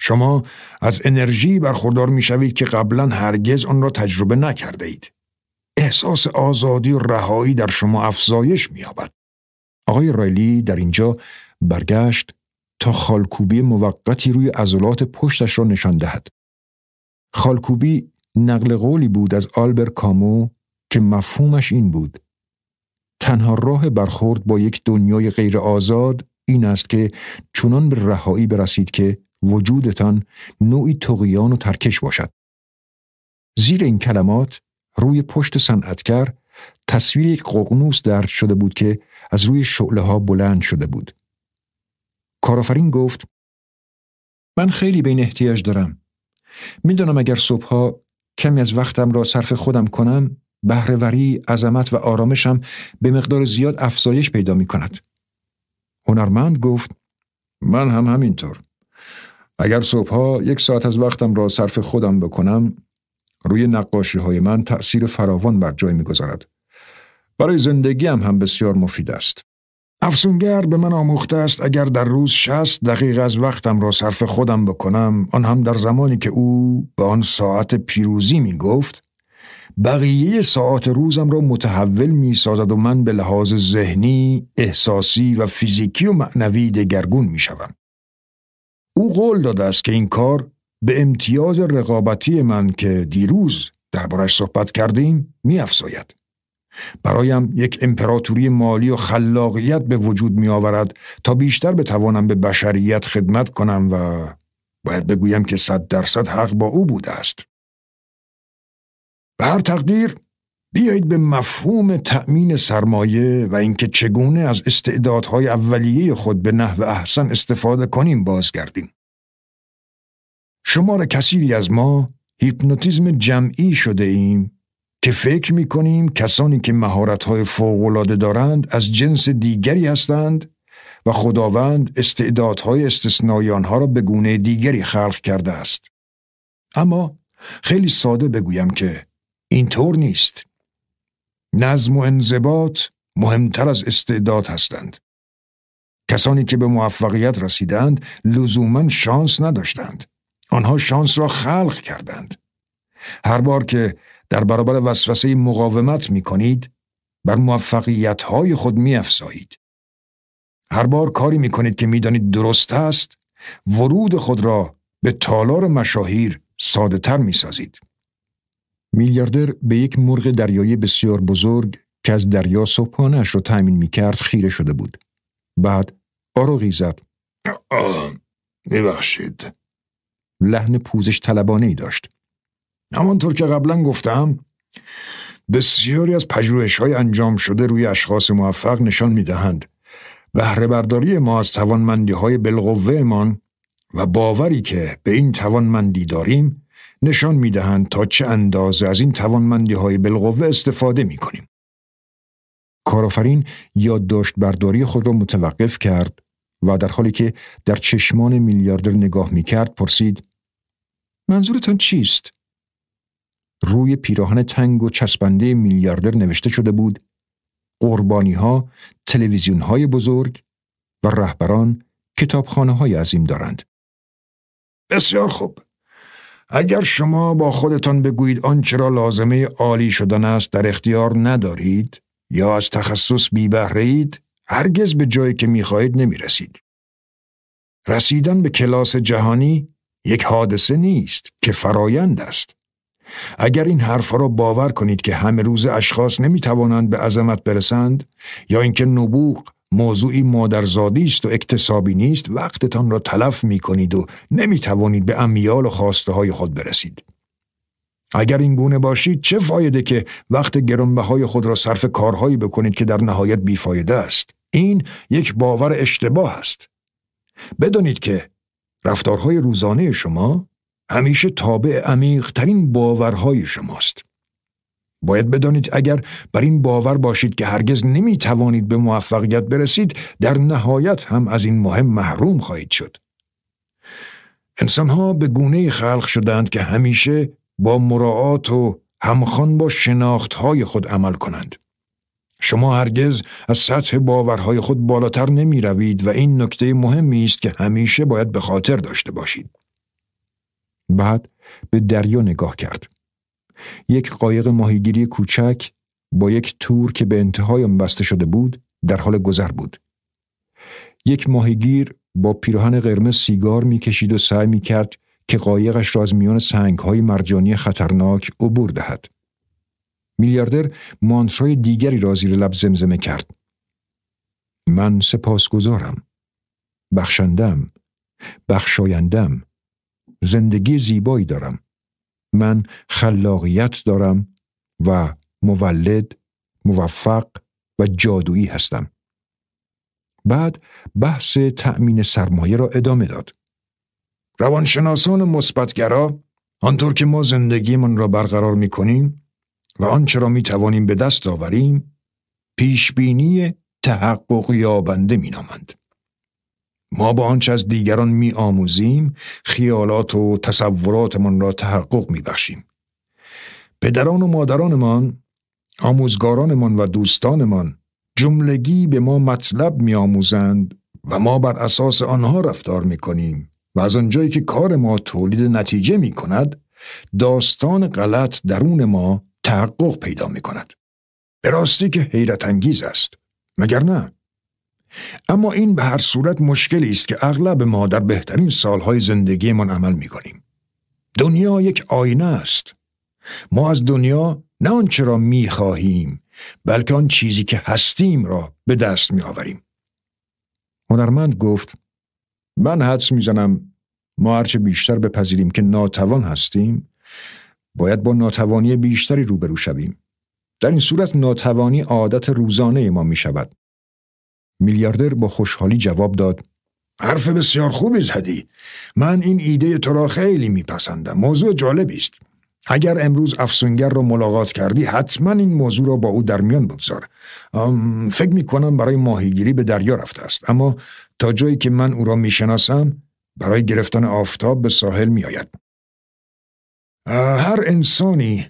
شما از انرژی برخوردار می شوید که قبلا هرگز آن را تجربه نکرده اید. احساس آزادی و رهایی در شما افزایش می یابد. آقای رایلی در اینجا برگشت تا خالکوبی موقتی روی عضلات پشتش را نشان دهد. خالکوبی نقل قولی بود از آلبر کامو که مفهومش این بود. تنها راه برخورد با یک دنیای غیر آزاد این است که چنان به رهایی برسید که وجودتان نوعی تقیان و ترکش باشد. زیر این کلمات روی پشت صنعتگر تصویر یک ققنوس درد شده بود که از روی شعله ها بلند شده بود. کارآفرین گفت من خیلی به این احتیاج دارم. می‌دانم اگر صبحها کمی از وقتم را صرف خودم کنم بهرهوری، عظمت و آرامشم به مقدار زیاد افزایش پیدا می کند. هنرمند گفت من هم همینطور. اگر صبحها یک ساعت از وقتم را صرف خودم بکنم روی نقاشی های من تأثیر فراوان بر جای می‌گذارد. برای زندگی هم, هم بسیار مفید است. افسونگر به من آموخته است اگر در روز شست دقیقه از وقتم را صرف خودم بکنم آن هم در زمانی که او به آن ساعت پیروزی می گفت بقیه ساعت روزم را متحول می سازد و من به لحاظ ذهنی، احساسی و فیزیکی و معنوی دگرگون می شوم. او قول داده است که این کار به امتیاز رقابتی من که دیروز دربارش صحبت کردیم می افزاید. برایم یک امپراتوری مالی و خلاقیت به وجود می آورد تا بیشتر بتوانم به بشریت خدمت کنم و باید بگویم که صد درصد حق با او بوده است. به هر تقدیر بیایید به مفهوم تأمین سرمایه و اینکه چگونه از استعدادهای اولیه خود به نحو احسن استفاده کنیم بازگردیم. شمار کثیری از ما هیپنوتیزم جمعی شده ایم که فکر می کنیم کسانی که مهارت‌های فوق‌العاده دارند از جنس دیگری هستند و خداوند استعدادهای استثنایی آنها را به گونه دیگری خلق کرده است. اما خیلی ساده بگویم که اینطور نیست. نظم و انضباط مهمتر از استعداد هستند. کسانی که به موفقیت رسیدند لزوما شانس نداشتند. آنها شانس را خلق کردند. هر بار که در برابر وسوسه مقاومت می کنید، بر موفقیت های خود می افزایید. هر بار کاری می کنید که می دانید درست است، ورود خود را به تالار مشاهیر ساده تر می سازید. میلیاردر به یک مرغ دریایی بسیار بزرگ که از دریا صبحانش را تأمین می کرد خیره شده بود. بعد آروغی زد. ببخشید. لحن پوزش طلبانه ای داشت. همانطور که قبلا گفتم بسیاری از پژوهش های انجام شده روی اشخاص موفق نشان می دهند بهره برداری ما از توانمندی های و باوری که به این توانمندی داریم نشان می دهند تا چه اندازه از این توانمندی های بالقوه استفاده می کنیم. کارآفرین یادداشت برداری خود را متوقف کرد و در حالی که در چشمان میلیاردر نگاه می کرد پرسید منظورتان چیست؟ روی پیراهن تنگ و چسبنده میلیاردر نوشته شده بود قربانی ها تلویزیون های بزرگ و رهبران کتابخانه های عظیم دارند. بسیار خوب. اگر شما با خودتان بگویید آنچه را لازمه عالی شدن است در اختیار ندارید یا از تخصص بی اید هرگز به جایی که می‌خواهید نمی‌رسید. رسیدن به کلاس جهانی یک حادثه نیست که فرایند است. اگر این حرفها را باور کنید که همه روز اشخاص نمی توانند به عظمت برسند یا اینکه نبوغ موضوعی مادرزادی است و اکتسابی نیست وقتتان را تلف می کنید و نمی توانید به امیال و خواسته های خود برسید. اگر این گونه باشید چه فایده که وقت گرانبهای خود را صرف کارهایی بکنید که در نهایت بیفایده است؟ این یک باور اشتباه است. بدانید که رفتارهای روزانه شما همیشه تابع عمیق ترین باورهای شماست. باید بدانید اگر بر این باور باشید که هرگز نمی توانید به موفقیت برسید در نهایت هم از این مهم محروم خواهید شد. انسانها به گونه خلق شدند که همیشه با مراعات و همخوان با شناختهای خود عمل کنند. شما هرگز از سطح باورهای خود بالاتر نمی روید و این نکته مهمی است که همیشه باید به خاطر داشته باشید. بعد به دریا نگاه کرد. یک قایق ماهیگیری کوچک با یک تور که به انتهای آن بسته شده بود در حال گذر بود. یک ماهیگیر با پیراهن قرمز سیگار می‌کشید و سعی می کرد که قایقش را از میان های مرجانی خطرناک عبور دهد. میلیاردر مانترای دیگری را زیر لب زمزمه کرد. من سپاسگزارم. بخشندم. بخشایندم. زندگی زیبایی دارم. من خلاقیت دارم و مولد، موفق و جادویی هستم. بعد بحث تأمین سرمایه را ادامه داد. روانشناسان مثبتگرا آنطور که ما زندگیمان را برقرار می کنیم و آنچه را می توانیم به دست آوریم پیشبینی تحقق یابنده می نامند. ما با آنچه از دیگران می آموزیم خیالات و تصوراتمان را تحقق می بخشیم. پدران و مادرانمان، آموزگارانمان و دوستانمان جملگی به ما مطلب می آموزند و ما بر اساس آنها رفتار می کنیم و از آنجایی که کار ما تولید نتیجه می کند داستان غلط درون ما تحقق پیدا می کند. به راستی که حیرت انگیز است. مگر نه؟ اما این به هر صورت مشکلی است که اغلب ما در بهترین سالهای زندگیمان عمل می کنیم. دنیا یک آینه است. ما از دنیا نه آنچه را می خواهیم بلکه آن چیزی که هستیم را به دست می آوریم. هنرمند گفت من حدس می‌زنم ما هرچه بیشتر بپذیریم که ناتوان هستیم باید با ناتوانی بیشتری روبرو شویم. در این صورت ناتوانی عادت روزانه ما می شود. میلیاردر با خوشحالی جواب داد. حرف بسیار خوبی زدی. من این ایده تو را خیلی میپسندم. موضوع جالبی است. اگر امروز افسونگر را ملاقات کردی حتما این موضوع را با او در میان بگذار. فکر می کنم برای ماهیگیری به دریا رفته است. اما تا جایی که من او را می شناسم برای گرفتن آفتاب به ساحل می آید. هر انسانی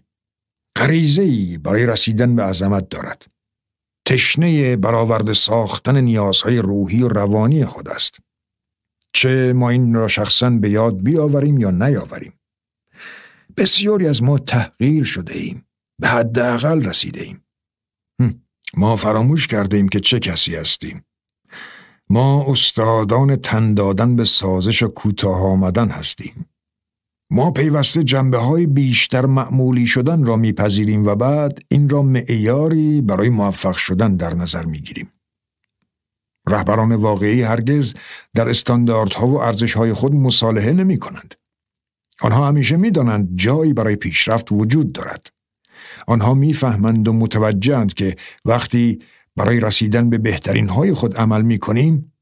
غریزه‌ای برای رسیدن به عظمت دارد. تشنه برآورده ساختن نیازهای روحی و روانی خود است. چه ما این را شخصا به یاد بیاوریم یا نیاوریم. بسیاری از ما تحقیر شده ایم. به حداقل رسیده ایم. ما فراموش کرده ایم که چه کسی هستیم. ما استادان تن دادن به سازش و کوتاه آمدن هستیم. ما پیوسته جنبه های بیشتر معمولی شدن را میپذیریم و بعد این را معیاری برای موفق شدن در نظر می‌گیریم. رهبران واقعی هرگز در استانداردها و ارزشهای خود مصالحه نمی کنند. آنها همیشه می‌دانند جایی برای پیشرفت وجود دارد. آنها می‌فهمند و متوجهند که وقتی برای رسیدن به بهترین های خود عمل می کنیم،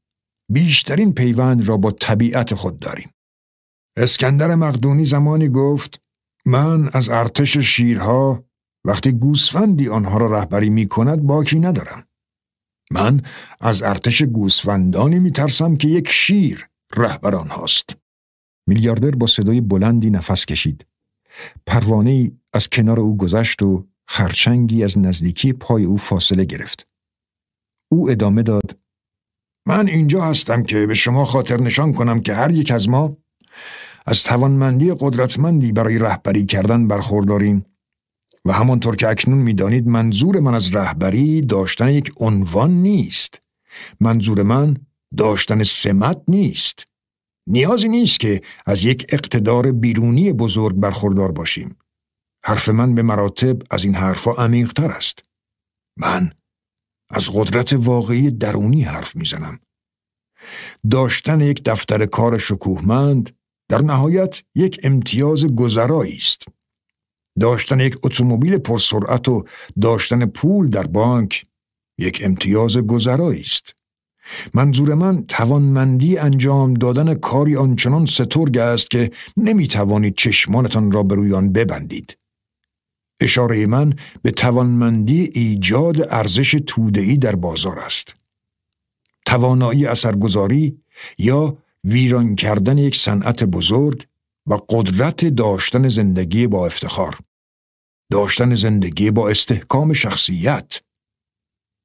بیشترین پیوند را با طبیعت خود داریم. اسکندر مقدونی زمانی گفت من از ارتش شیرها وقتی گوسفندی آنها را رهبری می کند باکی ندارم. من از ارتش گوسفندانی می ترسم که یک شیر رهبر آنهاست. میلیاردر با صدای بلندی نفس کشید. پروانه از کنار او گذشت و خرچنگی از نزدیکی پای او فاصله گرفت. او ادامه داد من اینجا هستم که به شما خاطر نشان کنم که هر یک از ما از توانمندی قدرتمندی برای رهبری کردن برخورداریم. و همانطور که اکنون می‌دانید منظور من از رهبری داشتن یک عنوان نیست. منظور من داشتن سمت نیست. نیازی نیست که از یک اقتدار بیرونی بزرگ برخوردار باشیم. حرف من به مراتب از این حرفها عمیقتر است. من از قدرت واقعی درونی حرف می‌زنم. داشتن یک دفتر کار شکوهمند در نهایت یک امتیاز گذرایی است. داشتن یک اتومبیل پرسرعت و داشتن پول در بانک یک امتیاز گذرایی است. منظور من توانمندی انجام دادن کاری آنچنان سترگ است که نمی توانید چشمانتان را به آن ببندید. اشاره من به توانمندی ایجاد ارزش توده‌ای در بازار است. توانایی اثرگذاری یا ویران کردن یک صنعت بزرگ و قدرت داشتن زندگی با افتخار. داشتن زندگی با استحکام شخصیت.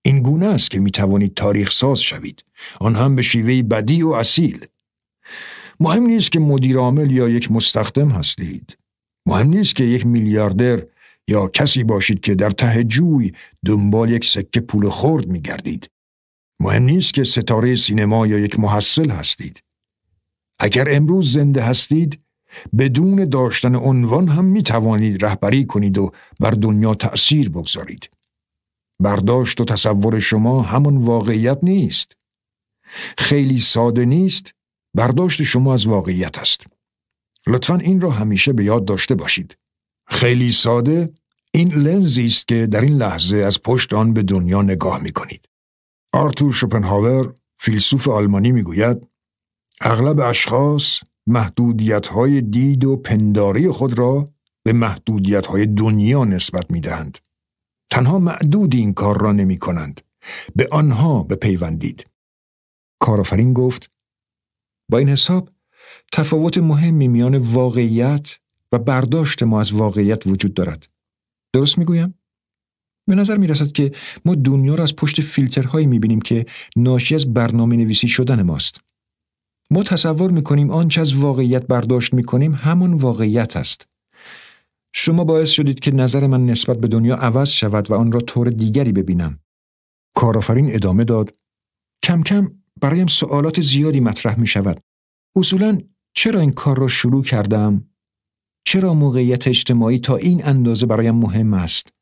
این گونه است که می توانید تاریخ ساز شوید. آن هم به شیوه بدی و اصیل. مهم نیست که مدیر عامل یا یک مستخدم هستید. مهم نیست که یک میلیاردر یا کسی باشید که در ته جوی دنبال یک سکه پول خورد می گردید. مهم نیست که ستاره سینما یا یک محصل هستید. اگر امروز زنده هستید بدون داشتن عنوان هم می توانید رهبری کنید و بر دنیا تأثیر بگذارید. برداشت و تصور شما همون واقعیت نیست. خیلی ساده نیست برداشت شما از واقعیت است. لطفا این را همیشه به یاد داشته باشید. خیلی ساده این لنزی است که در این لحظه از پشت آن به دنیا نگاه می کنید. آرتور شوپنهاور فیلسوف آلمانی می گوید اغلب اشخاص محدودیت های دید و پنداری خود را به محدودیت های دنیا نسبت می دهند. تنها معدود این کار را نمی کنند. به آنها بپیوندید. کارآفرین گفت با این حساب تفاوت مهمی میان واقعیت و برداشت ما از واقعیت وجود دارد. درست می‌گویم؟ به نظر می رسد که ما دنیا را از پشت فیلترهایی می بینیم که ناشی از برنامه نویسی شدن ماست. ما تصور می کنیم آنچه از واقعیت برداشت می کنیم همون واقعیت است. شما باعث شدید که نظر من نسبت به دنیا عوض شود و آن را طور دیگری ببینم. کارآفرین ادامه داد. کم کم برایم سوالات زیادی مطرح می شود. اصولا چرا این کار را شروع کردم؟ چرا موقعیت اجتماعی تا این اندازه برایم مهم است؟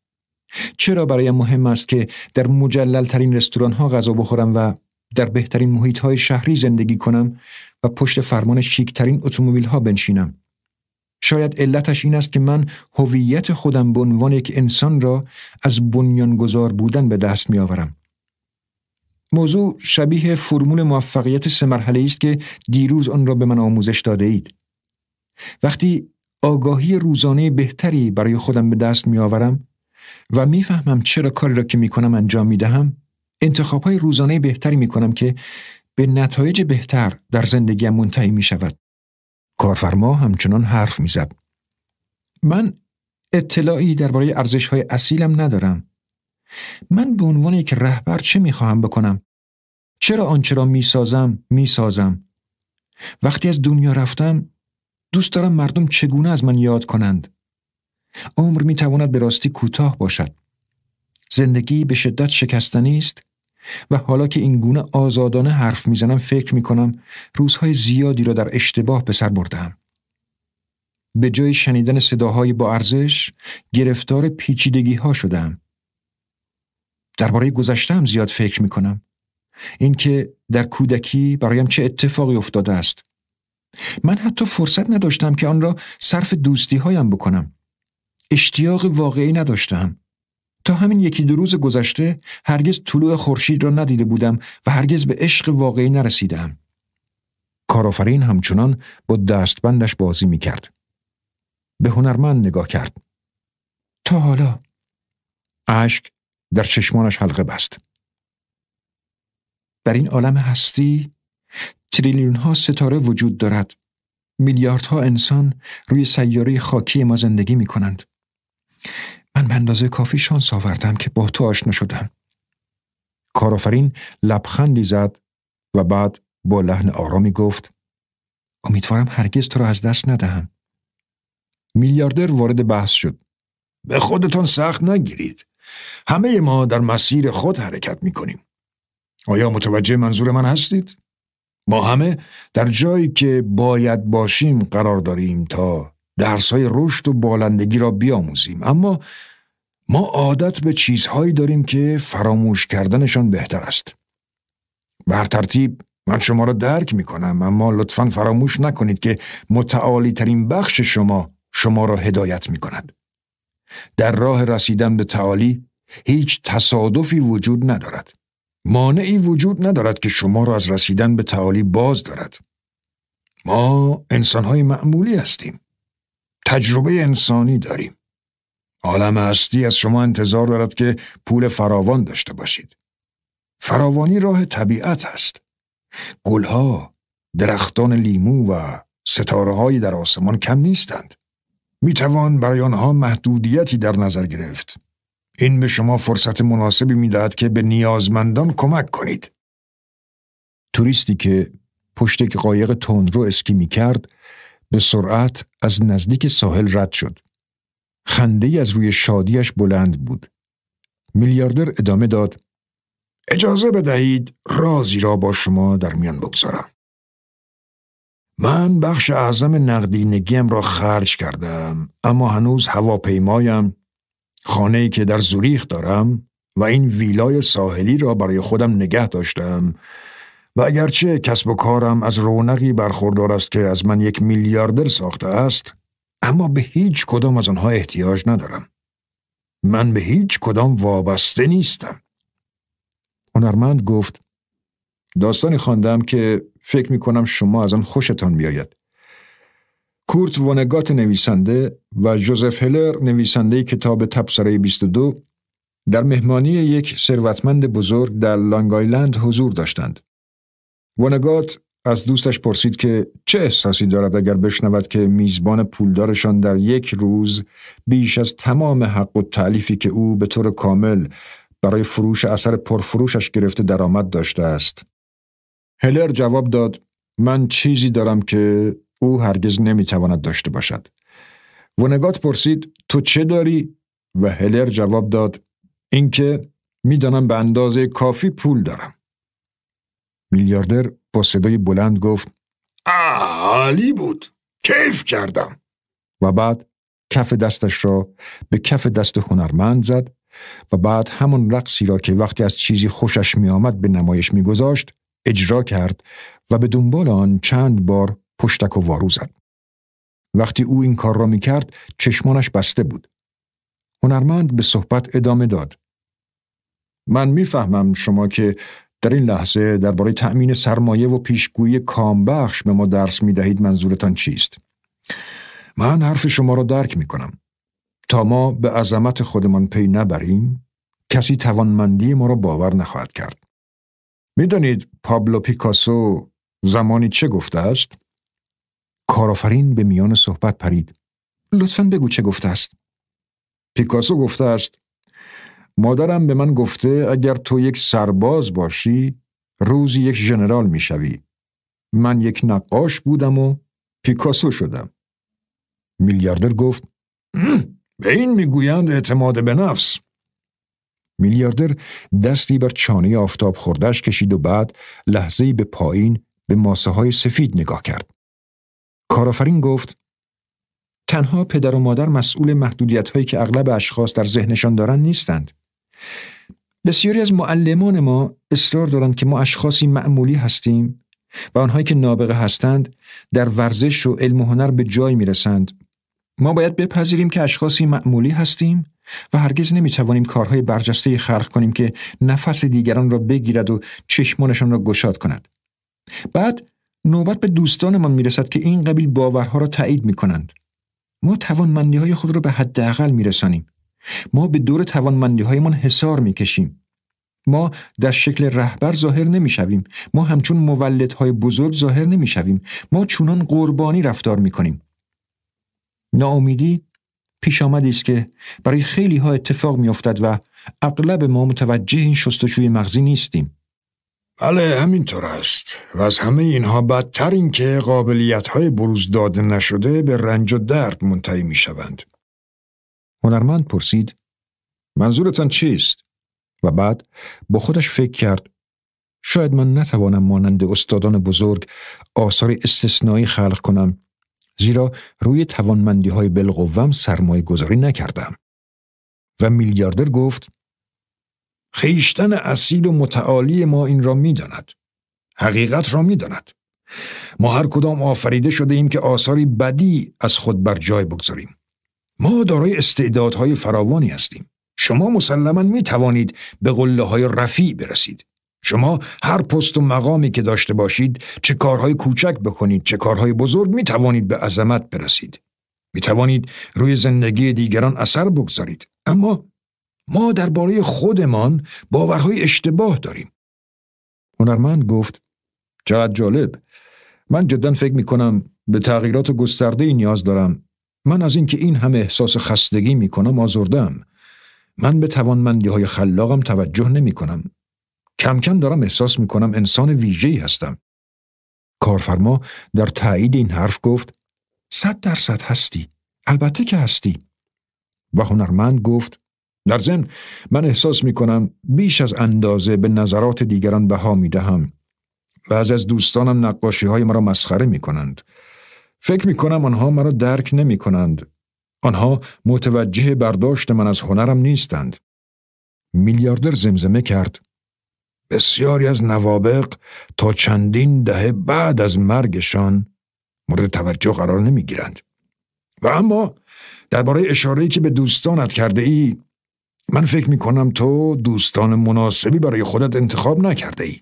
چرا برایم مهم است که در مجلل ترین رستوران ها غذا بخورم و در بهترین محیط های شهری زندگی کنم و پشت فرمان شیکترین اتومبیل ها بنشینم؟ شاید علتش این است که من هویت خودم به عنوان یک انسان را از بنیانگذار بودن به دست می آورم. موضوع شبیه فرمول موفقیت سه مرحله است که دیروز آن را به من آموزش داده اید. وقتی آگاهی روزانه بهتری برای خودم به دست می آورم و می‌فهمم چرا کاری را که می کنم انجام می دهم انتخاب های روزانه بهتری می کنم که به نتایج بهتر در زندگیم منتهی می شود. کارفرما همچنان حرف می زد. من اطلاعی درباره ارزش های اصیلم ندارم. من به عنوان یک رهبر چه می خواهم بکنم؟ چرا آنچه را می سازم می سازم؟ وقتی از دنیا رفتم دوست دارم مردم چگونه از من یاد کنند. عمر می تواند به راستی کوتاه باشد. زندگی به شدت شکستنی است و حالا که این گونه آزادانه حرف می‌زنم فکر می کنم روزهای زیادی را در اشتباه به سر بردم. به جای شنیدن صداهای با ارزش گرفتار پیچیدگی ها شدم. درباره گذشتم زیاد فکر می کنم. اینکه در کودکی برایم چه اتفاقی افتاده است. من حتی فرصت نداشتم که آن را صرف دوستی هایم بکنم. اشتیاق واقعی نداشتم. تا همین یکی دو روز گذشته هرگز طلوع خورشید را ندیده بودم و هرگز به عشق واقعی نرسیدم. کارآفرین همچنان با دستبندش بازی می کرد. به هنرمند نگاه کرد. تا حالا اشک در چشمانش حلقه بست. در این عالم هستی تریلیون ها ستاره وجود دارد. میلیاردها انسان روی سیاره خاکی ما زندگی می کنند. من به اندازه کافی شانس آوردم که با تو آشنا شدم. کارآفرین لبخندی زد و بعد با لحن آرامی گفت امیدوارم هرگز تو را از دست ندهم. میلیاردر وارد بحث شد. به خودتان سخت نگیرید. همه ما در مسیر خود حرکت می کنیم. آیا متوجه منظور من هستید؟ ما همه در جایی که باید باشیم قرار داریم تا درسهای رشد و بالندگی را بیاموزیم اما ما عادت به چیزهایی داریم که فراموش کردنشان بهتر است. بر ترتیب من شما را درک می کنم اما لطفا فراموش نکنید که متعالی ترین بخش شما شما را هدایت می کند. در راه رسیدن به تعالی هیچ تصادفی وجود ندارد. مانعی وجود ندارد که شما را از رسیدن به تعالی باز دارد. ما انسانهای معمولی هستیم. تجربه انسانی داریم. عالم هستی از شما انتظار دارد که پول فراوان داشته باشید. فراوانی راه طبیعت است. گلها، درختان لیمو و ستاره در آسمان کم نیستند. می توان برای آنها محدودیتی در نظر گرفت. این به شما فرصت مناسبی می دهد که به نیازمندان کمک کنید. توریستی که پشت قایق تندرو اسکی می کرد به سرعت از نزدیک ساحل رد شد. خنده از روی شادیش بلند بود. میلیاردر ادامه داد اجازه بدهید رازی را با شما در میان بگذارم. من بخش اعظم نقدینگیم را خرج کردم اما هنوز هواپیمایم خانه‌ای که در زوریخ دارم و این ویلای ساحلی را برای خودم نگه داشتم و اگرچه کسب و کارم از رونقی برخوردار است که از من یک میلیاردر ساخته است اما به هیچ کدام از آنها احتیاج ندارم. من به هیچ کدام وابسته نیستم. هنرمند گفت داستانی خواندم که فکر می کنم شما از آن خوشتان میآید. کورت وانگات نویسنده و جوزف هلر نویسنده کتاب تبصره 22 در مهمانی یک ثروتمند بزرگ در لانگ آیلند حضور داشتند. وانگات از دوستش پرسید که چه احساسی دارد اگر بشنود که میزبان پولدارشان در یک روز بیش از تمام حق و تعلیفی که او به طور کامل برای فروش اثر پرفروشش گرفته درآمد داشته است. هلر جواب داد من چیزی دارم که او هرگز نمی‌تواند داشته باشد. ونگات پرسید تو چه داری؟ و هلر جواب داد اینکه می‌دانم به اندازه کافی پول دارم. میلیاردر با صدای بلند گفت عالی بود. کیف کردم. و بعد کف دستش را به کف دست هنرمند زد و بعد همان رقصی را که وقتی از چیزی خوشش می آمد به نمایش می گذاشت اجرا کرد و به دنبال آن چند بار پشتک و وارو زد. وقتی او این کار را می کرد چشمانش بسته بود. هنرمند به صحبت ادامه داد. من می‌فهمم شما که در این لحظه درباره تأمین سرمایه و پیشگویی کامبخش به ما درس می دهید منظورتان چیست؟ من حرف شما را درک می کنم. تا ما به عظمت خودمان پی نبریم کسی توانمندی ما را باور نخواهد کرد. می‌دانید پابلو پیکاسو زمانی چه گفته است؟ کارآفرین به میان صحبت پرید. لطفا بگو چه گفته است؟ پیکاسو گفته است مادرم به من گفته اگر تو یک سرباز باشی روزی یک ژنرال می‌شوی. من یک نقاش بودم و پیکاسو شدم. میلیاردر گفت به این می‌گویند اعتماد به نفس. میلیاردر دستی بر چانه آفتاب خوردش کشید و بعد لحظه‌ای به پایین به ماسه های سفید نگاه کرد. کارآفرین گفت تنها پدر و مادر مسئول محدودیت هایی که اغلب اشخاص در ذهنشان دارند نیستند. بسیاری از معلمان ما اصرار دارند که ما اشخاصی معمولی هستیم و آنهایی که نابغه هستند در ورزش و علم و هنر به جای می رسند. ما باید بپذیریم که اشخاصی معمولی هستیم و هرگز نمی توانیم کارهای برجسته خلق کنیم که نفس دیگران را بگیرد و چشمانشان را گشاد کند. بعد نوبت به دوستانمان می رسد که این قبیل باورها را تایید می کنند. ما توانمندی های خود را به حداقل می رسانیم. ما به دور توانمندی هایمان حسار می کشیم. ما در شکل رهبر ظاهر نمی شویم. ما همچون مولدهای بزرگ ظاهر نمی شویم. ما چونان قربانی رفتار می کنیم. ناامیدی پیش آمدی است که برای خیلی ها اتفاق می افتد و اغلب ما متوجه این شستشوی مغزی نیستیم. بله همینطور است و از همه اینها بدتر این که قابلیت های بروز داده نشده به رنج و درد منتهی می شوند. هنرمند پرسید منظورتان چیست؟ و بعد با خودش فکر کرد شاید من نتوانم مانند استادان بزرگ آثار استثنایی خلق کنم زیرا روی توانمندی های بلغوم سرمایه گذاری نکردم. و میلیاردر گفت خیشتن اصیل و متعالی ما این را می‌داند. حقیقت را می‌داند. ما هر کدام آفریده شده ایم که آثاری بدی از خود بر جای بگذاریم. ما دارای استعدادهای فراوانی هستیم. شما مسلما می توانید به قله های رفیع برسید. شما هر پست و مقامی که داشته باشید چه کارهای کوچک بکنید چه کارهای بزرگ می توانید به عظمت برسید. می توانید روی زندگی دیگران اثر بگذارید. اما ما درباره خودمان باورهای اشتباه داریم. هنرمند گفت چقدر جالب. من جدا فکر می کنم به تغییرات گسترده نیاز دارم من از اینکه این همه احساس خستگی می کنم آزردم. من به توانمندی های خلاقم توجه نمی کنم. کم کم دارم احساس می کنم انسان ویژه‌ای هستم. کارفرما در تایید این حرف گفت صد درصد هستی. البته که هستی. و هنرمند گفت در ضمن من احساس می کنم بیش از اندازه به نظرات دیگران بها می دهم. بعض از دوستانم نقاشی های مرا مسخره می کنند. فکر می کنم آنها مرا درک نمی کنند. آنها متوجه برداشت من از هنرم نیستند. میلیاردر زمزمه کرد. بسیاری از نوابق تا چندین دهه بعد از مرگشان مورد توجه قرار نمی گیرند. و اما درباره اشاره‌ای که به دوستانت کرده ای من فکر می کنم تو دوستان مناسبی برای خودت انتخاب نکرده ای.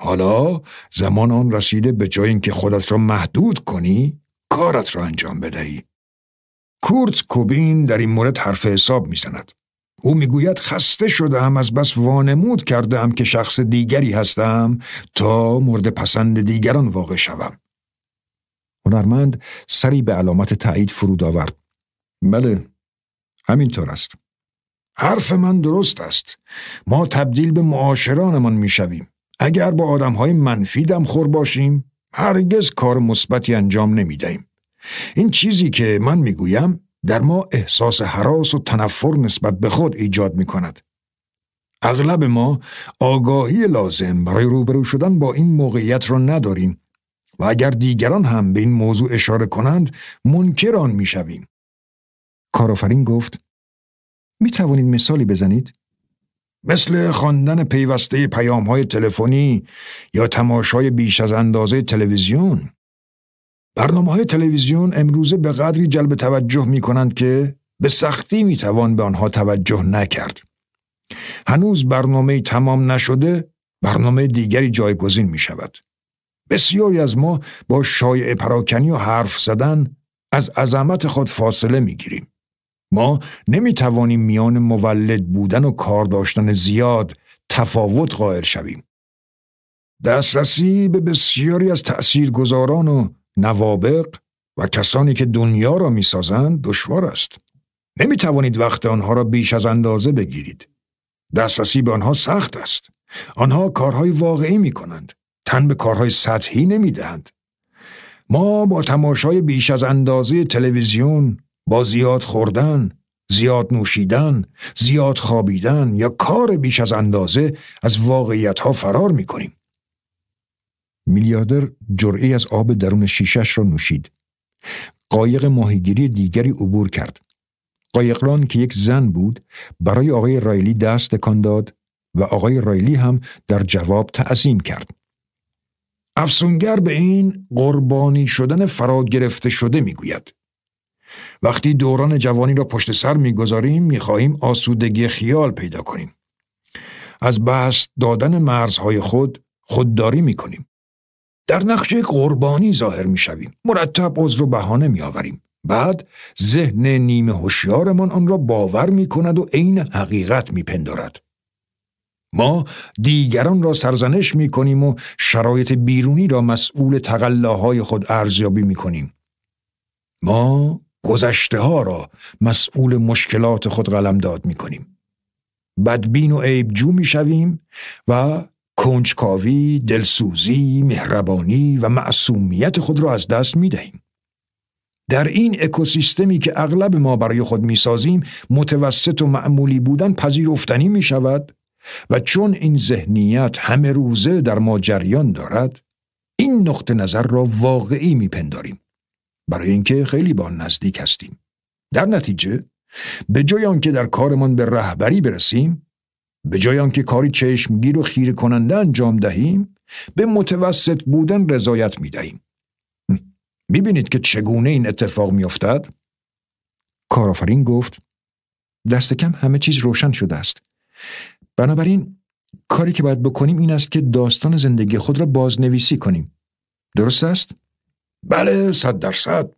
حالا زمان آن رسیده به جای اینکه خودت را محدود کنی کارت را انجام بدهی. کورت کوبین در این مورد حرف حساب می‌زند. او می‌گوید خسته شدم از بس وانمود کردم که شخص دیگری هستم تا مورد پسند دیگران واقع شوم. هنرمند سری به علامت تایید فرود آورد. بله، همینطور است. حرف من درست است. ما تبدیل به معاشرانمان می‌شویم. اگر با آدمهای منفی خور باشیم، هرگز کار مثبتی انجام نمی‌دهیم. این چیزی که من می‌گویم در ما احساس حراس و تنفر نسبت به خود ایجاد می کند. اغلب ما آگاهی لازم برای روبرو شدن با این موقعیت را نداریم و اگر دیگران هم به این موضوع اشاره کنند منکر آن می‌شویم. کارآفرین گفت می توانید مثالی بزنید؟ مثل خواندن پیوسته پیام های تلفنی یا تماشای بیش از اندازه تلویزیون برنامه های تلویزیون امروزه به قدری جلب توجه می کنند که به سختی می توان به آنها توجه نکرد. هنوز برنامه تمام نشده برنامه دیگری جایگزین می شود. بسیاری از ما با شایع پراکنی و حرف زدن از عظمت خود فاصله می گیریم. ما نمی توانیم میان مولد بودن و کار داشتن زیاد تفاوت قائل شویم. دسترسی به بسیاری از تأثیرگذاران و نوابق و کسانی که دنیا را می سازند دشوار است. نمی توانید وقت آنها را بیش از اندازه بگیرید. دسترسی به آنها سخت است. آنها کارهای واقعی می کنند. تن به کارهای سطحی نمی دهند. ما با تماشای بیش از اندازه تلویزیون با زیاد خوردن، زیاد نوشیدن، زیاد خوابیدن یا کار بیش از اندازه از واقعیت ها فرار می کنیم. میلیاردر جرعی از آب درون شیشش را نوشید. قایق ماهیگیری دیگری عبور کرد. قایقران که یک زن بود برای آقای رایلی دست تکان داد و آقای رایلی هم در جواب تعظیم کرد. افسونگر به این قربانی شدن فرا گرفته شده می‌گوید. وقتی دوران جوانی را پشت سر می‌گذاریم می‌خواهیم آسودگی خیال پیدا کنیم. از بست دادن مرزهای خود خودداری می‌کنیم. در نقشه قربانی ظاهر می‌شویم. مرتب عذر و بهانه میآوریم. بعد ذهن نیمه هوشیارمان آن را باور می کند و عین حقیقت می پندارد. ما دیگران را سرزنش می کنیم و شرایط بیرونی را مسئول تقلاهای خود ارزیابی می کنیم. ما گذشته ها را مسئول مشکلات خود قلمداد می کنیم. بدبین و عیبجو می شویم و کنجکاوی، دلسوزی، مهربانی و معصومیت خود را از دست می دهیم. در این اکوسیستمی که اغلب ما برای خود می‌سازیم متوسط و معمولی بودن پذیرفتنی می شود و چون این ذهنیت همه روزه در ما جریان دارد این نقطه نظر را واقعی میپنداریم برای اینکه خیلی با نزدیک هستیم در نتیجه به جای آنکه در کارمان به رهبری برسیم به جای آنکه کاری چشمگیر و خیره کننده انجام دهیم به متوسط بودن رضایت می دهیم. می‌بینید که چگونه این اتفاق میافتد؟ کارآفرین گفت دست کم همه چیز روشن شده است. بنابراین کاری که باید بکنیم این است که داستان زندگی خود را بازنویسی کنیم. درست است؟ بله صد درصد.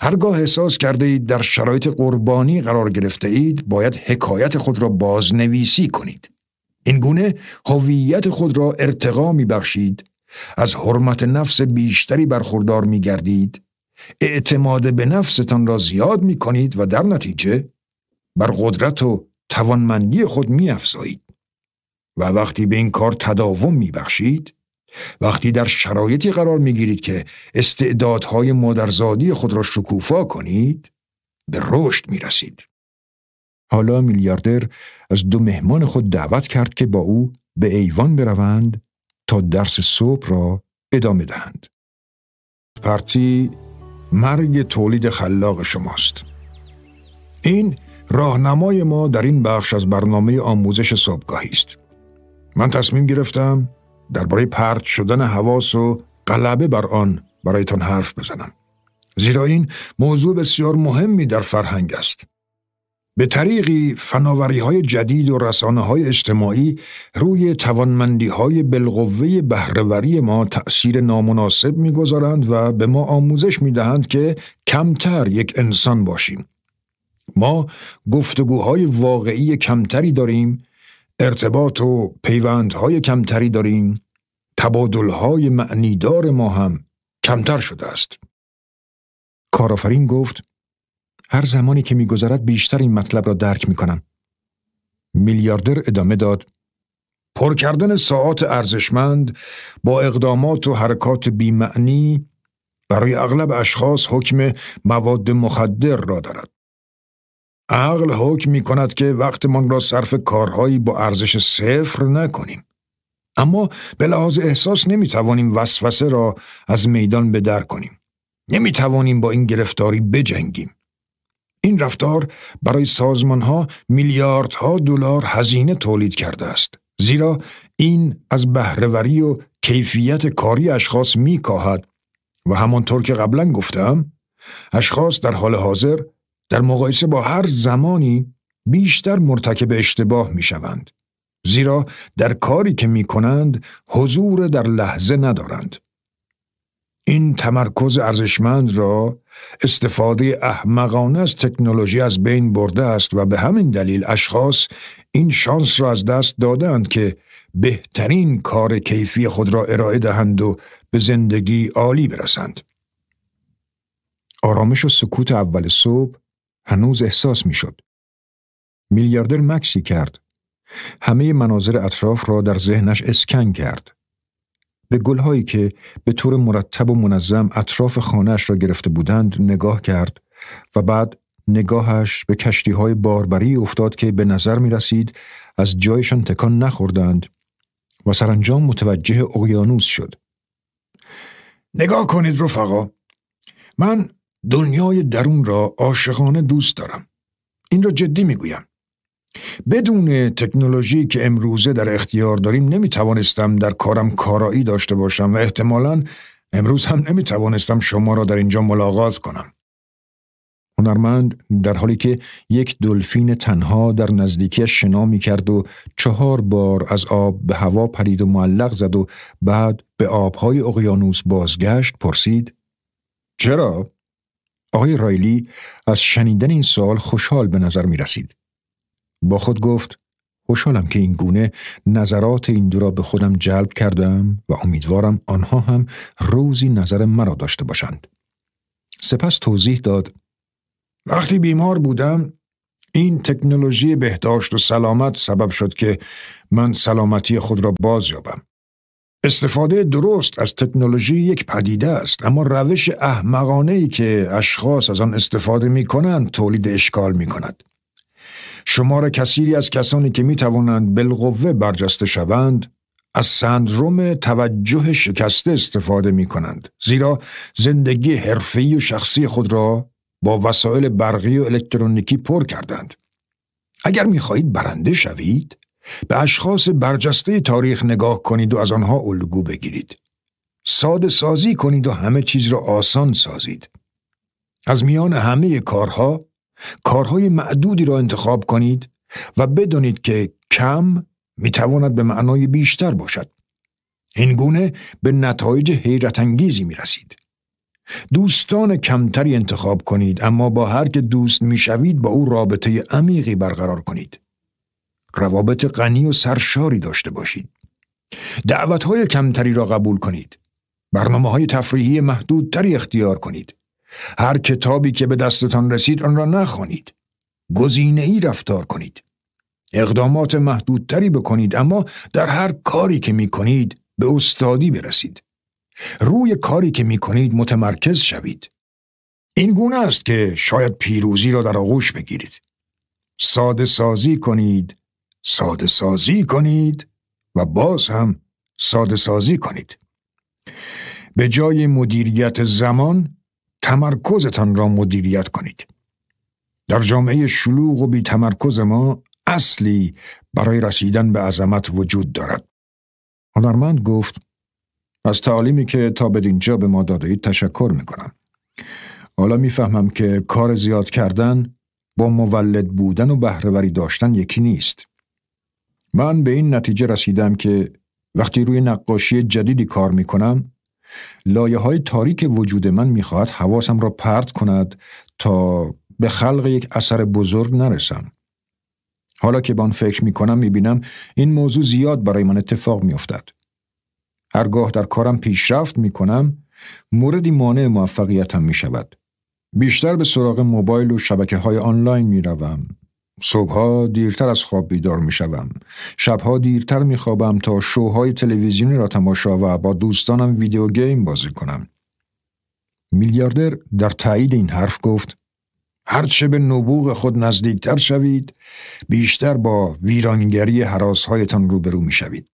هرگاه احساس کرده اید در شرایط قربانی قرار گرفته اید باید حکایت خود را بازنویسی کنید. این گونه هویت خود را ارتقا می بخشید از حرمت نفس بیشتری برخوردار می گردید اعتماد به نفستان را زیاد می کنید و در نتیجه بر قدرت و توانمندی خود می افزایید. و وقتی به این کار تداوم می بخشید وقتی در شرایطی قرار می گیرید که استعدادهای مادرزادی خود را شکوفا کنید به رشد می رسید. حالا میلیاردر از دو مهمان خود دعوت کرد که با او به ایوان بروند تا درس صبح را ادامه دهند. پرتی مرگ تولید خلاق شماست. این راهنمای ما در این بخش از برنامه آموزش صبحگاهی است. من تصمیم گرفتم درباره پرت شدن حواس و غلبه بر آن برایتان حرف بزنم. زیرا این موضوع بسیار مهمی در فرهنگ است. به طریقی فناوری های جدید و رسانه های اجتماعی روی توانمندی های بالقوه بهرهوری ما تأثیر نامناسب می‌گذارند و به ما آموزش می‌دهند که کمتر یک انسان باشیم. ما گفتگوهای واقعی کمتری داریم، ارتباط و پیوندهای کمتری داریم، تبادلهای معنیدار ما هم کمتر شده است. کارآفرین گفت هر زمانی که میگذرد بیشتر این مطلب را درک می کنم. میلیاردر ادامه داد پر کردن ساعات ارزشمند با اقدامات و حرکات بیمعنی برای اغلب اشخاص حکم مواد مخدر را دارد. عقل حکم می کند که وقتمان را صرف کارهایی با ارزش صفر نکنیم. اما به لحاظ احساس نمی توانیم وسوسه را از میدان بدر کنیم. نمی توانیم با این گرفتاری بجنگیم. این رفتار برای سازمان ها میلیاردها دلار هزینه تولید کرده است زیرا این از بهرهوری و کیفیت کاری اشخاص میکاهد و همانطور که قبلا گفتم اشخاص در حال حاضر در مقایسه با هر زمانی بیشتر مرتکب اشتباه می شوند. زیرا در کاری که می کنند حضور در لحظه ندارند. این تمرکز ارزشمند را استفاده احمقانه از تکنولوژی از بین برده است و به همین دلیل اشخاص این شانس را از دست دادند که بهترین کار کیفی خود را ارائه دهند و به زندگی عالی برسند. آرامش و سکوت اول صبح هنوز احساس می شد. میلیاردر مکسی کرد. همه مناظر اطراف را در ذهنش اسکن کرد. به گلهایی که به طور مرتب و منظم اطراف خانهش را گرفته بودند نگاه کرد و بعد نگاهش به کشتی های باربری افتاد که به نظر می رسید از جایشان تکان نخوردند و سرانجام متوجه اقیانوس شد. نگاه کنید رفقا. من دنیای درون را عاشقانه دوست دارم. این را جدی می گویم. بدون تکنولوژی که امروزه در اختیار داریم نمی توانستم در کارم کارایی داشته باشم و احتمالا امروز هم نمی توانستم شما را در اینجا ملاقات کنم. هنرمند در حالی که یک دلفین تنها در نزدیکیش شنا می کرد و چهار بار از آب به هوا پرید و معلق زد و بعد به آبهای اقیانوس بازگشت پرسید چرا؟ آقای رایلی از شنیدن این سوال خوشحال به نظر می رسید. با خود گفت خوشحالم که این گونه نظرات این دو را به خودم جلب کردم و امیدوارم آنها هم روزی نظر مرا داشته باشند. سپس توضیح داد وقتی بیمار بودم این تکنولوژی بهداشت و سلامت سبب شد که من سلامتی خود را باز یابم. استفاده درست از تکنولوژی یک پدیده است اما روش احمقانه ای که اشخاص از آن استفاده می کنند تولید اشکال می کند. شمار کثیری از کسانی که می توانند بالقوه برجسته شوند از سندروم توجه شکسته استفاده می کنند زیرا زندگی حرفه‌ای و شخصی خود را با وسایل برقی و الکترونیکی پر کردند. اگر می خواهید برنده شوید به اشخاص برجسته تاریخ نگاه کنید و از آنها الگو بگیرید. ساده سازی کنید و همه چیز را آسان سازید. از میان همه کارها کارهای معدودی را انتخاب کنید و بدانید که کم می‌تواند به معنای بیشتر باشد. این گونه به نتایج حیرت انگیزی می رسید. دوستان کمتری انتخاب کنید اما با هر که دوست می‌شوید با او رابطه عمیقی برقرار کنید. روابط غنی و سرشاری داشته باشید. دعوتهای کمتری را قبول کنید. برنامه های تفریحی محدودتری اختیار کنید. هر کتابی که به دستتان رسید آن را نخوانید. گزینه ای رفتار کنید. اقدامات محدودتری بکنید اما در هر کاری که می کنید به استادی برسید. روی کاری که می کنید متمرکز شوید. این گونه است که شاید پیروزی را در آغوش بگیرید. ساده سازی کنید، ساده سازی کنید و باز هم ساده سازی کنید. به جای مدیریت زمان تمرکزتان را مدیریت کنید. در جامعه شلوغ و بی تمرکز ما اصلی برای رسیدن به عظمت وجود دارد. هنرمند گفت از تعالیمی که تا به اینجا به ما داده تشکر می کنم. حالا می‌فهمم که کار زیاد کردن با مولد بودن و بهرهوری داشتن یکی نیست. من به این نتیجه رسیدم که وقتی روی نقاشی جدیدی کار می کنم لایه های تاریک وجود من می‌خواهد حواسم را پرت کند تا به خلق یک اثر بزرگ نرسم. حالا که به آن فکر می کنم می بینم این موضوع زیاد برای من اتفاق می افتد. هرگاه در کارم پیشرفت می کنم موردی مانع موفقیتم می شود. بیشتر به سراغ موبایل و شبکه های آنلاین می روم. صبحها دیرتر از خواب بیدار می شوم. شبها دیرتر می خوابم تا شوهای تلویزیونی را تماشا و با دوستانم ویدیو گیم بازی کنم. میلیاردر در تایید این حرف گفت هرچه به نبوغ خود نزدیکتر شوید بیشتر با ویرانگری حراسهایتان روبرو می شوید.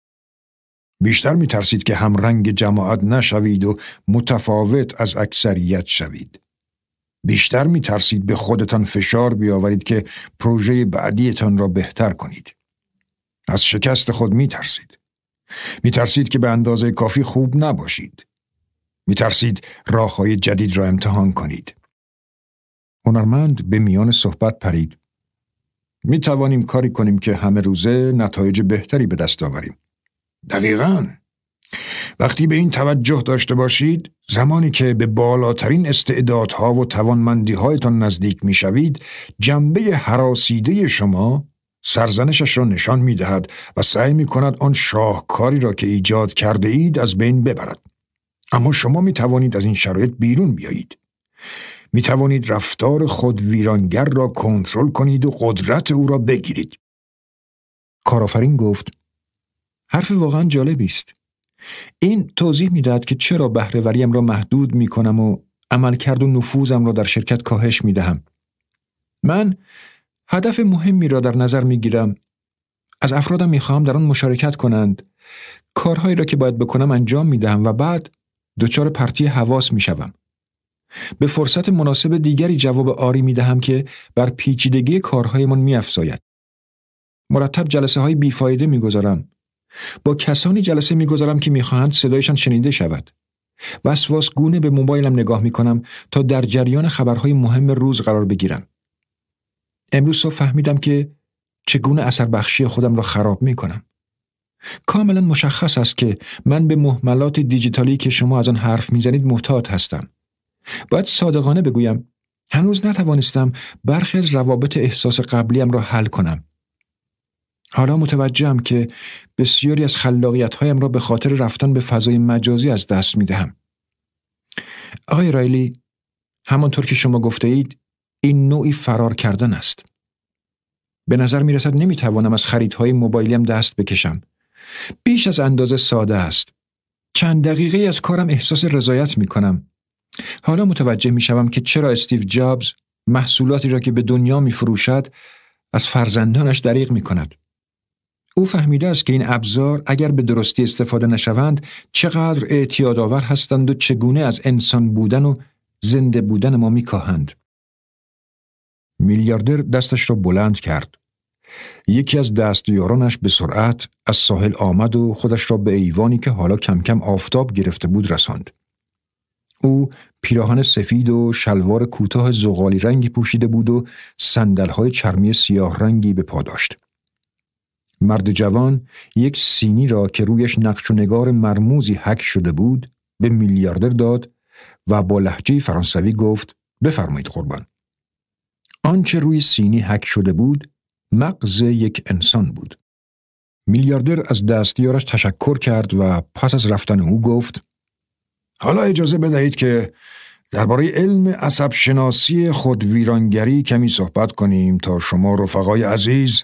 بیشتر می ترسید که همرنگ جماعت نشوید و متفاوت از اکثریت شوید. بیشتر می ترسید به خودتان فشار بیاورید که پروژه بعدیتان را بهتر کنید. از شکست خود می ترسید. می ترسید که به اندازه کافی خوب نباشید. می ترسید راه های جدید را امتحان کنید. هنرمند به میان صحبت پرید. می توانیم کاری کنیم که همه روزه نتایج بهتری به دست آوریم. دقیقا. وقتی به این توجه داشته باشید زمانی که به بالاترین استعدادها و توانمندیهایتان نزدیک می‌شوید جنبه حراسیده شما سرزنشش را نشان می دهد و سعی می کند آن شاهکاری را که ایجاد کرده اید از بین ببرد. اما شما می توانید از این شرایط بیرون بیایید. می توانید رفتار خود ویرانگر را کنترل کنید و قدرت او را بگیرید. کارآفرین گفت حرف واقعا جالبی است. این توضیح می‌دهد که چرا بهرهوریم را محدود می کنم و عملکرد و نفوذم را در شرکت کاهش می دهم. من هدف مهمی را در نظر می گیرم. از افرادم می خواهم در آن مشارکت کنند. کارهایی را که باید بکنم انجام می دهم و بعد دچار پرتی حواس می شوم. به فرصت مناسب دیگری جواب آری می دهم که بر پیچیدگی کارهایمان می افزاید. مرتب جلسه های بیفایده می گذارم. با کسانی جلسه می گذارم که می خواهند صدایشان شنیده شود. وسواس گونه به موبایلم نگاه می کنم تا در جریان خبرهای مهم روز قرار بگیرم. امروز صبح فهمیدم که چگونه اثر بخشی خودم را خراب می کنم. کاملا مشخص است که من به محملات دیجیتالی که شما از آن حرف می‌زنید محتاط هستم. باید صادقانه بگویم هنوز نتوانستم برخی از روابط احساس قبلیم را حل کنم. حالا متوجهم که بسیاری از خلاقیت هایم را به خاطر رفتن به فضای مجازی از دست می دهم. آقای رایلی همانطور که شما گفته اید این نوعی فرار کردن است. به نظر می رسد نمی توانم از خریدهای موبایلیم دست بکشم. بیش از اندازه ساده است. چند دقیقه از کارم احساس رضایت می کنم. حالا متوجه می شوم که چرا استیو جابز محصولاتی را که به دنیا می فروشد از فرزندانش دریغ می کند. او فهمیده است که این ابزار اگر به درستی استفاده نشوند چقدر اعتیادآور هستند و چگونه از انسان بودن و زنده بودن ما میکاهند. میلیاردر دستش را بلند کرد. یکی از دستیارانش به سرعت از ساحل آمد و خودش را به ایوانی که حالا کم کم آفتاب گرفته بود رساند. او پیراهن سفید و شلوار کوتاه زغالی رنگی پوشیده بود و سندلهای چرمی سیاه رنگی به پا داشت. مرد جوان یک سینی را که رویش نقش و نگار مرموزی حک شده بود به میلیاردر داد و با لحجه فرانسوی گفت بفرمایید قربان. آنچه روی سینی حک شده بود مغز یک انسان بود. میلیاردر از دستیارش تشکر کرد و پس از رفتن او گفت حالا اجازه بدهید که درباره علم عصب شناسی خود ویرانگری کمی صحبت کنیم تا شما رفقای عزیز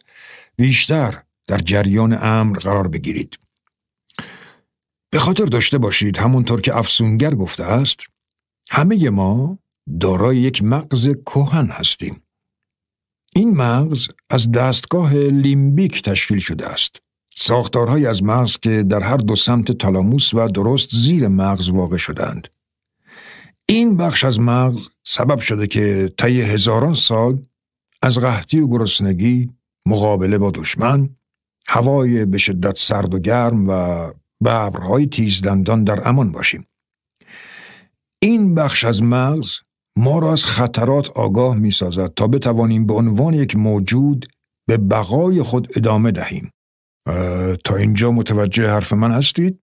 بیشتر در جریان امر قرار بگیرید. به خاطر داشته باشید همونطور که افسونگر گفته است همه ما دارای یک مغز کهن هستیم. این مغز از دستگاه لیمبیک تشکیل شده است. ساختارهایی از مغز که در هر دو سمت تالاموس و درست زیر مغز واقع شدند. این بخش از مغز سبب شده که طی هزاران سال از قحطی و گرسنگی، مقابله با دشمن، هوای به شدت سرد و گرم و ببرهای تیزدندان در امان باشیم. این بخش از مغز ما را از خطرات آگاه می سازد تا بتوانیم به عنوان یک موجود به بقای خود ادامه دهیم. تا اینجا متوجه حرف من هستید؟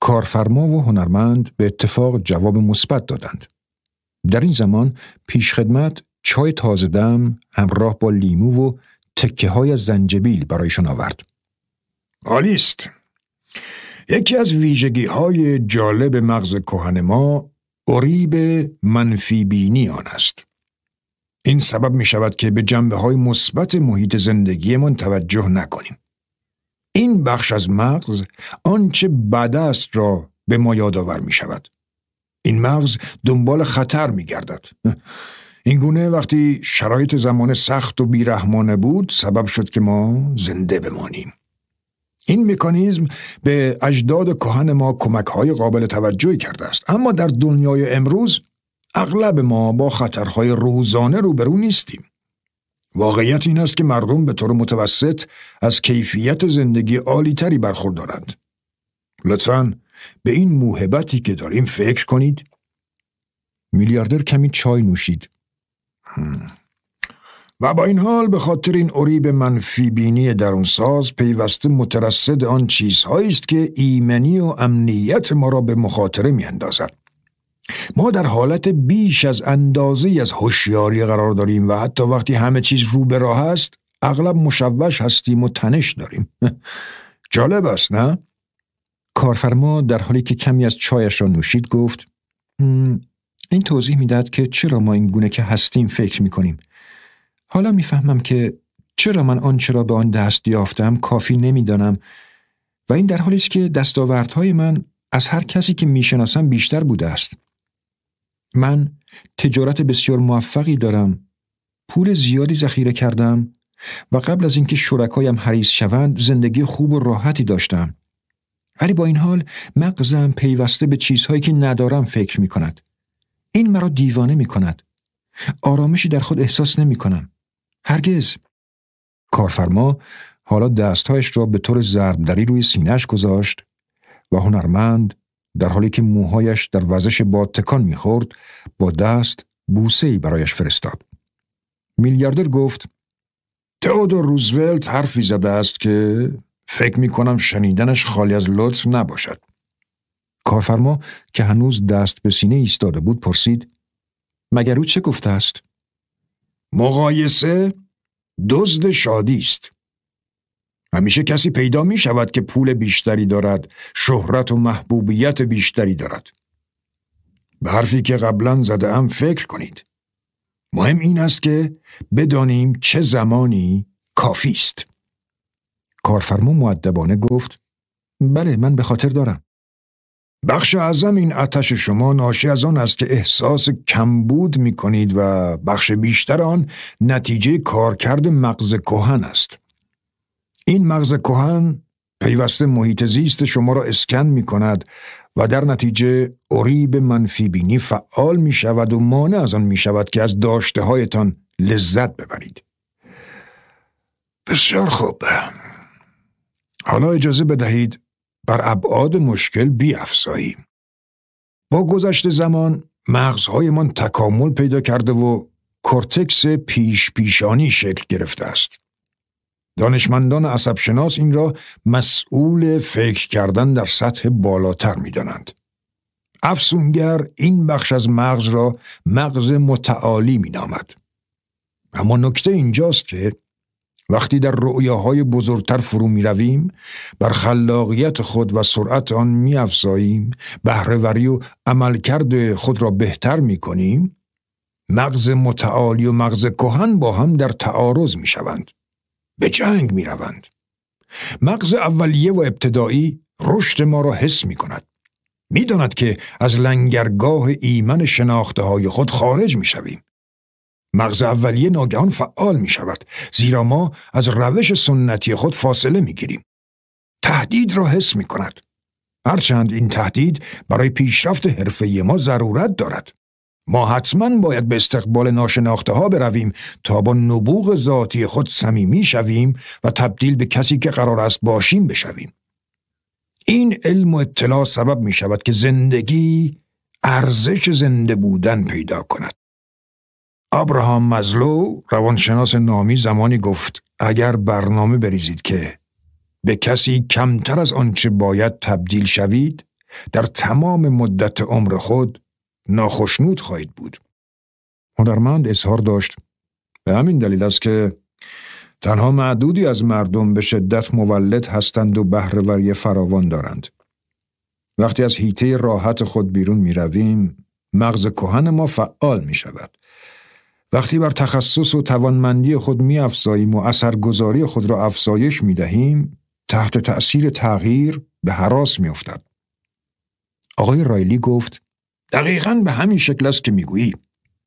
کارفرما و هنرمند به اتفاق جواب مثبت دادند. در این زمان پیشخدمت چای تازه دم همراه با لیمو و تکه های زنجبیل برایشان آورد. آلیست. یکی از ویژگی های جالب مغز کهن ما اریب منفی بینی آن است. این سبب می شود که به جنبه های مثبت محیط زندگیمان توجه نکنیم. این بخش از مغز آنچه بد است را به ما یادآور می شود. این مغز دنبال خطر می گردد. این گونه وقتی شرایط زمان سخت و بیرحمانه بود سبب شد که ما زنده بمانیم. این مکانیزم به اجداد کهن ما کمک های قابل توجهی کرده است. اما در دنیای امروز اغلب ما با خطرهای روزانه روبرو نیستیم. واقعیت این است که مردم به طور متوسط از کیفیت زندگی عالی تری برخوردارند. لطفا به این موهبتی که داریم فکر کنید. میلیاردر کمی چای نوشید. و با این حال به خاطر این عریب منفی بینی درونساز پیوسته مترصد آن چیزهایی است که ایمنی و امنیت ما را به مخاطره میاندازد. ما در حالت بیش از اندازه از هوشیاری قرار داریم و حتی وقتی همه چیز رو به راه است اغلب مشوش هستیم و تنش داریم. جالب است نه؟ کارفرما در حالی که کمی از چایش را نوشید گفت این توضیح می‌داد که چرا ما این گونه که هستیم فکر می‌کنیم. حالا می‌فهمم که چرا من آنچه را به آن دست یافتم کافی نمی‌دانم و این در حالی است که دستاوردهای من از هر کسی که می‌شناسم بیشتر بوده است. من تجارت بسیار موفقی دارم پول زیادی ذخیره کردم و قبل از اینکه شرکایم حریص شوند زندگی خوب و راحتی داشتم. ولی با این حال مغزم پیوسته به چیزهایی که ندارم فکر می کند. این مرا دیوانه می کند. آرامشی در خود احساس نمی کنم. هرگز. کارفرما حالا دستهایش را به طور ضربدری روی سینهش گذاشت و هنرمند در حالی که موهایش در وزش باد تکان می‌خورد با دست بوسه ای برایش فرستاد. میلیاردر گفت تئودور روزولت حرفی زده است که فکر می کنم شنیدنش خالی از لطف نباشد. کارفرما که هنوز دست به سینه ایستاده بود پرسید مگر او چه گفته است؟ مقایسه دزد شادی است. همیشه کسی پیدا می شود که پول بیشتری دارد، شهرت و محبوبیت بیشتری دارد. به حرفی که قبلا زده ام فکر کنید. مهم این است که بدانیم چه زمانی کافی است. کارفرما معدبانه گفت بله من به خاطر دارم. بخش اعظم این آتش شما ناشی از آن است که احساس کمبود می کنید و بخش بیشتر آن نتیجه کارکرد مغز کهن است. این مغز کهن پیوسته محیط زیست شما را اسکن می کند و در نتیجه عریب منفی بینی فعال می شود و مانع از آن می شود که از داشته هایتان لذت ببرید. بسیار خوب. حالا اجازه بدهید بر ابعاد مشکل بیافزاییم. با گذشت زمان مغزهایمان تکامل پیدا کرده و کورتکس پیش پیشانی شکل گرفته است. دانشمندان عصبشناس این را مسئول فکر کردن در سطح بالاتر می دانند. افسونگر این بخش از مغز را مغز متعالی می نامد. اما نکته اینجاست که وقتی در رؤیاهای بزرگتر فرو می رویم بر خلاقیت خود و سرعت آن می افزاییم بهرهوری و عملکرد خود را بهتر می کنیم مغز متعالی و مغز کهن با هم در تعارض می شوند به جنگ می روند مغز اولیه و ابتدایی رشد ما را حس می کند می داند که از لنگرگاه ایمن شناخته های خود خارج می شویم مغز اولیه ناگهان فعال می شود زیرا ما از روش سنتی خود فاصله می گیریم. تهدید را حس می کند. هرچند این تهدید برای پیشرفت حرفه ما ضرورت دارد. ما حتما باید به استقبال ناشناخته ها برویم تا با نبوغ ذاتی خود صمیمی شویم و تبدیل به کسی که قرار است باشیم بشویم. این علم و اطلاع سبب می شود که زندگی ارزش زنده بودن پیدا کند. ابراهام مزلو روانشناس نامی زمانی گفت اگر برنامه بریزید که به کسی کمتر از آنچه باید تبدیل شوید در تمام مدت عمر خود ناخشنود خواهید بود. هنرمند اظهار داشت به همین دلیل است که تنها معدودی از مردم به شدت مولد هستند و بهرهوری فراوان دارند. وقتی از هیته راحت خود بیرون می رویم، مغز کهن ما فعال می شود وقتی بر تخصص و توانمندی خود می افزاییم و اثرگذاری خود را افزایش می دهیم تحت تأثیر تغییر به حراس می افتد. آقای رایلی گفت دقیقا به همین شکل است که می گویی.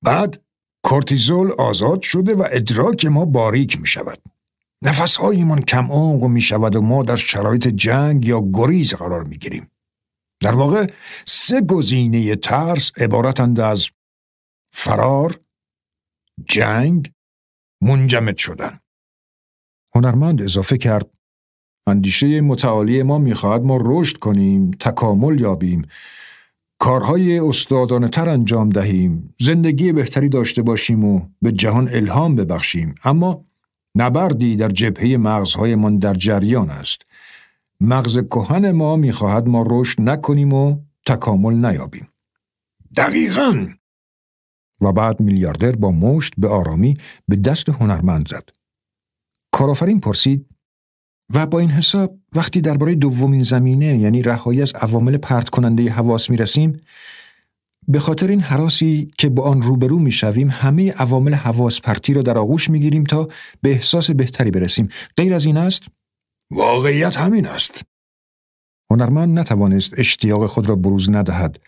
بعد کورتیزول آزاد شده و ادراک ما باریک می شود. نفسهایمان کم عمق می شود و ما در شرایط جنگ یا گریز قرار می گیریم. در واقع سه گزینه ترس عبارتند از فرار، جنگ منجمد شدن. هنرمند اضافه کرد اندیشه متعالی ما می‌خواهد ما رشد کنیم تکامل یابیم کارهای استادانه تر انجام دهیم زندگی بهتری داشته باشیم و به جهان الهام ببخشیم. اما نبردی در جبهه مغزهایمان در جریان است. مغز کهن ما می‌خواهد ما رشد نکنیم و تکامل نیابیم. دقیقا و بعد میلیاردر با مشت به آرامی به دست هنرمند زد. کارآفرین پرسید و با این حساب وقتی درباره دومین زمینه یعنی رهایی از عوامل پرت کننده حواس می رسیم به خاطر این حراسی که با آن روبرو می شویم همه عوامل حواس پرتی را در آغوش می گیریم تا به احساس بهتری برسیم. غیر از این است؟ واقعیت همین است. هنرمند نتوانست اشتیاق خود را بروز ندهد.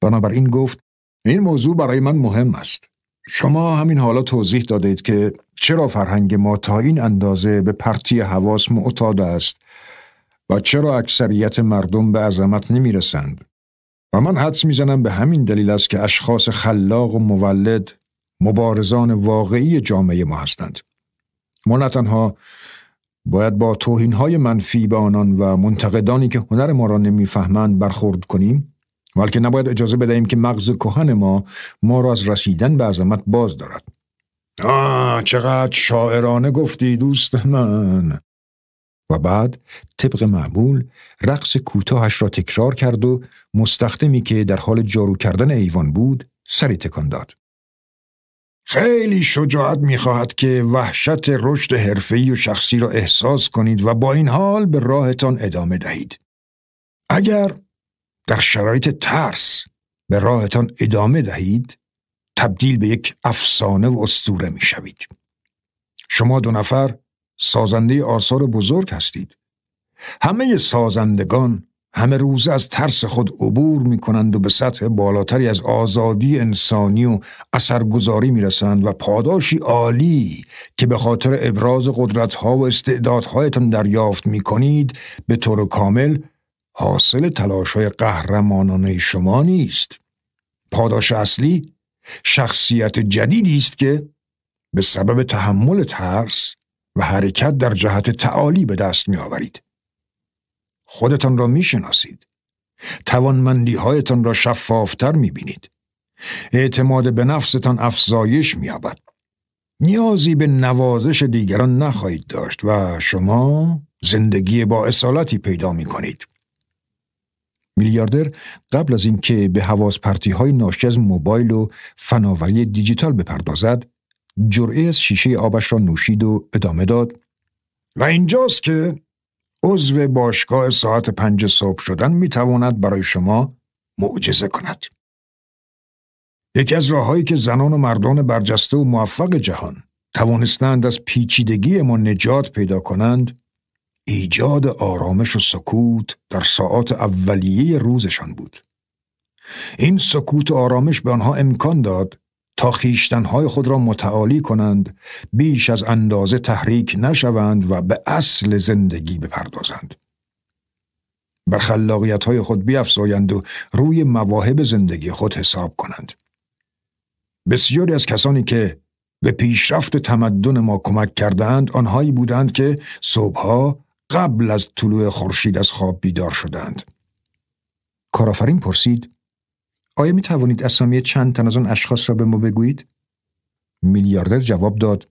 بنابراین گفت این موضوع برای من مهم است شما همین حالا توضیح دادید که چرا فرهنگ ما تا این اندازه به پرتی حواس معتاد است و چرا اکثریت مردم به عظمت نمی رسند. و من حدس می‌زنم به همین دلیل است که اشخاص خلاق و مولد مبارزان واقعی جامعه ما هستند. ما نه تنها باید با توهینهای منفی به آنان و منتقدانی که هنر ما را نمی‌فهمند برخورد کنیم بلکه نباید اجازه بدهیم که مغز کهن ما ما را از رسیدن به عظمت باز دارد. آه چقدر شاعرانه گفتی دوست من. و بعد طبق معمول رقص کوتاهش را تکرار کرد و مستخدمی که در حال جارو کردن ایوان بود سری تکان داد. خیلی شجاعت می‌خواهد که وحشت رشد حرفه‌ای و شخصی را احساس کنید و با این حال به راهتان ادامه دهید. اگر در شرایط ترس به راهتان ادامه دهید تبدیل به یک افسانه و استوره می شوید. شما دو نفر سازنده آثار بزرگ هستید. همه سازندگان همه روز از ترس خود عبور می کنند و به سطح بالاتری از آزادی انسانی و اثرگذاری می رسند و پاداشی عالی که به خاطر ابراز قدرتها و استعدادهایتان دریافت می کنید به طور کامل حاصل تلاش های قهرمانانه شما نیست. پاداش اصلی شخصیت جدیدی است که به سبب تحمل ترس و حرکت در جهت تعالی به دست می آورید. خودتان را می شناسید. توانمندی هایتان را شفافتر می بینید. اعتماد به نفستان افزایش می آبد. نیازی به نوازش دیگران نخواهید داشت و شما زندگی با اصالتی پیدا می کنید. میلیاردر قبل از اینکه به حواس پرتی های ناشی از موبایل و فناوری دیجیتال بپردازد جرعه از شیشه آبش را نوشید و ادامه داد و اینجاست که عضو باشگاه ساعت پنج صبح شدن می‌تواند برای شما معجزه کند. یکی از راههایی که زنان و مردان برجسته و موفق جهان توانستند از پیچیدگی ما نجات پیدا کنند ایجاد آرامش و سکوت در ساعات اولیه روزشان بود. این سکوت و آرامش به آنها امکان داد تا خیشتنهای خود را متعالی کنند بیش از اندازه تحریک نشوند و به اصل زندگی بپردازند. بر خلاقیت های خود بیافزایند و روی مواهب زندگی خود حساب کنند. بسیاری از کسانی که به پیشرفت تمدن ما کمک کردند آنهایی بودند که صبحها قبل از طلوع خورشید از خواب بیدار شدند. کارآفرین پرسید آیا می توانید اسامی چند تن از آن اشخاص را به ما بگویید؟ میلیاردر جواب داد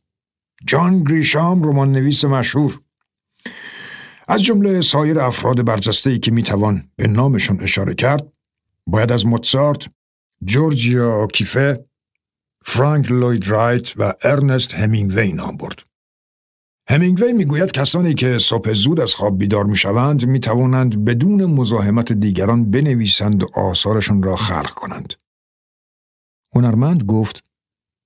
جان گریشام رمان نویس مشهور از جمله سایر افراد برجسته ای که می توان به نامشون اشاره کرد باید از موتسارت، جورجیا کیفه، فرانک لوید رایت و ارنست همینگوی نام برد. همینگوی می‌گوید کسانی که صبح زود از خواب بیدار می‌شوند می‌توانند بدون مزاحمت دیگران بنویسند و آثارشان را خلق کنند. هنرمند گفت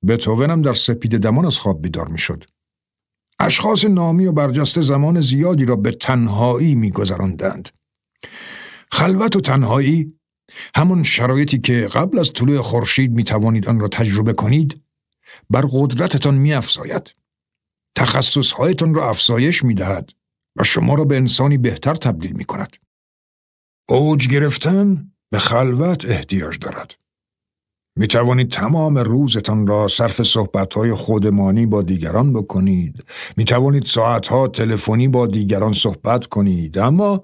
به توونم در سپید دمان از خواب بیدار می‌شد. اشخاص نامی و برجسته زمان زیادی را به تنهایی میگذراندند. خلوت و تنهایی همون شرایطی که قبل از طلوع خورشید می توانید آن را تجربه کنید بر قدرتتان می افزاید. تخصصهایتان را افزایش می دهد و شما را به انسانی بهتر تبدیل می کند. اوج گرفتن به خلوت احتیاج دارد. می توانید تمام روزتان را صرف صحبتهای خودمانی با دیگران بکنید. می توانید ساعتها تلفنی با دیگران صحبت کنید اما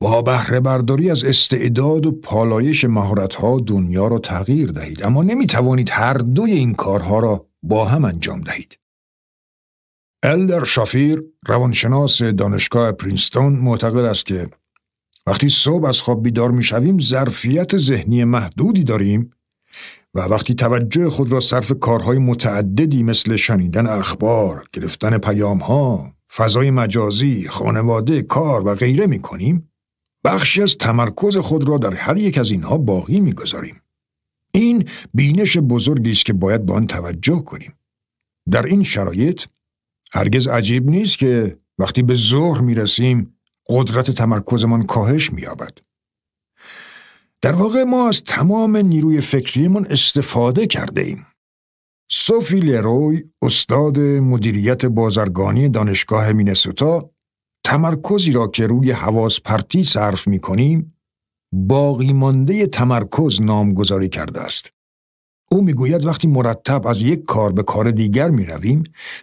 با بهره برداری از استعداد و پالایش مهارت‌ها دنیا را تغییر دهید اما نمی توانید هر دوی این کارها را با هم انجام دهید. الدر شافیر روانشناس دانشگاه پرینستون معتقد است که وقتی صبح از خواب بیدار می شویم ظرفیت ذهنی محدودی داریم و وقتی توجه خود را صرف کارهای متعددی مثل شنیدن اخبار، گرفتن پیامها، فضای مجازی، خانواده، کار و غیره می کنیم بخشی از تمرکز خود را در هر یک از اینها باقی می‌گذاریم. این بینش بزرگی است که باید به آن توجه کنیم. در این شرایط هرگز عجیب نیست که وقتی به ظهر می رسیم قدرت تمرکزمان کاهش می یابد. در واقع ما از تمام نیروی فکریمان استفاده کرده ایم. سوفی لروی استاد مدیریت بازرگانی دانشگاه مینسوتا تمرکزی را که روی حواس پرتی صرف می کنیم باقی مانده تمرکز نامگذاری کرده است. او می‌گوید وقتی مرتب از یک کار به کار دیگر می رویم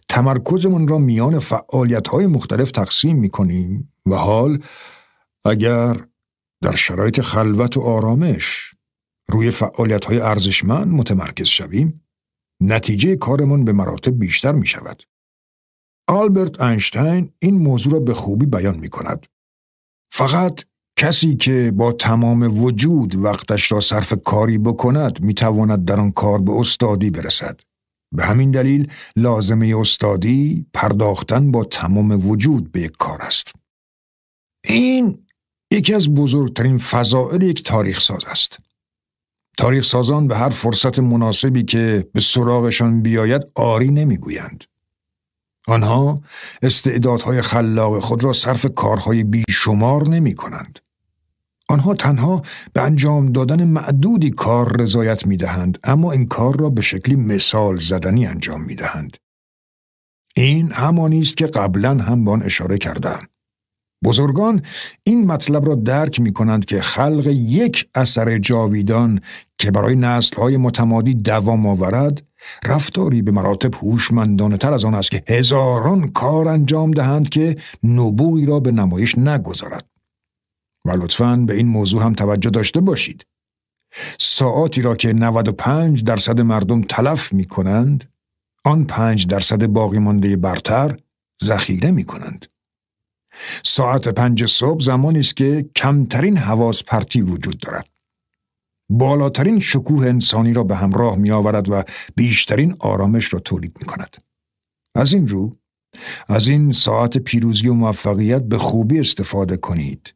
تمرکزمان را میان فعالیت های مختلف تقسیم می کنیم و حال اگر در شرایط خلوت و آرامش روی فعالیت های ارزشمند متمرکز شویم نتیجه کارمان به مراتب بیشتر می شود. آلبرت اینشتین این موضوع را به خوبی بیان می کند. فقط کسی که با تمام وجود وقتش را صرف کاری بکند می تواند در آن کار به استادی برسد. به همین دلیل لازمه استادی پرداختن با تمام وجود به یک کار است. این یکی از بزرگترین فضائل یک تاریخ ساز است. تاریخ سازان به هر فرصت مناسبی که به سراغشان بیاید آری نمی‌گویند. آنها استعدادهای خلاق خود را صرف کارهای بیشمار نمی کنند. آنها تنها به انجام دادن معدودی کار رضایت می دهند اما این کار را به شکلی مثال زدنی انجام می دهند. این همانی است که قبلا هم به آن اشاره کردم. بزرگان این مطلب را درک می کنند که خلق یک اثر جاویدان که برای نسلهای متمادی دوام آورد رفتاری به مراتب هوشمندانه تر از آن است که هزاران کار انجام دهند که نبوغی را به نمایش نگذارد. و لطفاً به این موضوع هم توجه داشته باشید. ساعاتی را که 95 درصد مردم تلف می کنند، آن 5 درصد باقی مانده برتر ذخیره می کنند. ساعت پنج صبح زمانی است که کمترین حواس پرتی وجود دارد. بالاترین شکوه انسانی را به همراه می آورد و بیشترین آرامش را تولید می کند. از این رو از این ساعت پیروزی و موفقیت به خوبی استفاده کنید.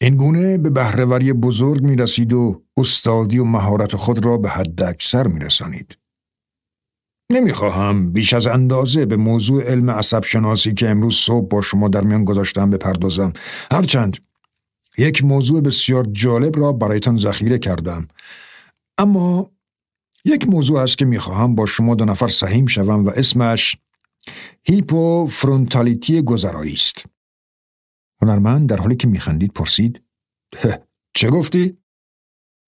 این گونه به بهرهوری بزرگ می رسید و استادی و مهارت خود را به حد اکثر می رسانید. نمی‌خواهم بیش از اندازه به موضوع علم عصب شناسی که امروز صبح با شما در میان گذاشتم بپردازم. هرچند یک موضوع بسیار جالب را برایتان ذخیره کردم. اما یک موضوع است که می‌خواهم با شما دو نفر سهیم شوم و اسمش هیپو فرونتالیتی گذرایی است. هنرمند در حالی که میخندید پرسید چه گفتی؟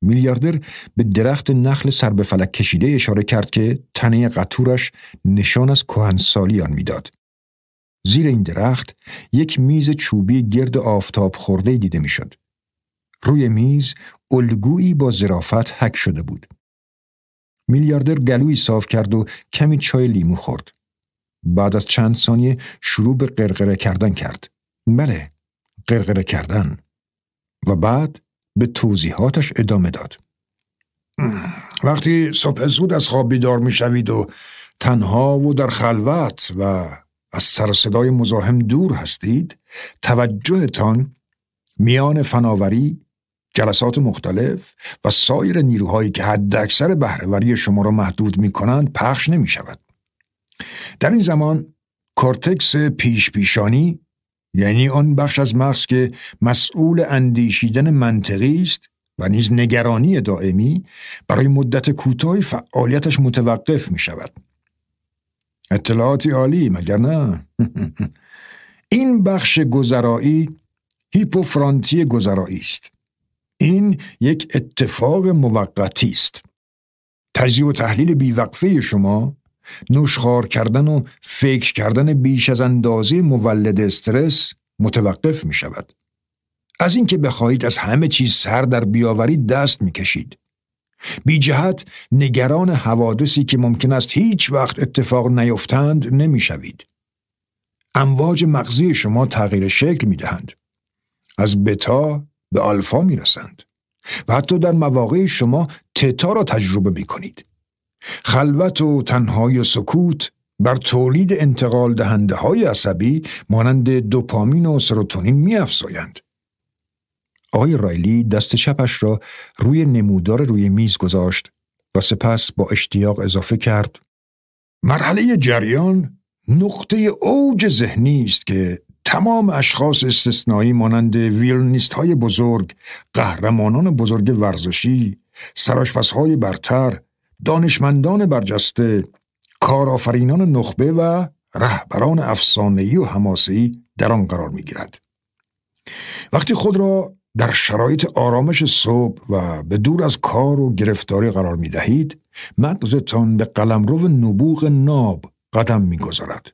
میلیاردر به درخت نخل سر به فلک کشیده اشاره کرد که تنه قطورش نشان از کهنسالی آن می‌داد. زیر این درخت یک میز چوبی گرد آفتاب خورده دیده می‌شد. روی میز الگویی با ظرافت حک شده بود. میلیاردر گلوی صاف کرد و کمی چای لیمو خورد. بعد از چند ثانیه شروع به قرقره کردن کرد. بله، قرقره کردن. و بعد به توضیحاتش ادامه داد. وقتی صبح زود از خواب بیدار می و تنها و در خلوت و از سر صدای مزاحم دور هستید توجهتان میان فناوری جلسات مختلف و سایر نیروهایی که حد اکثر بهرهوری شما را محدود می کنند پخش نمی شود. در این زمان کورتکس پیش پیشانی یعنی آن بخش از مغز که مسئول اندیشیدن منطقی است و نیز نگرانی دائمی برای مدت کوتاهی فعالیتش متوقف می شود. اطلاعاتی عالی مگر نه؟ این بخش گذرایی هیپوفرانتی گذرایی است. این یک اتفاق موقتی است. تجزیه و تحلیل بیوقفه شما نوشخار کردن و فکر کردن بیش از اندازه مولد استرس متوقف می شود. از اینکه بخواهید از همه چیز سر در بیاورید دست می‌کشید. بی جهت نگران حوادثی که ممکن است هیچ وقت اتفاق نیفتند نمی‌شوید. امواج مغزی شما تغییر شکل می دهند. از بتا به آلفا می رسند. و حتی در مواقع شما تتا را تجربه می کنید. خلوت و تنهای سکوت بر تولید انتقال دهنده های عصبی مانند دوپامین و سروتونین می افزایند. آقای رایلی دست چپش را روی نمودار روی میز گذاشت و سپس با اشتیاق اضافه کرد مرحله جریان نقطه اوج ذهنی است که تمام اشخاص استثنایی مانند ویلنیست های بزرگ، قهرمانان بزرگ ورزشی، های برتر، دانشمندان برجسته، کارآفرینان نخبه و رهبران افسانه‌ای و حماسه‌ای در آن قرار می‌گیرد. وقتی خود را در شرایط آرامش صبح و به دور از کار و گرفتاری قرار می دهید، مغزتان به قلمرو نبوغ ناب قدم می گذارد.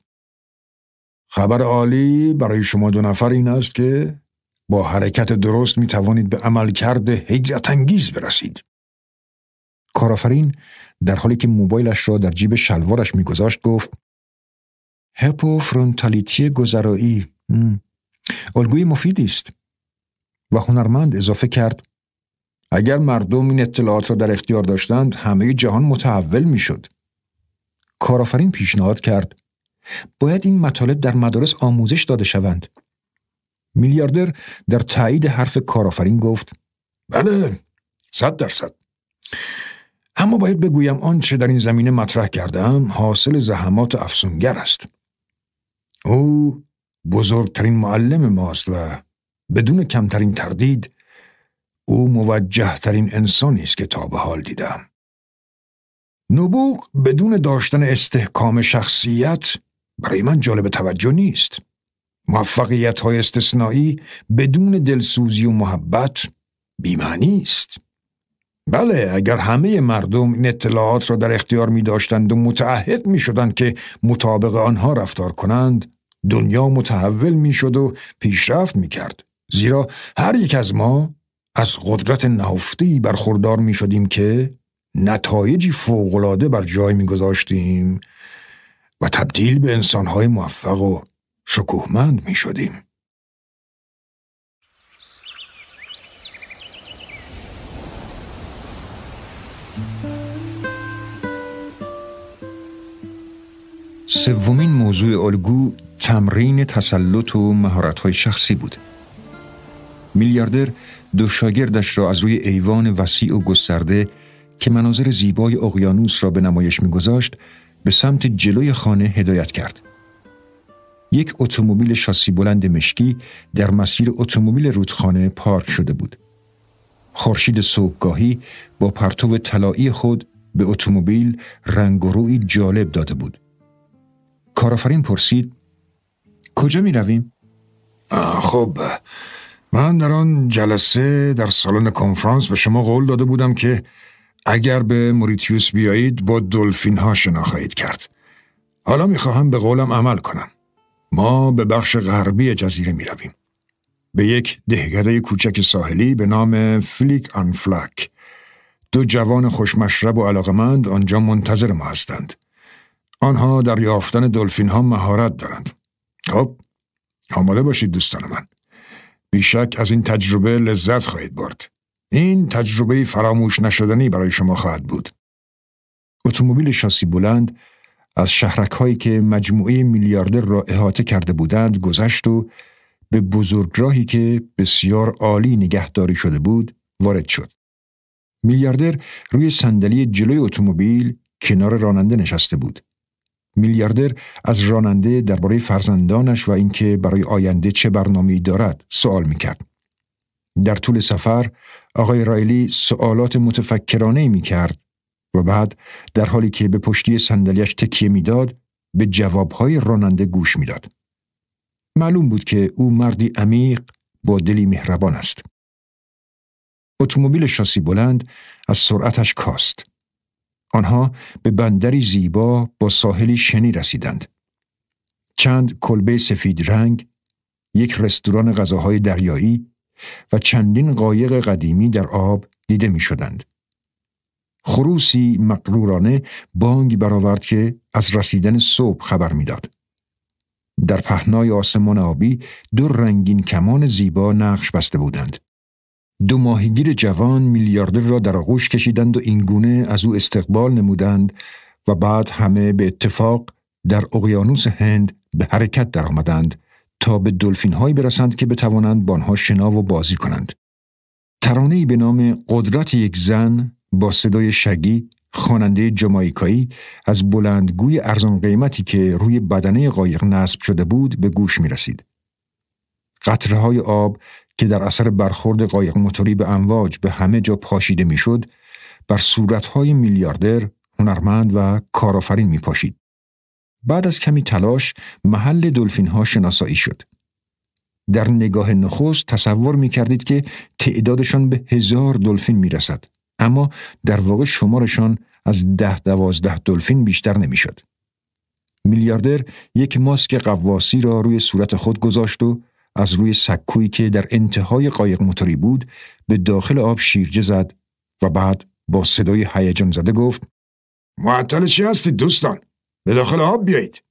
خبر عالی برای شما دو نفر این است که با حرکت درست می توانید به عمل کرده حیرت انگیز برسید. کارآفرین در حالی که موبایلش را در جیب شلوارش میگذاشت گفت هپو فرونتالیتی گذرایی. الگوی مفیدی است. و هنرمند اضافه کرد اگر مردم این اطلاعات را در اختیار داشتند همه جهان متحول می‌شد. کارآفرین پیشنهاد کرد باید این مطالب در مدارس آموزش داده شوند. میلیاردر در تایید حرف کارآفرین گفت بله صد درصد. اما باید بگویم آنچه در این زمینه مطرح کردم حاصل زحمات افسونگر است. او بزرگترین معلم ماست و بدون کمترین تردید او موجه ترین انسانی است که تا به حال دیدم. نبوغ بدون داشتن استحکام شخصیت برای من جالب توجه نیست. موفقیت های استثنایی بدون دلسوزی و محبت بیمعنی است. بله اگر همه مردم این اطلاعات را در اختیار می داشتند و متعهد می شدند که مطابق آنها رفتار کنند دنیا متحول می شد و پیشرفت می کرد زیرا هر یک از ما از قدرت نهفتی برخوردار می شدیم که نتایجی فوقلاده بر جای می گذاشتیم و تبدیل به انسانهای موفق و شکوهمند می شدیم. سومین موضوع الگو تمرین تسلط و مهارت‌های شخصی بود. میلیاردر دو شاگردش را از روی ایوان وسیع و گسترده که مناظر زیبای اقیانوس را به نمایش میگذاشت به سمت جلوی خانه هدایت کرد. یک اتومبیل شاسی بلند مشکی در مسیر اتومبیل رودخانه پارک شده بود. خورشید صبحگاهی با پرتو طلایی خود به اتومبیل رنگ و روی جالب داده بود. کارآفرین پرسید کجا می رویم؟ خب من در آن جلسه در سالن کنفرانس به شما قول داده بودم که اگر به موریتیوس بیایید با دلفین ها شنا خواهید کرد. حالا می‌خواهم به قولم عمل کنم. ما به بخش غربی جزیره می رویم. به یک دهگده کوچک ساحلی به نام فلیک آن فلک. دو جوان خوشمشرب و علاقمند آنجا منتظر ما هستند. آنها در یافتن دلفین ها مهارت دارند. خب، آماده باشید دوستان من. بیشک از این تجربه لذت خواهید برد. این تجربه فراموش نشدنی برای شما خواهد بود. اتومبیل شاسی بلند از شهرک هایی که مجموعه میلیاردر را احاطه کرده بودند گذشت و به بزرگراهی که بسیار عالی نگهداری شده بود وارد شد. میلیاردر روی صندلی جلوی اتومبیل کنار راننده نشسته بود. میلیاردر از راننده درباره فرزندانش و اینکه برای آینده چه برنامه‌ای دارد سوال می‌کرد. در طول سفر آقای رایلی سوالات متفکرانه می کرد و بعد در حالی که به پشتی صندلیاش تکیه می‌داد به جوابهای راننده گوش می‌داد. معلوم بود که او مردی عمیق با دلی مهربان است. اتومبیل شاسی بلند از سرعتش کاست. آنها به بندری زیبا با ساحلی شنی رسیدند. چند کلبه سفید رنگ، یک رستوران غذاهای دریایی، و چندین قایق قدیمی در آب دیده می شدند. خروسی مقرورانه بانگ برآورد که از رسیدن صبح خبر می‌داد. در پهنای آسمان آبی دو رنگین کمان زیبا نقش بسته بودند. دو ماهیگیر جوان میلیاردر را در آغوش کشیدند و اینگونه از او استقبال نمودند و بعد همه به اتفاق در اقیانوس هند به حرکت درآمدند تا به دلفین هایی برسند که بتوانند بانها شنا و بازی کنند. ترانه‌ای به نام قدرت یک زن با صدای شگی خواننده جمایکایی از بلندگوی ارزان قیمتی که روی بدنه قایق نصب شده بود به گوش می رسید. قطره های آب که در اثر برخورد قایق موتوری به امواج به همه جا پاشیده می‌شد بر صورتهای میلیاردر، هنرمند و کارآفرین می پاشید. بعد از کمی تلاش محل دلفین ها شناسایی شد. در نگاه نخست تصور می کردید که تعدادشان به هزار دلفین می رسد. اما در واقع شمارشان از ده دوازده دلفین بیشتر نمی‌شد. میلیاردر یک ماسک قواسی را روی صورت خود گذاشت و از روی سکویی که در انتهای قایق موتوری بود به داخل آب شیرجه زد و بعد با صدای هیجان زده گفت معطل چی هستید دوستان؟ به داخل آب بیایید.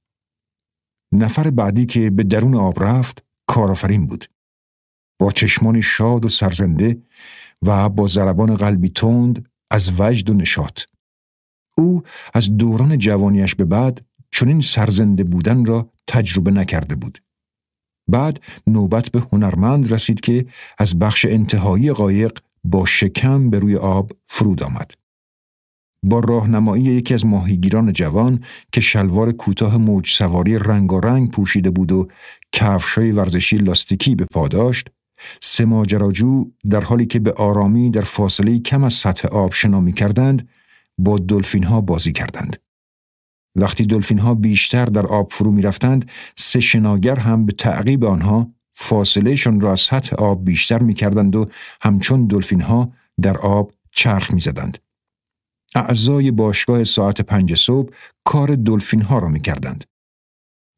نفر بعدی که به درون آب رفت کارآفرین بود. با چشمانی شاد و سرزنده و با ضربان قلبی تند از وجد و نشاط. او از دوران جوانیش به بعد چنین سرزنده بودن را تجربه نکرده بود. بعد نوبت به هنرمند رسید که از بخش انتهایی قایق با شکم به روی آب فرود آمد. با راهنمایی یکی از ماهیگیران جوان که شلوار کوتاه موج سواری رنگ پوشیده بود و کفشای ورزشی لاستیکی به پا داشت، سه ماجراجو در حالی که به آرامی در فاصله کم از سطح آب شنا می کردند با دلفین ها بازی کردند. وقتی دلفین ها بیشتر در آب فرو می رفتند، سه شناگر هم به تعقیب آنها فاصلهشان را از سطح آب بیشتر می کردند و همچون دلفین ها در آب چرخ می زدند. اعضای باشگاه ساعت پنج صبح کار دلفین ها را می کردند.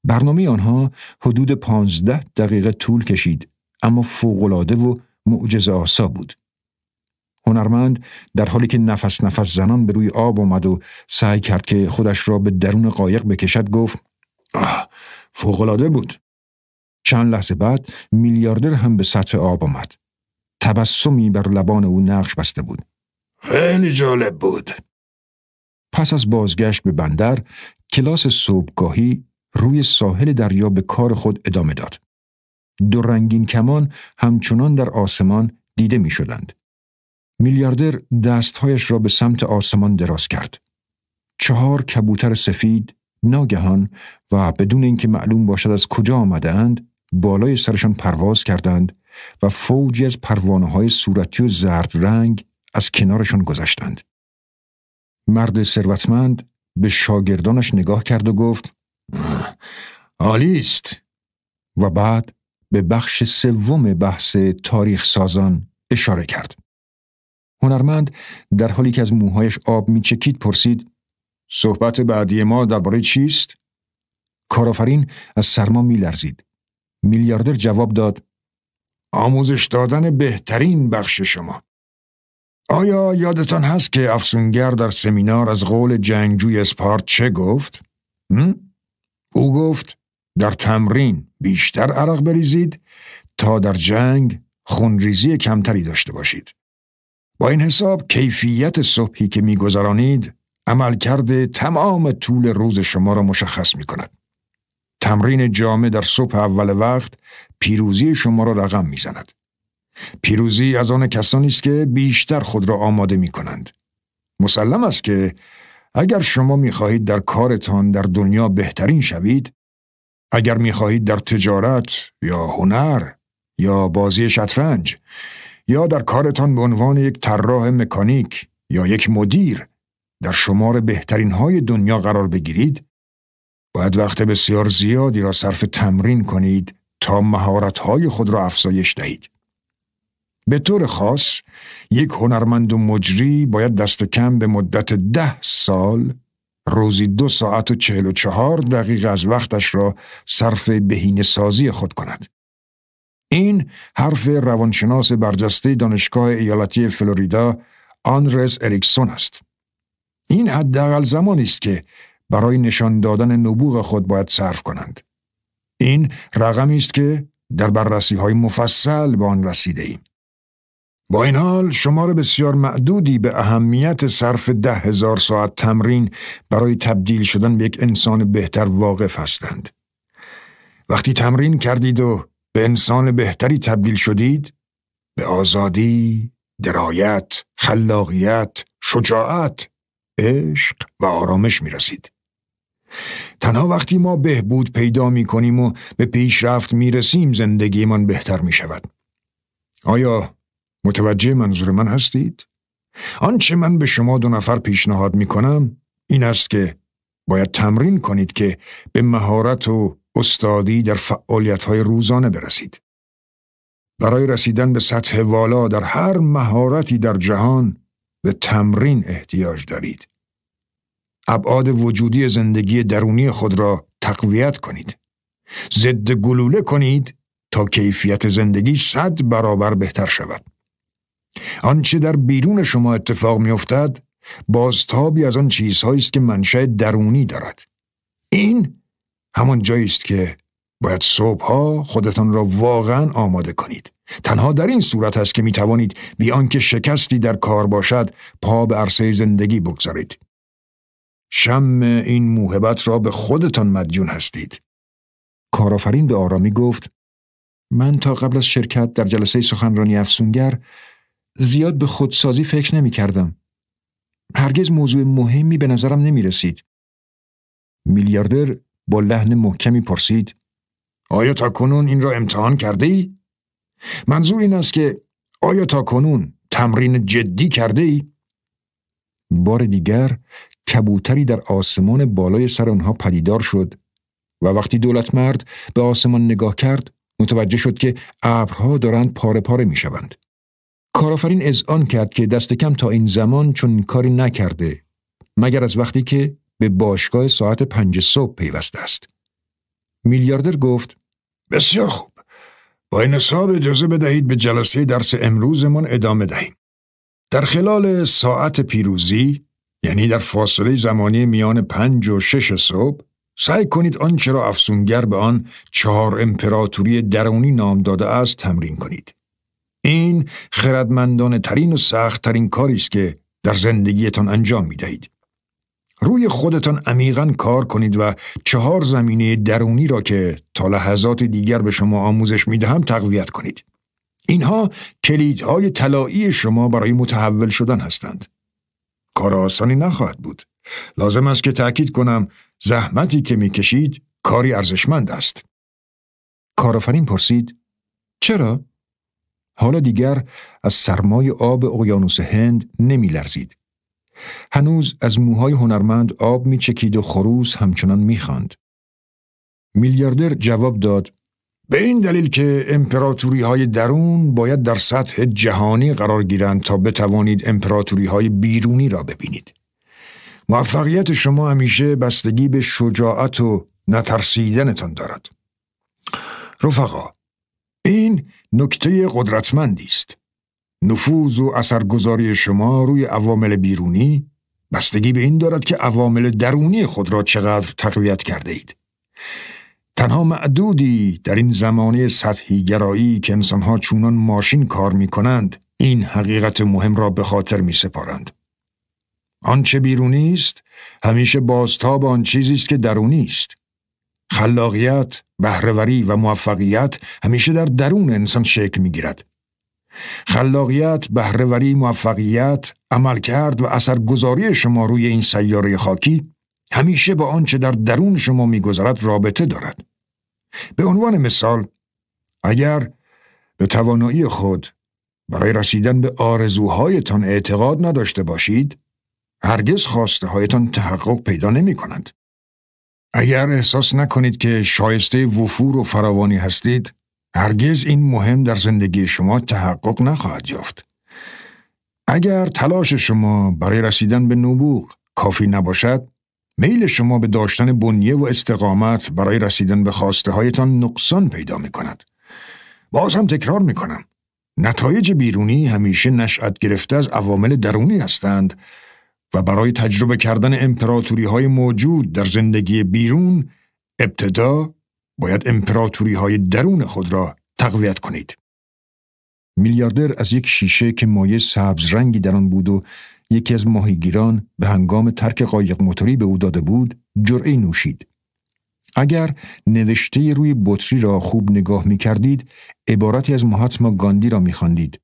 برنامه آنها حدود پانزده دقیقه طول کشید اما فوقالعاده و معجزه آسا بود. هنرمند در حالی که نفس نفس زنان به روی آب آمد و سعی کرد که خودش را به درون قایق بکشد گفت آه فوقالعاده بود. چند لحظه بعد میلیاردر هم به سطح آب آمد. تبسمی بر لبان او نقش بسته بود. خیلی جالب بود. پس از بازگشت به بندر کلاس صبحگاهی روی ساحل دریا به کار خود ادامه داد. دو رنگین کمان همچنان در آسمان دیده می شدند. میلیاردر دستهایش را به سمت آسمان دراز کرد. چهار کبوتر سفید ناگهان و بدون اینکه معلوم باشد از کجا آمده اند بالای سرشان پرواز کردند و فوجی از پروانه های صورتی و زرد رنگ از کنارشان گذشتند. مرد ثروتمند به شاگردانش نگاه کرد و گفت عالی است و بعد به بخش سوم بحث تاریخ سازان اشاره کرد. هنرمند در حالی که از موهایش آب میچکید پرسید صحبت بعدی ما درباره چیست؟ کارآفرین از سرما میلرزید. میلیاردر جواب داد آموزش دادن بهترین بخش شما. آیا یادتان هست که افسونگر در سمینار از قول جنگجوی اسپارت چه گفت؟ او گفت در تمرین بیشتر عرق بریزید تا در جنگ خونریزی کمتری داشته باشید. با این حساب کیفیت صبحی که میگذرانید عملکرد تمام طول روز شما را مشخص می کند. تمرین جامع در صبح اول وقت پیروزی شما را رقم می زند. پیروزی از آن کسانی است که بیشتر خود را آماده می کنند. مسلم است که اگر شما می خواهید در کارتان در دنیا بهترین شوید اگر می خواهید در تجارت یا هنر یا بازی شطرنج یا در کارتان به عنوان یک طراح مکانیک یا یک مدیر در شمار بهترین های دنیا قرار بگیرید باید وقت بسیار زیادی را صرف تمرین کنید تا مهارت های خود را افزایش دهید. به طور خاص یک هنرمند و مجری باید دست کم به مدت ده سال روزی دو ساعت و چهل و چهار دقیقه از وقتش را صرف بهینه سازی خود کند. این حرف روانشناس برجسته دانشگاه ایالتی فلوریدا آنرس اریکسون است. این حداقل زمانی است که برای نشان دادن نبوغ خود باید صرف کنند. این رقمی است که در بررسی های مفصل به آن رسیده ایم. با این حال شمار بسیار معدودی به اهمیت صرف ده هزار ساعت تمرین برای تبدیل شدن به یک انسان بهتر واقف هستند. وقتی تمرین کردید و به انسان بهتری تبدیل شدید، به آزادی، درایت، خلاقیت، شجاعت، عشق و آرامش می رسید. تنها وقتی ما بهبود پیدا می کنیم و به پیشرفت می رسیم زندگیمان بهتر می شود. آیا متوجه منظور من هستید؟ آنچه من به شما دو نفر پیشنهاد می کنم این است که باید تمرین کنید که به مهارت و استادی در فعالیت های روزانه برسید. برای رسیدن به سطح والا در هر مهارتی در جهان به تمرین احتیاج دارید. ابعاد وجودی زندگی درونی خود را تقویت کنید. ضد گلوله کنید تا کیفیت زندگی صد برابر بهتر شود. آنچه در بیرون شما اتفاق میافتد بازتابی از آن چیزهایی است که منشأ درونی دارد. این همان جایی است که باید صبحها خودتان را واقعا آماده کنید. تنها در این صورت است که می توانید بی آنکه شکستی در کار باشد پا به عرصه زندگی بگذارید. شم این موهبت را به خودتان مدیون هستید. کارآفرین به آرامی گفت من تا قبل از شرکت در جلسه سخنرانی افسونگر زیاد به خودسازی فکر نمی کردم. هرگز موضوع مهمی به نظرم نمی رسید. میلیاردر با لحن محکمی پرسید آیا تا کنون این را امتحان کرده ای؟ منظور این است که آیا تا کنون تمرین جدی کرده ای؟ بار دیگر کبوتری در آسمان بالای سر آنها پدیدار شد و وقتی دولت مرد به آسمان نگاه کرد متوجه شد که ابرها دارند پاره پاره می شوند. کارآفرین اذعان کرد که دست کم تا این زمان چون کاری نکرده مگر از وقتی که به باشگاه ساعت پنج صبح پیوسته است. میلیاردر گفت بسیار خوب. با این حساب اجازه بدهید به جلسه درس امروزمان ادامه دهیم. در خلال ساعت پیروزی یعنی در فاصله زمانی میان پنج و شش صبح سعی کنید آنچه را افسونگر به آن چهار امپراتوری درونی نام داده است تمرین کنید. این خردمندانه ترین و سخت ترین کاری است که در زندگیتان انجام می دهید. روی خودتان عمیقا کار کنید و چهار زمینه درونی را که تا لحظات دیگر به شما آموزش می دهم تقویت کنید. اینها کلیدهای طلایی شما برای متحول شدن هستند. کار آسانی نخواهد بود. لازم است که تأکید کنم زحمتی که می‌کشید کاری ارزشمند است. کارآفرین پرسید چرا؟ حالا دیگر از سرمای آب اقیانوس هند نمی لرزید. هنوز از موهای هنرمند آب می چکید و خروس همچنان می خاند. میلیاردر جواب داد به این دلیل که امپراتوری های درون باید در سطح جهانی قرار گیرند تا بتوانید امپراتوری های بیرونی را ببینید. موفقیت شما همیشه بستگی به شجاعت و نترسیدنتان دارد. رفقا، این نکته قدرتمندی است. نفوذ و اثرگذاری شما روی عوامل بیرونی بستگی به این دارد که عوامل درونی خود را چقدر تقویت کرده اید. تنها معدودی در این زمانه سطحی گرایی که انسانها چونان ماشین کار می کنند این حقیقت مهم را به خاطر می سپارند. آنچه بیرونی است همیشه بازتاب آن چیزی است که درونی است. خلاقیت، بهرهوری و موفقیت همیشه در درون انسان شکل می گیرد. خلاقیت، بهرهوری، موفقیت، عملکرد و اثرگذاری شما روی این سیاره خاکی همیشه با آنچه در درون شما میگذرد رابطه دارد. به عنوان مثال اگر به توانایی خود برای رسیدن به آرزوهایتان اعتقاد نداشته باشید هرگز خواسته هایتان تحقق پیدا نمی کنند. اگر احساس نکنید که شایسته وفور و فراوانی هستید هرگز این مهم در زندگی شما تحقق نخواهد یافت. اگر تلاش شما برای رسیدن به نبوغ کافی نباشد میل شما به داشتن بنیه و استقامت برای رسیدن به خواسته هایتان نقصان پیدا می کند. باز هم تکرار می‌کنم نتایج بیرونی همیشه نشأت گرفته از عوامل درونی هستند و برای تجربه کردن امپراتوری های موجود در زندگی بیرون ابتدا باید امپراتوری های درون خود را تقویت کنید. میلیاردر از یک شیشه که مایه سبز رنگی در آن بود و یکی از ماهیگیران به هنگام ترک قایق موتوری به او داده بود جرعه نوشید. اگر نوشته روی بطری را خوب نگاه می کردید، عبارتی از مهاتما گاندی را می خواندید.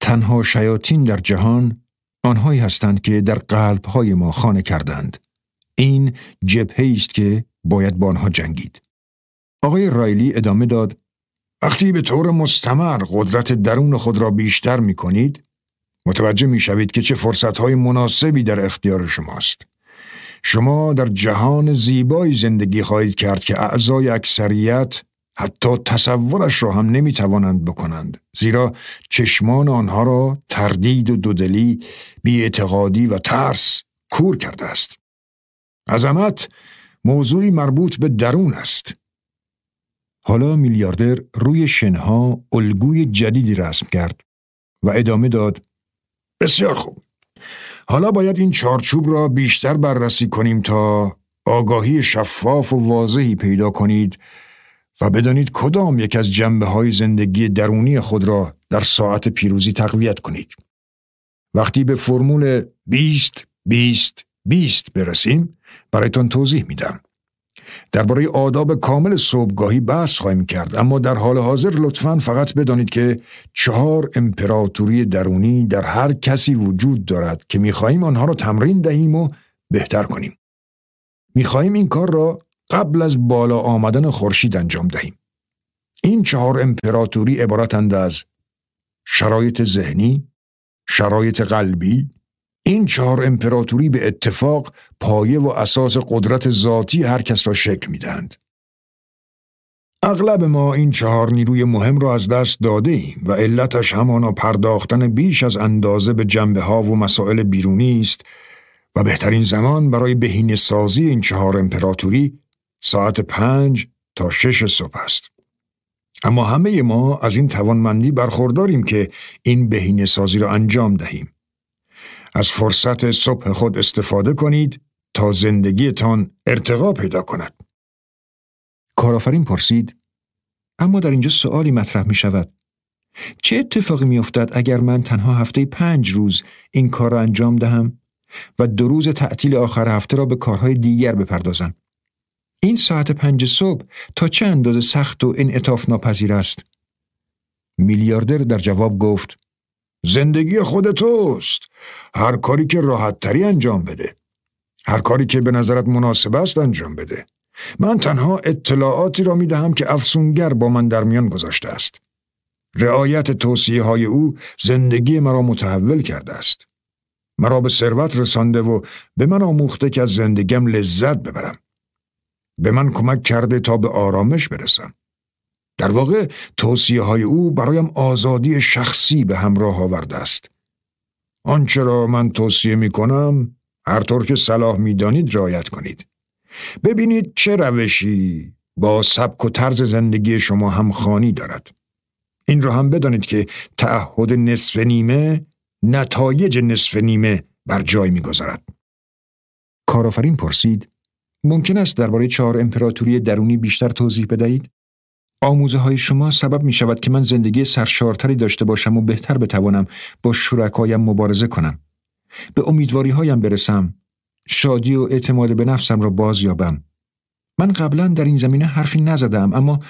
تنها شیاطین در جهان آنهایی هستند که در قلبهای ما خانه کردند. این جبهه است که باید با آنها جنگید. آقای رایلی ادامه داد وقتی به طور مستمر قدرت درون خود را بیشتر می کنید، متوجه می شوید که چه فرصتهای مناسبی در اختیار شماست. شما در جهان زیبایی زندگی خواهید کرد که اعضای اکثریت حتی تصورش را هم نمی توانند بکنند زیرا چشمان آنها را تردید و دودلی بیاعتقادی و ترس کور کرده است عظمت موضوعی مربوط به درون است حالا میلیاردر روی شنها الگوی جدیدی رسم کرد و ادامه داد بسیار خوب حالا باید این چارچوب را بیشتر بررسی کنیم تا آگاهی شفاف و واضحی پیدا کنید و بدانید کدام یک از جنبه های زندگی درونی خود را در ساعت پیروزی تقویت کنید. وقتی به فرمول 20 20 20 برسیم برایتان توضیح میدم. درباره آداب کامل صبحگاهی بحث خواهیم کرد اما در حال حاضر لطفا فقط بدانید که چهار امپراتوری درونی در هر کسی وجود دارد که می‌خواهیم آنها را تمرین دهیم و بهتر کنیم. می‌خواهیم این کار را قبل از بالا آمدن خورشید انجام دهیم. این چهار امپراتوری عبارتند از شرایط ذهنی، شرایط قلبی، این چهار امپراتوری به اتفاق پایه و اساس قدرت ذاتی هر کس را شکل می‌دهند. اغلب ما این چهار نیروی مهم را از دست داده ایم و علتش همانا پرداختن بیش از اندازه به جنبه ها و مسائل بیرونی است و بهترین زمان برای بهینه سازی این چهار امپراتوری ساعت پنج تا شش صبح است. اما همه ما از این توانمندی برخورداریم که این بهینه سازی را انجام دهیم. از فرصت صبح خود استفاده کنید تا زندگیتان ارتقا پیدا کند. کارآفرین پرسید اما در اینجا سوالی مطرح می شود. چه اتفاقی می افتد اگر من تنها هفته پنج روز این کار را انجام دهم و دو روز تعطیل آخر هفته را به کارهای دیگر بپردازم؟ این ساعت پنج صبح تا چه اندازه سخت و انعطاف ناپذیر است؟ میلیاردر در جواب گفت زندگی خود توست هر کاری که راحت تری انجام بده. هر کاری که به نظرت مناسب است انجام بده. من تنها اطلاعاتی را می دهم که افسونگر با من در میان گذاشته است. رعایت توصیه های او زندگی مرا متحول کرده است. مرا به ثروت رسانده و به من آموخته که از زندگیم لذت ببرم. به من کمک کرده تا به آرامش برسم. در واقع توصیه های او برایم آزادی شخصی به همراه آورده است. آنچه را من توصیه می کنم هر طور که صلاح می دانید رعایت کنید. ببینید چه روشی با سبک و طرز زندگی شما هم خانی دارد. این را هم بدانید که تعهد نصف نیمه نتایج نصف نیمه بر جای می‌گذارد. کارآفرین پرسید ممکن است درباره چهار امپراتوری درونی بیشتر توضیح بدهید؟ آموزه های شما سبب می شود که من زندگی سرشارتری داشته باشم و بهتر بتوانم با شرکایم مبارزه کنم. به امیدواری هایم برسم. شادی و اعتماد به نفسم را باز یابم. من قبلا در این زمینه حرفی نزدم اما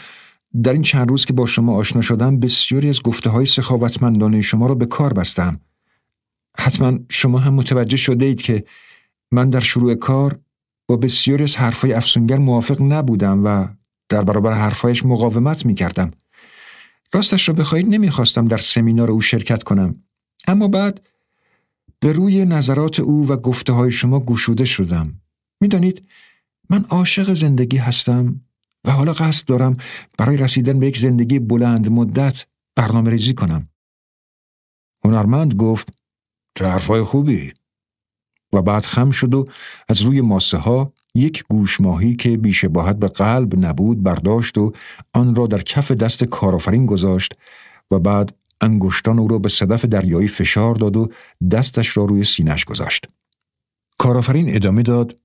در این چند روز که با شما آشنا شدم بسیاری از گفته های سخاوتمندانه شما را به کار بستم. حتما شما هم متوجه شده اید که من در شروع کار با بسیاری از حرفهای افسونگر موافق نبودم و در برابر حرفایش مقاومت می کردم. راستش را بخواهید نمی‌خواستم در سمینار او شرکت کنم. اما بعد به روی نظرات او و گفته های شما گشوده شدم. می‌دانید من عاشق زندگی هستم و حالا قصد دارم برای رسیدن به یک زندگی بلند مدت برنامه ریزی کنم. هنرمند گفت چه حرفای خوبی و بعد خم شد و از روی ماسه ها یک گوش ماهی که بیشباهت به قلب نبود برداشت و آن را در کف دست کارآفرین گذاشت و بعد انگشتان او را به صدف دریایی فشار داد و دستش را روی سینش گذاشت. کارآفرین ادامه داد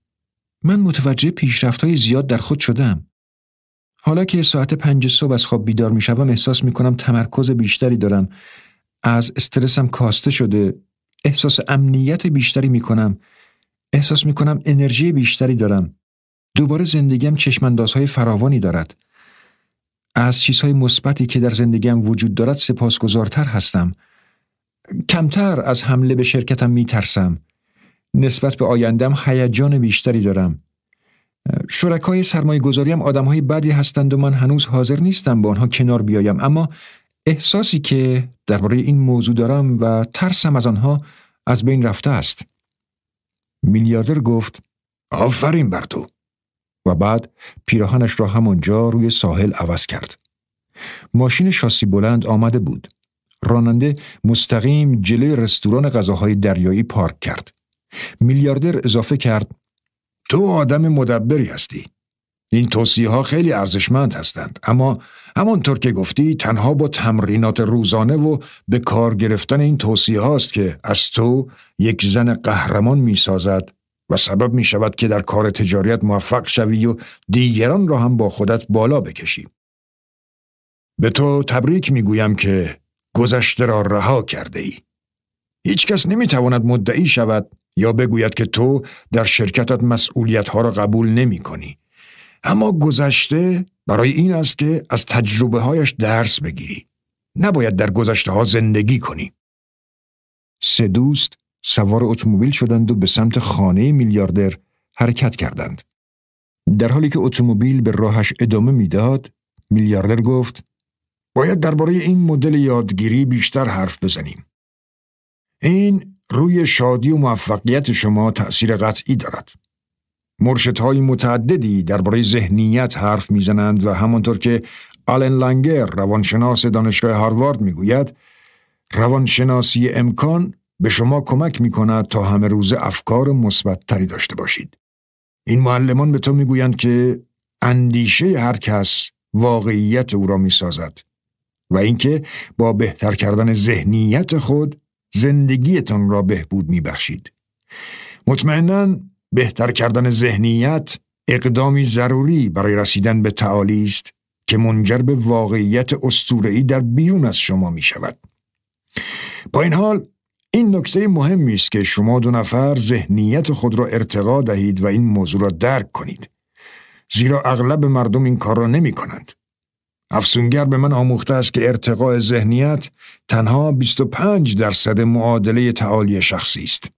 من متوجه پیشرفت های زیاد در خود شدم. حالا که ساعت پنج صبح از خواب بیدار می شوم احساس می کنم تمرکز بیشتری دارم. از استرسم کاسته شده. احساس امنیت بیشتری می کنم. احساس می کنم انرژی بیشتری دارم. دوباره زندگیم چشماندازهای فراوانی دارد. از چیزهای مثبتی که در زندگیم وجود دارد سپاسگزارتر هستم. کمتر از حمله به شرکتم می ترسم. نسبت به آیندم هیجان بیشتری دارم. شرکای سرمایه گذاریم آدم های بدی هستند و من هنوز حاضر نیستم با آنها کنار بیایم اما احساسی که درباره این موضوع دارم و ترسم از آنها از بین رفته است. میلیاردر گفت آفرین بر تو و بعد پیراهنش را همانجا روی ساحل عوض کرد. ماشین شاسی بلند آمده بود. راننده مستقیم جلوی رستوران غذاهای دریایی پارک کرد. میلیاردر اضافه کرد تو آدم مدبری هستی. این توصیه ها خیلی ارزشمند هستند اما همانطور که گفتی تنها با تمرینات روزانه و به کار گرفتن این توصیه هاست که از تو یک زن قهرمان می سازد و سبب می شود که در کار تجاریت موفق شوی و دیگران را هم با خودت بالا بکشی. به تو تبریک می گویم که گذشته را رها کرده ای. هیچ کس نمی تواند مدعی شود یا بگوید که تو در شرکتت مسئولیت ها را قبول نمی کنی. اما گذشته برای این است که از تجربه هایش درس بگیری. نباید در گذشته ها زندگی کنی. سه دوست سوار اتومبیل شدند و به سمت خانه میلیاردر حرکت کردند. در حالی که اتومبیل به راهش ادامه می‌داد، میلیاردر گفت: باید درباره این مدل یادگیری بیشتر حرف بزنیم. این روی شادی و موفقیت شما تأثیر قطعی دارد. مرشدهای متعددی درباره ذهنیت حرف می‌زنند و همانطور که آلن لنگر روانشناس دانشگاه هاروارد می‌گوید روانشناسی امکان به شما کمک می کند تا همه روز افکار مثبتتری داشته باشید. این معلمان به تو می‌گویند که اندیشه هر کس واقعیت او را می سازد و اینکه با بهتر کردن ذهنیت خود زندگیتان را بهبود می بخشید. مطمئنا بهتر کردن ذهنیت اقدامی ضروری برای رسیدن به تعالی است که منجر به واقعیت اسطوره‌ای در بیرون از شما می شود. با این حال این نکته مهمی است که شما دو نفر ذهنیت خود را ارتقا دهید و این موضوع را درک کنید. زیرا اغلب مردم این کار را نمی کنند. افسونگر به من آموخته است که ارتقاء ذهنیت تنها 25 درصد معادله تعالی شخصی است.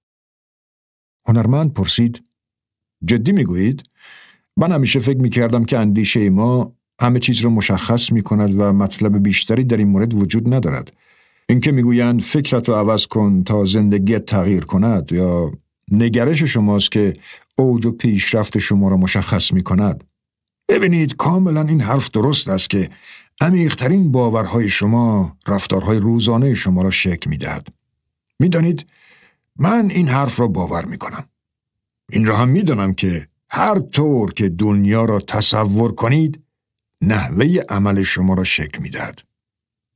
هنرمند پرسید جدی می‌گویید؟ من همیشه فکر می کردم که اندیشه ما همه چیز را مشخص می کند و مطلب بیشتری در این مورد وجود ندارد. اینکه می‌گویند فکرت رو عوض کن تا زندگیت تغییر کند یا نگرش شماست که اوج و پیشرفت شما را مشخص می کند. ببینید کاملا این حرف درست است که عمیقترین باورهای شما رفتارهای روزانه شما را شکل می دهد. می‌دانید من این حرف را باور می کنم. این را هم می‌دانم که هر طور که دنیا را تصور کنید نحوه عمل شما را شکل می دهد.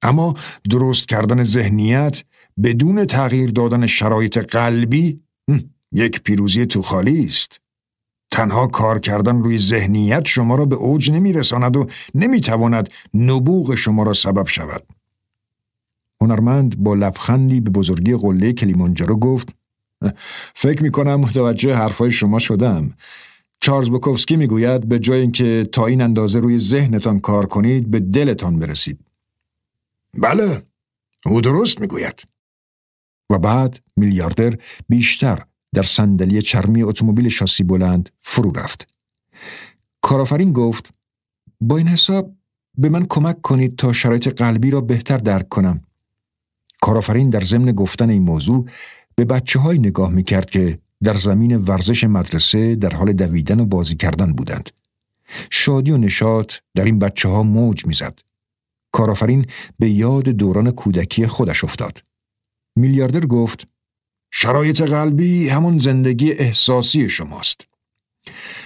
اما درست کردن ذهنیت بدون تغییر دادن شرایط قلبی یک پیروزی تو خالی است. تنها کار کردن روی ذهنیت شما را به اوج نمی رساند و نمی تواند نبوغ شما را سبب شود. هنرمند با لبخندی به بزرگی قله کلیمانجارو گفت فکر می کنم متوجه حرفای شما شدم. چارلز بوکوفسکی می‌گوید به جای اینکه تا این اندازه روی ذهنتان کار کنید به دلتان برسید. بله او درست می‌گوید و بعد میلیاردر بیشتر در صندلی چرمی اتومبیل شاسی بلند فرو رفت کارآفرین گفت با این حساب به من کمک کنید تا شرایط قلبی را بهتر درک کنم کارآفرین در ضمن گفتن این موضوع به بچه های نگاه می کرد که در زمین ورزش مدرسه در حال دویدن و بازی کردن بودند. شادی و نشاط در این بچه ها موج می‌زد. کارآفرین به یاد دوران کودکی خودش افتاد. میلیاردر گفت شرایط قلبی همون زندگی احساسی شماست.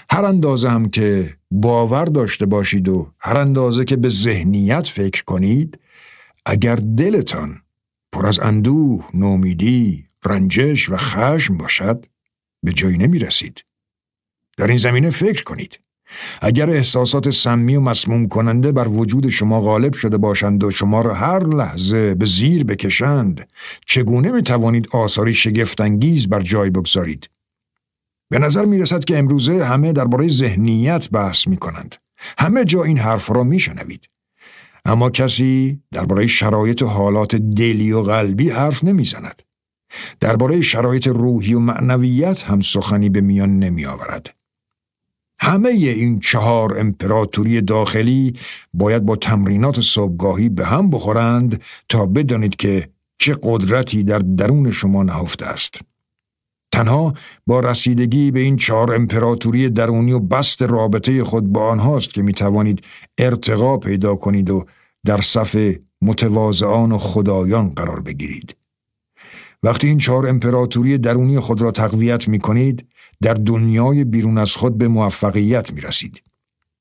هر اندازه هم که باور داشته باشید و هر اندازه که به ذهنیت فکر کنید اگر دلتان پر از اندوه، نومیدی، رنجش و خشم باشد به جایی نمی رسید. در این زمینه فکر کنید. اگر احساسات سمی و مسموم کننده بر وجود شما غالب شده باشند و شما را هر لحظه به زیر بکشند چگونه می توانید آثاری شگفتانگیز بر جای بگذارید به نظر می رسد که امروزه همه درباره ذهنیت بحث می کنند همه جا این حرف را می شنوید اما کسی درباره شرایط و حالات دلی و قلبی حرف نمی زند درباره شرایط روحی و معنویت هم سخنی به میان نمی آورد همه این چهار امپراتوری داخلی باید با تمرینات صبحگاهی به هم بخورند تا بدانید که چه قدرتی در درون شما نهفته است. تنها با رسیدگی به این چهار امپراتوری درونی و بست رابطه خود با آنهاست که می توانید ارتقا پیدا کنید و در صف متواضعان و خدایان قرار بگیرید. وقتی این چهار امپراتوری درونی خود را تقویت می کنید، در دنیای بیرون از خود به موفقیت می رسید.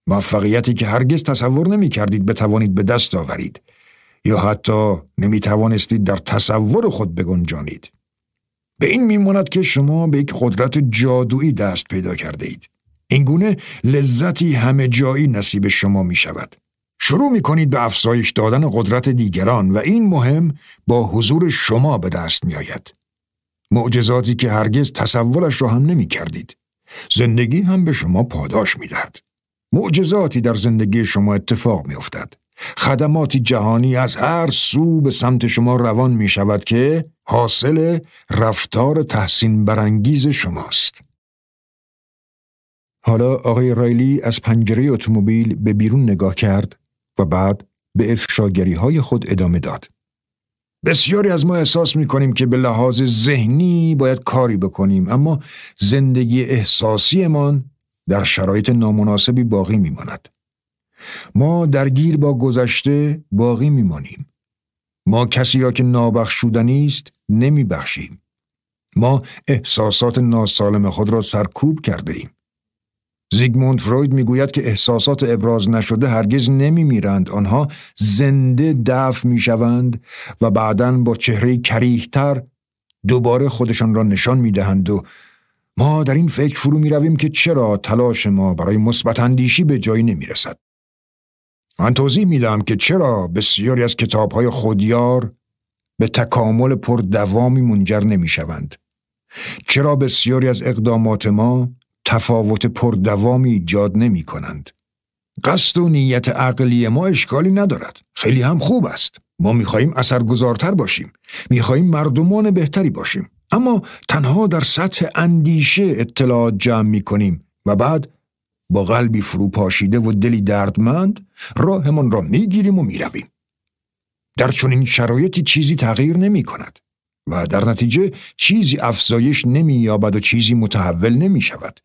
موفقیتی که هرگز تصور نمی کردید بتوانید به دست آورید یا حتی نمی توانستید در تصور خود بگنجانید. به این میماند که شما به یک قدرت جادویی دست پیدا کرده اید. اینگونه لذتی همه جایی نصیب شما می شود. شروع می کنید به افزایش دادن قدرت دیگران و این مهم با حضور شما به دست می آید. معجزاتی که هرگز تصورش را هم نمی کردید. زندگی هم به شما پاداش می دهد. معجزاتی در زندگی شما اتفاق می افتد. خدماتی جهانی از هر سو به سمت شما روان می شود که حاصل رفتار تحسین برانگیز شماست. حالا آقای رایلی از پنجره اتومبیل به بیرون نگاه کرد و بعد به افشاگری های خود ادامه داد. بسیاری از ما احساس می کنیم که به لحاظ ذهنی باید کاری بکنیم اما زندگی احساسیمان در شرایط نامناسبی باقی می ماند. ما درگیر با گذشته باقی می مانیم. ما کسی را که نابخشودنی است نمی بخشیم. ما احساسات ناسالم خود را سرکوب کرده ایم. زیگموند فروید می‌گوید که احساسات ابراز نشده هرگز نمی میرند. آنها زنده دفع می شوند و بعدا با چهره کریهتر دوباره خودشان را نشان می دهند و ما در این فکر فرو می رویم که چرا تلاش ما برای مثبت اندیشی به جایی نمی رسد. من توضیح می دهم که چرا بسیاری از کتاب های خودیار به تکامل پر دوامی منجر نمی شوند. چرا بسیاری از اقدامات ما تفاوت پردوامی ایجاد نمی کنند. قصد و نیت عقلی ما اشکالی ندارد. خیلی هم خوب است. ما می‌خواهیم اثرگذارتر باشیم. می‌خواهیم مردمان بهتری باشیم. اما تنها در سطح اندیشه اطلاعات جمع می کنیم و بعد با قلبی فروپاشیده و دلی دردمند راهمان را می‌گیریم و می‌رویم. در چنین شرایطی چیزی تغییر نمی کند و در نتیجه چیزی افزایش نمی یابد و چیزی متحول نمی شود.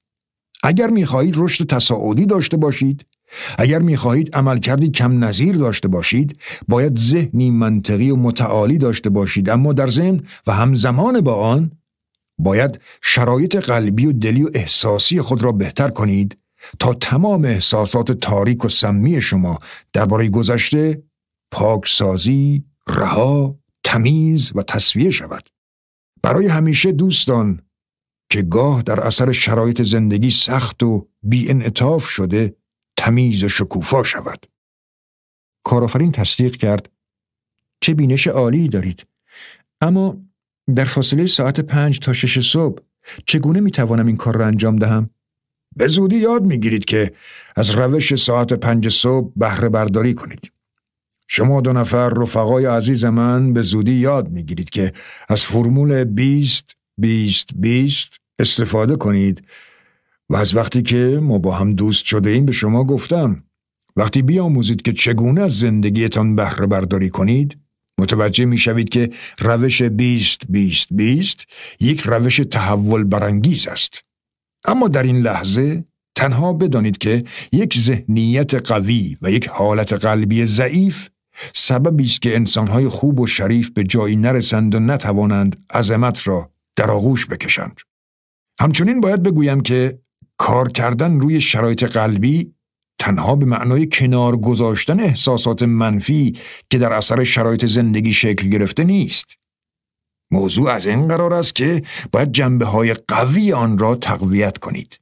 اگر می‌خواهید رشد تصاعدی داشته باشید اگر می‌خواهید عملکردی کم نظیر داشته باشید باید ذهنی منطقی و متعالی داشته باشید اما در ضمن و همزمان با آن باید شرایط قلبی و دلی و احساسی خود را بهتر کنید تا تمام احساسات تاریک و سمی شما درباره گذشته پاکسازی، رها، تمیز و تصویه شود. برای همیشه دوستان که گاه در اثر شرایط زندگی سخت و بی انعطاف شده تمیز و شکوفا شود. کارآفرین تصدیق کرد چه بینش عالی دارید اما در فاصله ساعت پنج تا شش صبح چگونه می توانم این کار را انجام دهم؟ به زودی یاد می گیرید که از روش ساعت پنج صبح بهره برداری کنید. شما دو نفر رفقای عزیز من به زودی یاد می گیرید که از فرمول 20 20 20 استفاده کنید. و از وقتی که ما با هم دوست شده این به شما گفتم. وقتی بیاموزید که چگونه از زندگیتان بهره برداری کنید متوجه می شوید که روش بیست بیست بیست یک روش تحول برانگیز است. اما در این لحظه تنها بدانید که یک ذهنیت قوی و یک حالت قلبی ضعیف سببی است که انسانهای خوب و شریف به جایی نرسند و نتوانند عظمت را در آغوش بکشند همچنین باید بگویم که کار کردن روی شرایط قلبی تنها به معنای کنار گذاشتن احساسات منفی که در اثر شرایط زندگی شکل گرفته نیست. موضوع از این قرار است که باید جنبه های قوی آن را تقویت کنید.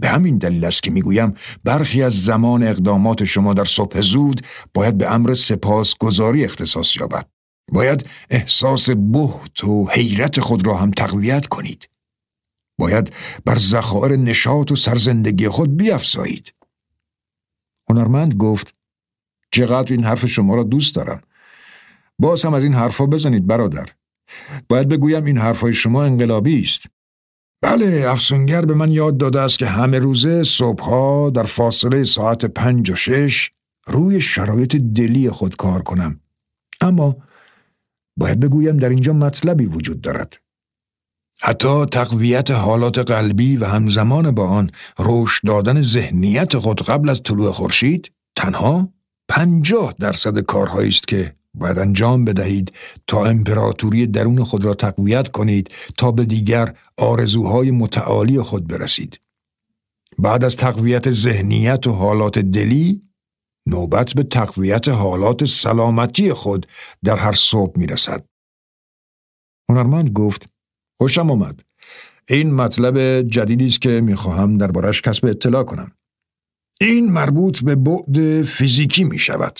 به همین دلیل است که می‌گویم برخی از زمان اقدامات شما در صبح زود باید به امر سپاس گذاری اختصاص یابد. باید احساس بحت و حیرت خود را هم تقویت کنید. باید بر ذخایر نشاط و سرزندگی خود بیافزایید. هنرمند گفت چقدر این حرف شما را دوست دارم. باز هم از این حرفها بزنید برادر. باید بگویم این حرفهای شما انقلابی است. بله افسونگر به من یاد داده است که همه روزه صبحها در فاصله ساعت پنج و شش روی شرایط دلی خود کار کنم. اما باید بگویم در اینجا مطلبی وجود دارد. حتی تقویت حالات قلبی و همزمان با آن رشد دادن ذهنیت خود قبل از طلوع خورشید تنها پنجاه درصد کارهایی است که باید انجام بدهید تا امپراتوری درون خود را تقویت کنید تا به دیگر آرزوهای متعالی خود برسید. بعد از تقویت ذهنیت و حالات دلی نوبت به تقویت حالات سلامتی خود در هر صبح می رسد. هنرمند گفت خوشم آمد. این مطلب جدیدی است که می‌خواهم دربارش کسب اطلاع کنم. این مربوط به بعد فیزیکی می شود.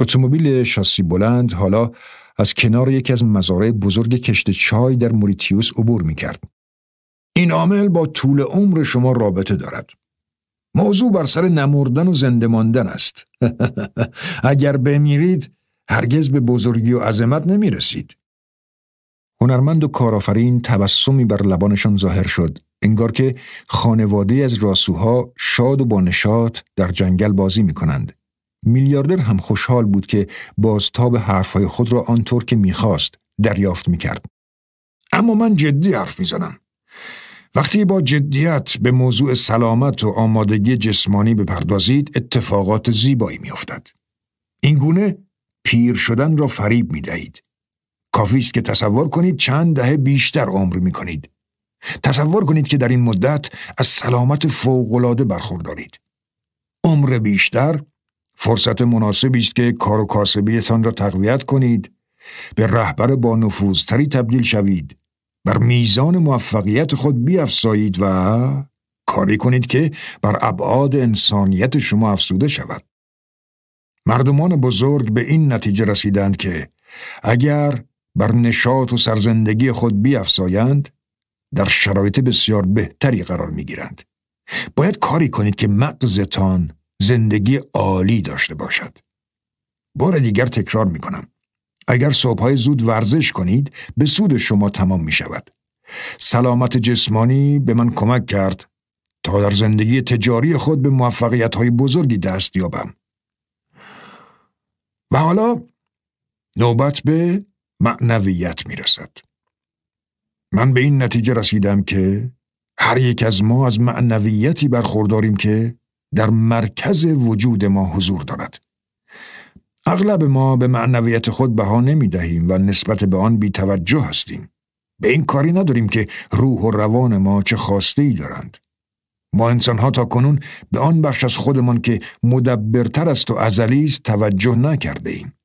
اتومبیل شاسی بلند حالا از کنار یکی از مزارع بزرگ کشت چای در موریتیوس عبور می کرد. این عامل با طول عمر شما رابطه دارد. موضوع بر سر نمردن و زنده ماندن است. اگر بمیرید هرگز به بزرگی و عظمت نمی رسید. هنرمند و کارآفرین تبسمی بر لبانشان ظاهر شد انگار که خانواده از راسوها شاد و با نشاط در جنگل بازی می کنند. میلیاردر هم خوشحال بود که بازتاب حرفهای خود را آنطور که می‌خواست دریافت می‌کرد. اما من جدی حرف می‌زنم. وقتی با جدیت به موضوع سلامت و آمادگی جسمانی بپردازید اتفاقات زیبایی میافتد. این گونه پیر شدن را فریب می دهید. کافی است که تصور کنید چند دهه بیشتر عمر می کنید. تصور کنید که در این مدت از سلامت فوقالعاده برخوردارید. عمر بیشتر فرصت مناسبی است که کار و کاسبیتان را تقویت کنید. به رهبر با نفوذتری تبدیل شوید. بر میزان موفقیت خود بیافزایید و کاری کنید که بر ابعاد انسانیت شما افزوده شود. مردمان بزرگ به این نتیجه رسیدند که اگر بر نشاط و سرزندگی خود بیافزایند در شرایط بسیار بهتری قرار می‌گیرند. باید کاری کنید که مغزتان زندگی عالی داشته باشد. بار دیگر تکرار می کنم. اگر صبحهای زود ورزش کنید به سود شما تمام می شود. سلامت جسمانی به من کمک کرد تا در زندگی تجاری خود به موفقیت های بزرگی دست یابم. و حالا نوبت به معنویت می رسد. من به این نتیجه رسیدم که هر یک از ما از معنویتی برخورداریم که در مرکز وجود ما حضور دارد. اغلب ما به معنویت خود بها نمی دهیم و نسبت به آن بی توجه هستیم. به این کاری نداریم که روح و روان ما چه خواسته ای دارند. ما انسان ها تا کنون به آن بخش از خودمان که مدبرتر است و ازلی است توجه نکرده ایم.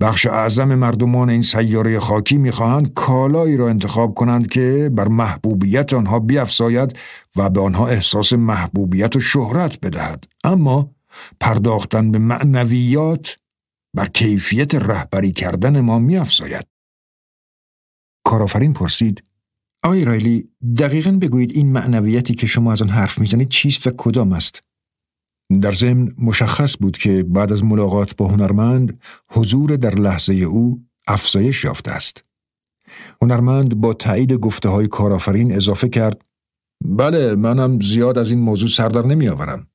بخش اعظم مردمان این سیاره خاکی می‌خواهند کالایی را انتخاب کنند که بر محبوبیت آنها بیافزاید و به آنها احساس محبوبیت و شهرت بدهد. اما پرداختن به معنویات بر کیفیت رهبری کردن ما میافزاید. کارآفرین پرسید آقای رایلی دقیقا بگویید این معنویتی که شما از آن حرف می‌زنید چیست و کدام است؟ در ضمن مشخص بود که بعد از ملاقات با هنرمند حضور در لحظه او افزایش یافته است. هنرمند با تایید گفته های کارآفرین اضافه کرد بله منم زیاد از این موضوع سردر نمی آورم.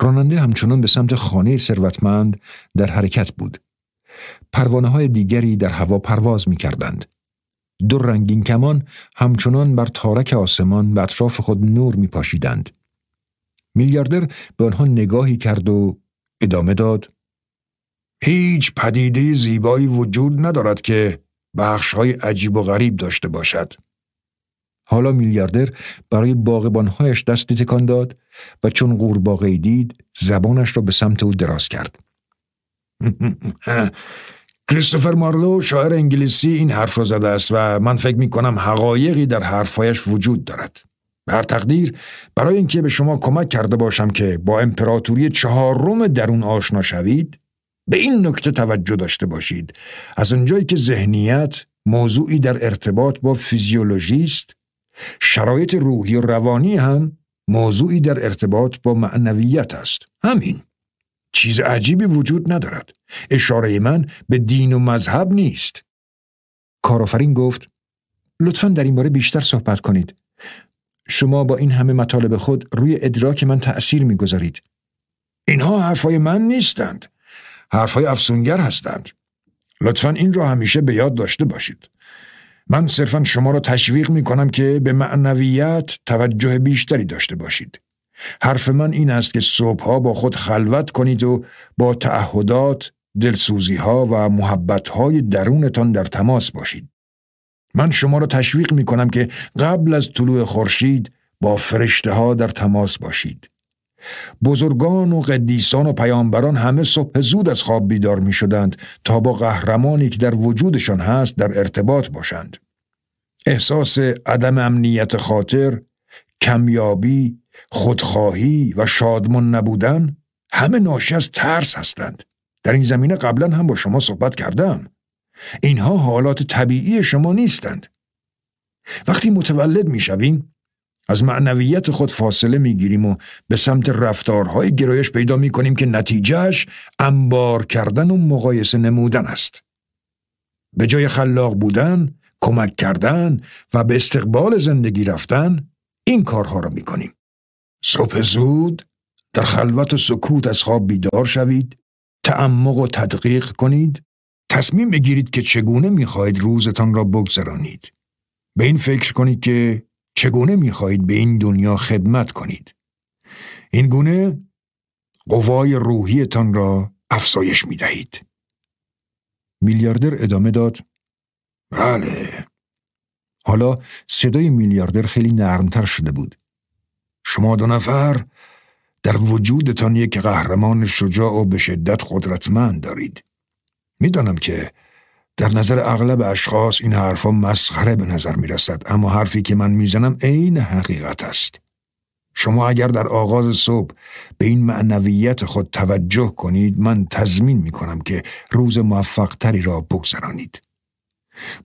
راننده همچنان به سمت خانه ثروتمند در حرکت بود. پروانه های دیگری در هوا پرواز می کردند. دو رنگین کمان همچنان بر تارک آسمان به اطراف خود نور می پاشیدند. میلیاردر به آنها نگاهی کرد و ادامه داد هیچ پدیده زیبایی وجود ندارد که بخش های عجیب و غریب داشته باشد. حالا میلیاردر برای باغبانهایش دستی تکان داد و چون قورباغه دید زبانش را به سمت او دراز کرد. کریستوفر مارلو شاعر انگلیسی این حرف را زده است و من فکر می کنم حقایقی در حرفهایش وجود دارد. بر تقدیر برای اینکه به شما کمک کرده باشم که با امپراتوری چهارم درون آشنا شوید به این نکته توجه داشته باشید. از اونجایی که ذهنیت موضوعی در ارتباط با فیزیولوژی است شرایط روحی و روانی هم موضوعی در ارتباط با معنویت است. همین. چیز عجیبی وجود ندارد. اشاره من به دین و مذهب نیست. کارآفرین گفت لطفا در این باره بیشتر صحبت کنید. شما با این همه مطالب خود روی ادراک من تأثیر می‌گذارید. اینها حرفای من نیستند. حرفای افسونگر هستند. لطفا این را همیشه به یاد داشته باشید. من صرفا شما را تشویق می کنم که به معنویت توجه بیشتری داشته باشید. حرف من این است که صبحها با خود خلوت کنید و با تعهدات، دلسوزی ها و محبت های درونتان در تماس باشید. من شما را تشویق می کنم که قبل از طلوع خورشید با فرشته ها در تماس باشید. بزرگان و قدیسان و پیامبران همه صبح زود از خواب بیدار می شدند تا با قهرمانی که در وجودشان هست در ارتباط باشند. احساس عدم امنیت خاطر، کمیابی، خودخواهی و شادمان نبودن همه ناشی از ترس هستند. در این زمینه قبلا هم با شما صحبت کردم. اینها حالات طبیعی شما نیستند. وقتی متولد می شویم از معنویت خود فاصله می گیریم و به سمت رفتارهای گرایش پیدا می کنیم که نتیجهش انبار کردن و مقایسه نمودن است. به جای خلاق بودن، کمک کردن و به استقبال زندگی رفتن این کارها را می کنیم. صبح زود در خلوت و سکوت از خواب بیدار شوید تعمق و تدقیق کنید تصمیم بگیرید که چگونه می‌خواهید روزتان را بگذرانید. به این فکر کنید که چگونه می‌خواهید به این دنیا خدمت کنید. این گونه قوای روحیتان را افزایش می‌دهید. میلیاردر ادامه داد. بله. حالا صدای میلیاردر خیلی نرمتر شده بود. شما دو نفر در وجودتان یک قهرمان شجاع و به شدت قدرتمند دارید. می‌دانم که در نظر اغلب اشخاص این حرفا مسخره به نظر می رسد اما حرفی که من می‌زنم عین حقیقت است. شما اگر در آغاز صبح به این معنویت خود توجه کنید من تضمین می کنم که روز موفق تری را بگذرانید.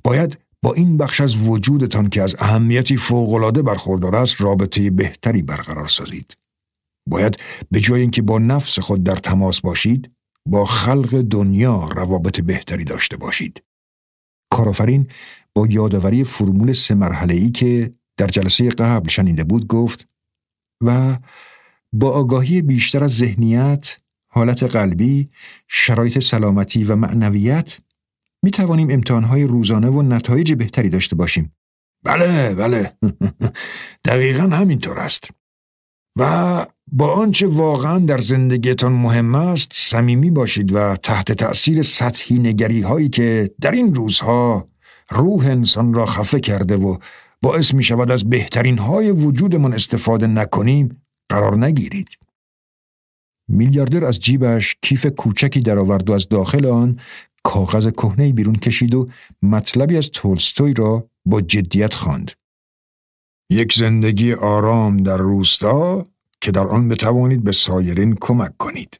باید با این بخش از وجودتان که از اهمیتی فوقالعاده برخوردار است رابطه بهتری برقرار سازید. باید به جای اینکه با نفس خود در تماس باشید با خلق دنیا روابط بهتری داشته باشید. کارآفرین با یادآوری فرمول سه مرحله ای که در جلسه قبل شنیده بود گفت و با آگاهی بیشتر از ذهنیت، حالت قلبی، شرایط سلامتی و معنویت می توانیم امتحانهای روزانه و نتایج بهتری داشته باشیم. بله بله دقیقا همینطور است. و با آنچه واقعا در زندگیتان مهم است صمیمی باشید و تحت تأثیر سطحی نگری هایی که در این روزها روح انسان را خفه کرده و باعث می شود از بهترین های وجودمان استفاده نکنیم قرار نگیرید. میلیاردر از جیبش کیف کوچکی درآورد و از داخل آن کاغذ کهنه بیرون کشید و مطلبی از تولستوی را با جدیت خواند. یک زندگی آرام در روستا که در آن بتوانید به سایرین کمک کنید.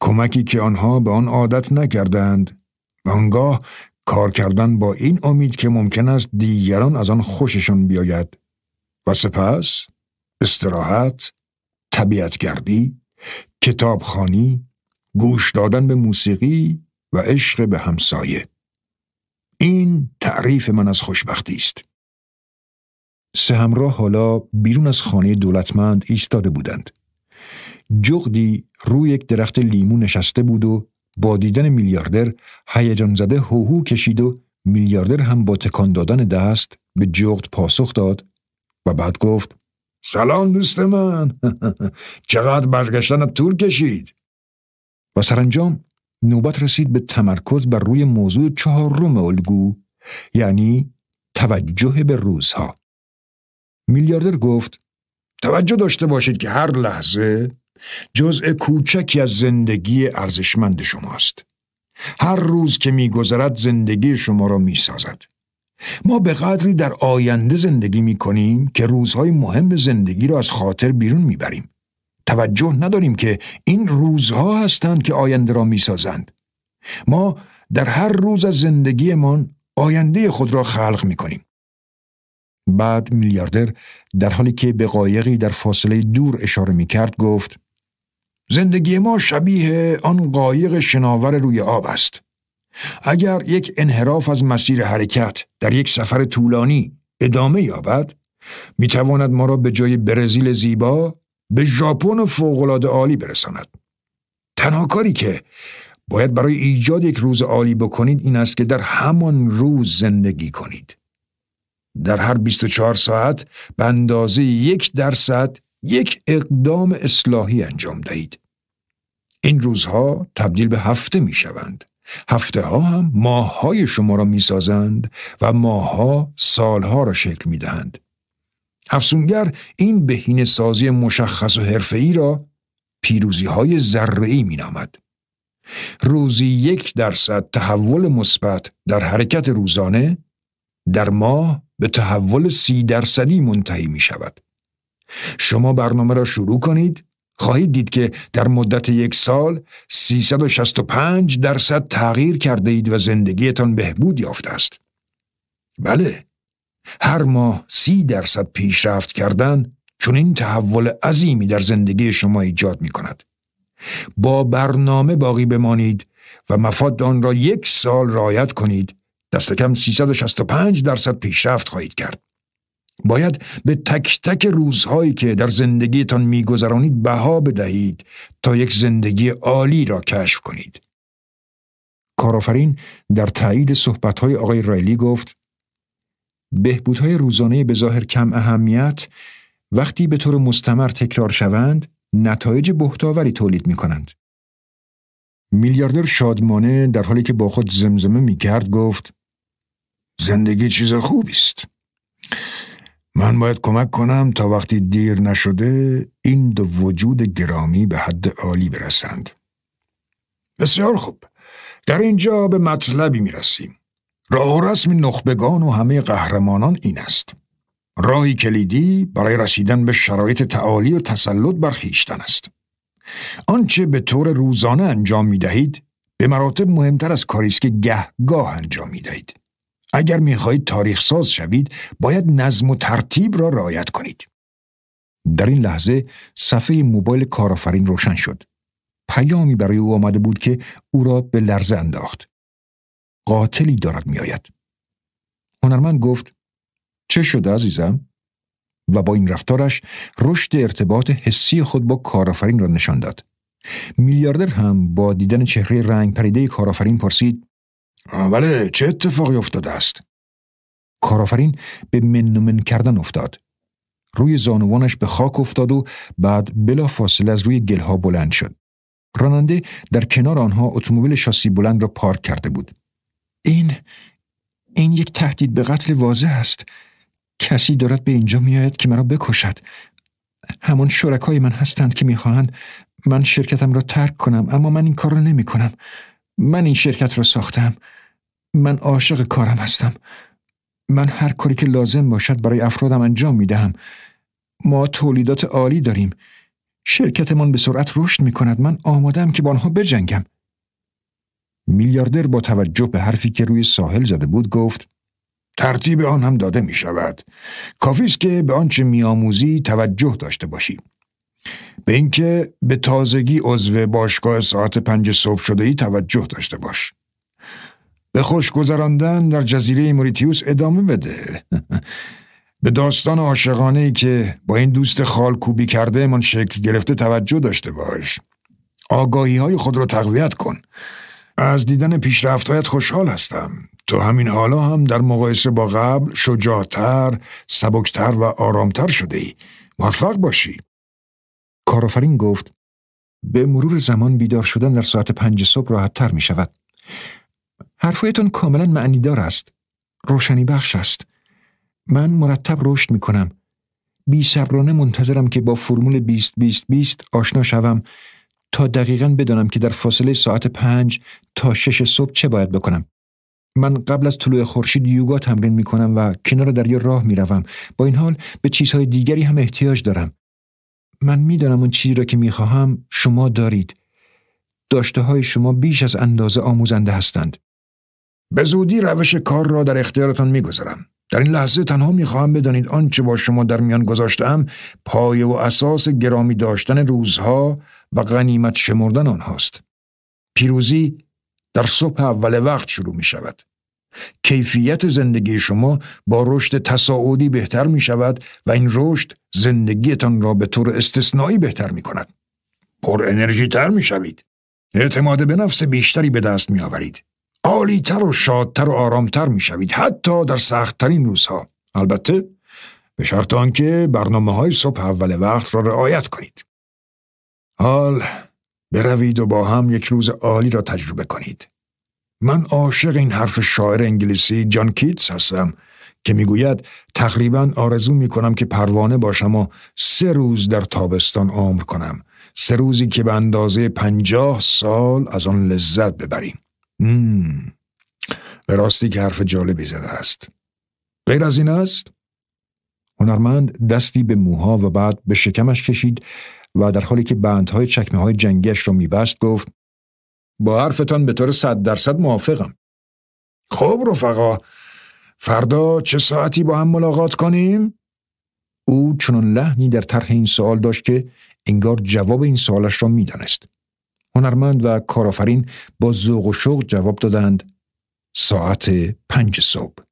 کمکی که آنها به آن عادت نکردند و آنگاه کار کردن با این امید که ممکن است دیگران از آن خوششان بیاید و سپس استراحت، طبیعتگردی، کتابخانی، گوش دادن به موسیقی و عشق به همسایه این تعریف من از خوشبختی است سه همراه حالا بیرون از خانه دولتمند ایستاده بودند. جغدی روی یک درخت لیمو نشسته بود و با دیدن میلیاردر هیجان زده هوهو کشید و میلیاردر هم با تکان دادن دست به جغد پاسخ داد و بعد گفت سلام دوست من چقدر برگشتن طول کشید؟ و سرانجام نوبت رسید به تمرکز بر روی موضوع چهارم الگو یعنی توجه به روزها. میلیاردر گفت توجه داشته باشید که هر لحظه جزء کوچکی از زندگی ارزشمند شماست. هر روز که میگذرد زندگی شما را می‌سازد. ما به قدری در آینده زندگی می کنیم که روزهای مهم زندگی را از خاطر بیرون می‌بریم. توجه نداریم که این روزها هستند که آینده را می‌سازند. ما در هر روز از زندگیمان آینده خود را خلق می کنیم. بعد میلیاردر در حالی که به قایقی در فاصله دور اشاره می کرد گفت زندگی ما شبیه آن قایق شناور روی آب است. اگر یک انحراف از مسیر حرکت در یک سفر طولانی ادامه یابد می تواند ما را به جای برزیل زیبا به ژاپن فوقالعاده عالی برساند. تنها کاری که باید برای ایجاد یک روز عالی بکنید این است که در همان روز زندگی کنید. در هر 24 ساعت به اندازه یک درصد یک اقدام اصلاحی انجام دهید. این روزها تبدیل به هفته می شوند. هفته ها هم ماه های شما را می سازند و ماه ها سال ها را شکل می دهند. افسونگر این بهین سازی مشخص و حرفه‌ای را پیروزی های ذره می نامد. روزی یک درصد تحول مثبت در حرکت روزانه در ماه به تحول سی درصدی منتهی می شود. شما برنامه را شروع کنید خواهید دید که در مدت یک سال 365 درصد تغییر کرده اید و زندگیتان بهبود یافته است. بله، هر ماه سی درصد پیشرفت کردن چون این تحول عظیمی در زندگی شما ایجاد می کند. با برنامه باقی بمانید و مفاد آن را یک سال رایت کنید دست کم 365 درصد پیشرفت خواهید کرد. باید به تک تک روزهایی که در زندگیتان میگذرانید بها بدهید تا یک زندگی عالی را کشف کنید. کارآفرین در تایید صحبتهای آقای رایلی گفت بهبودهای روزانه به ظاهر کم اهمیت وقتی به طور مستمر تکرار شوند نتایج بهتاوری تولید می کنند. میلیاردر شادمانه در حالی که با خود زمزمه می کرد گفت زندگی چیز خوبی است. من باید کمک کنم تا وقتی دیر نشده این دو وجود گرامی به حد عالی برسند. بسیار خوب. در اینجا به مطلبی می رسیم. راه و رسم نخبگان و همه قهرمانان این است. راهی کلیدی برای رسیدن به شرایط تعالی و تسلط بر است. آنچه به طور روزانه انجام می دهید به مراتب مهمتر از کاری است که گهگاه انجام می دهید. اگر می‌خواهید تاریخ ساز شوید باید نظم و ترتیب را رعایت کنید. در این لحظه صفحه موبایل کارآفرین روشن شد. پیامی برای او آمده بود که او را به لرزه انداخت. قاتلی دارد میآید. هنرمند گفت چه شده عزیزم؟ و با این رفتارش رشد ارتباط حسی خود با کارآفرین را نشان داد. میلیاردر هم با دیدن چهره رنگ پریده کارآفرین پرسید بله چه اتفاقی افتاده است؟ کارآفرین به من کردن افتاد. روی زانوانش به خاک افتاد و بعد بلا فاصله از روی گلها بلند شد. راننده در کنار آنها اتومبیل شاسی بلند را پارک کرده بود. این این یک تهدید به قتل واضح است. کسی دارد به اینجا میآید که مرا بکشد. همان شرکای من هستند که می‌خواهند من شرکتم را ترک کنم اما من این کار را نمی کنم. من این شرکت را ساختم. من عاشق کارم هستم. من هر کاری که لازم باشد برای افرادم انجام می دهم. ما تولیدات عالی داریم. شرکتمان به سرعت رشد می کند. من آمادم که با آنها بجنگم. میلیاردر با توجه به حرفی که روی ساحل زده بود گفت ترتیب آن هم داده می شود. کافی است که به آنچه میآموزی توجه داشته باشی. به اینکه به تازگی عضو باشگاه ساعت پنج صبح شده ای توجه داشته باش. به خوش گذراندن در جزیره موریتیوس ادامه بده. به داستان عاشقانه ای که با این دوست خال کوبی کرده من شکل گرفته توجه داشته باش. آگاهی های خود را تقویت کن. از دیدن پیشرفتهایت خوشحال هستم. تو همین حالا هم در مقایسه با قبل شجاعتر، سبکتر و آرامتر شده ای. موفق باشی. کارآفرین گفت به مرور زمان بیدار شدن در ساعت پنج صبح راحت تر می شود. حرفایتان کاملا معنیدار است. روشنی بخش است. من مرتب رشد می کنم. بی صبرانه منتظرم که با فرمول 20 20 20 آشنا شوم تا دقیقا بدانم که در فاصله ساعت پنج تا شش صبح چه باید بکنم. من قبل از طلوع خورشید یوگا تمرین می کنم و کنار دریا راه می روم. با این حال به چیزهای دیگری هم احتیاج دارم. من می‌دانم اون چیزی را که می خواهم شما دارید. داشته های شما بیش از اندازه آموزنده هستند. به زودی روش کار را در اختیارتان می‌گذارم. در این لحظه تنها می‌خواهم بدانید آنچه با شما در میان گذاشتم پایه و اساس گرامی داشتن روزها و غنیمت شمردن آنهاست. پیروزی در صبح اول وقت شروع می شود. کیفیت زندگی شما با رشد تصاعدی بهتر می شود و این رشد زندگیتان را به طور استثنایی بهتر می کند. پر انرژی تر می شوید. اعتماد به نفس بیشتری به دست می آورید. عالیتر و شادتر و آرامتر می شوید حتی در سختترین روزها. البته به شرط آنکه برنامه های صبح اول وقت را رعایت کنید. حال بروید و با هم یک روز عالی را تجربه کنید. من عاشق این حرف شاعر انگلیسی جان کیتس هستم که می‌گوید تقریبا آرزو می کنم که پروانه باشم و سه روز در تابستان عمر کنم. سه روزی که به اندازه پنجاه سال از آن لذت ببریم. به راستی که حرف جالبی زده است. غیر از این است؟ هنرمند دستی به موها و بعد به شکمش کشید و در حالی که بندهای چکمه های جنگیش را میبست گفت با حرفتان به طور صد درصد موافقم. خب رفقا فردا چه ساعتی با هم ملاقات کنیم؟ او چنان لحنی در طرح این سوال داشت که انگار جواب این سوالش را می‌دانست. هنرمند و کارآفرین با ذوق و شوق جواب دادند. ساعت پنج صبح.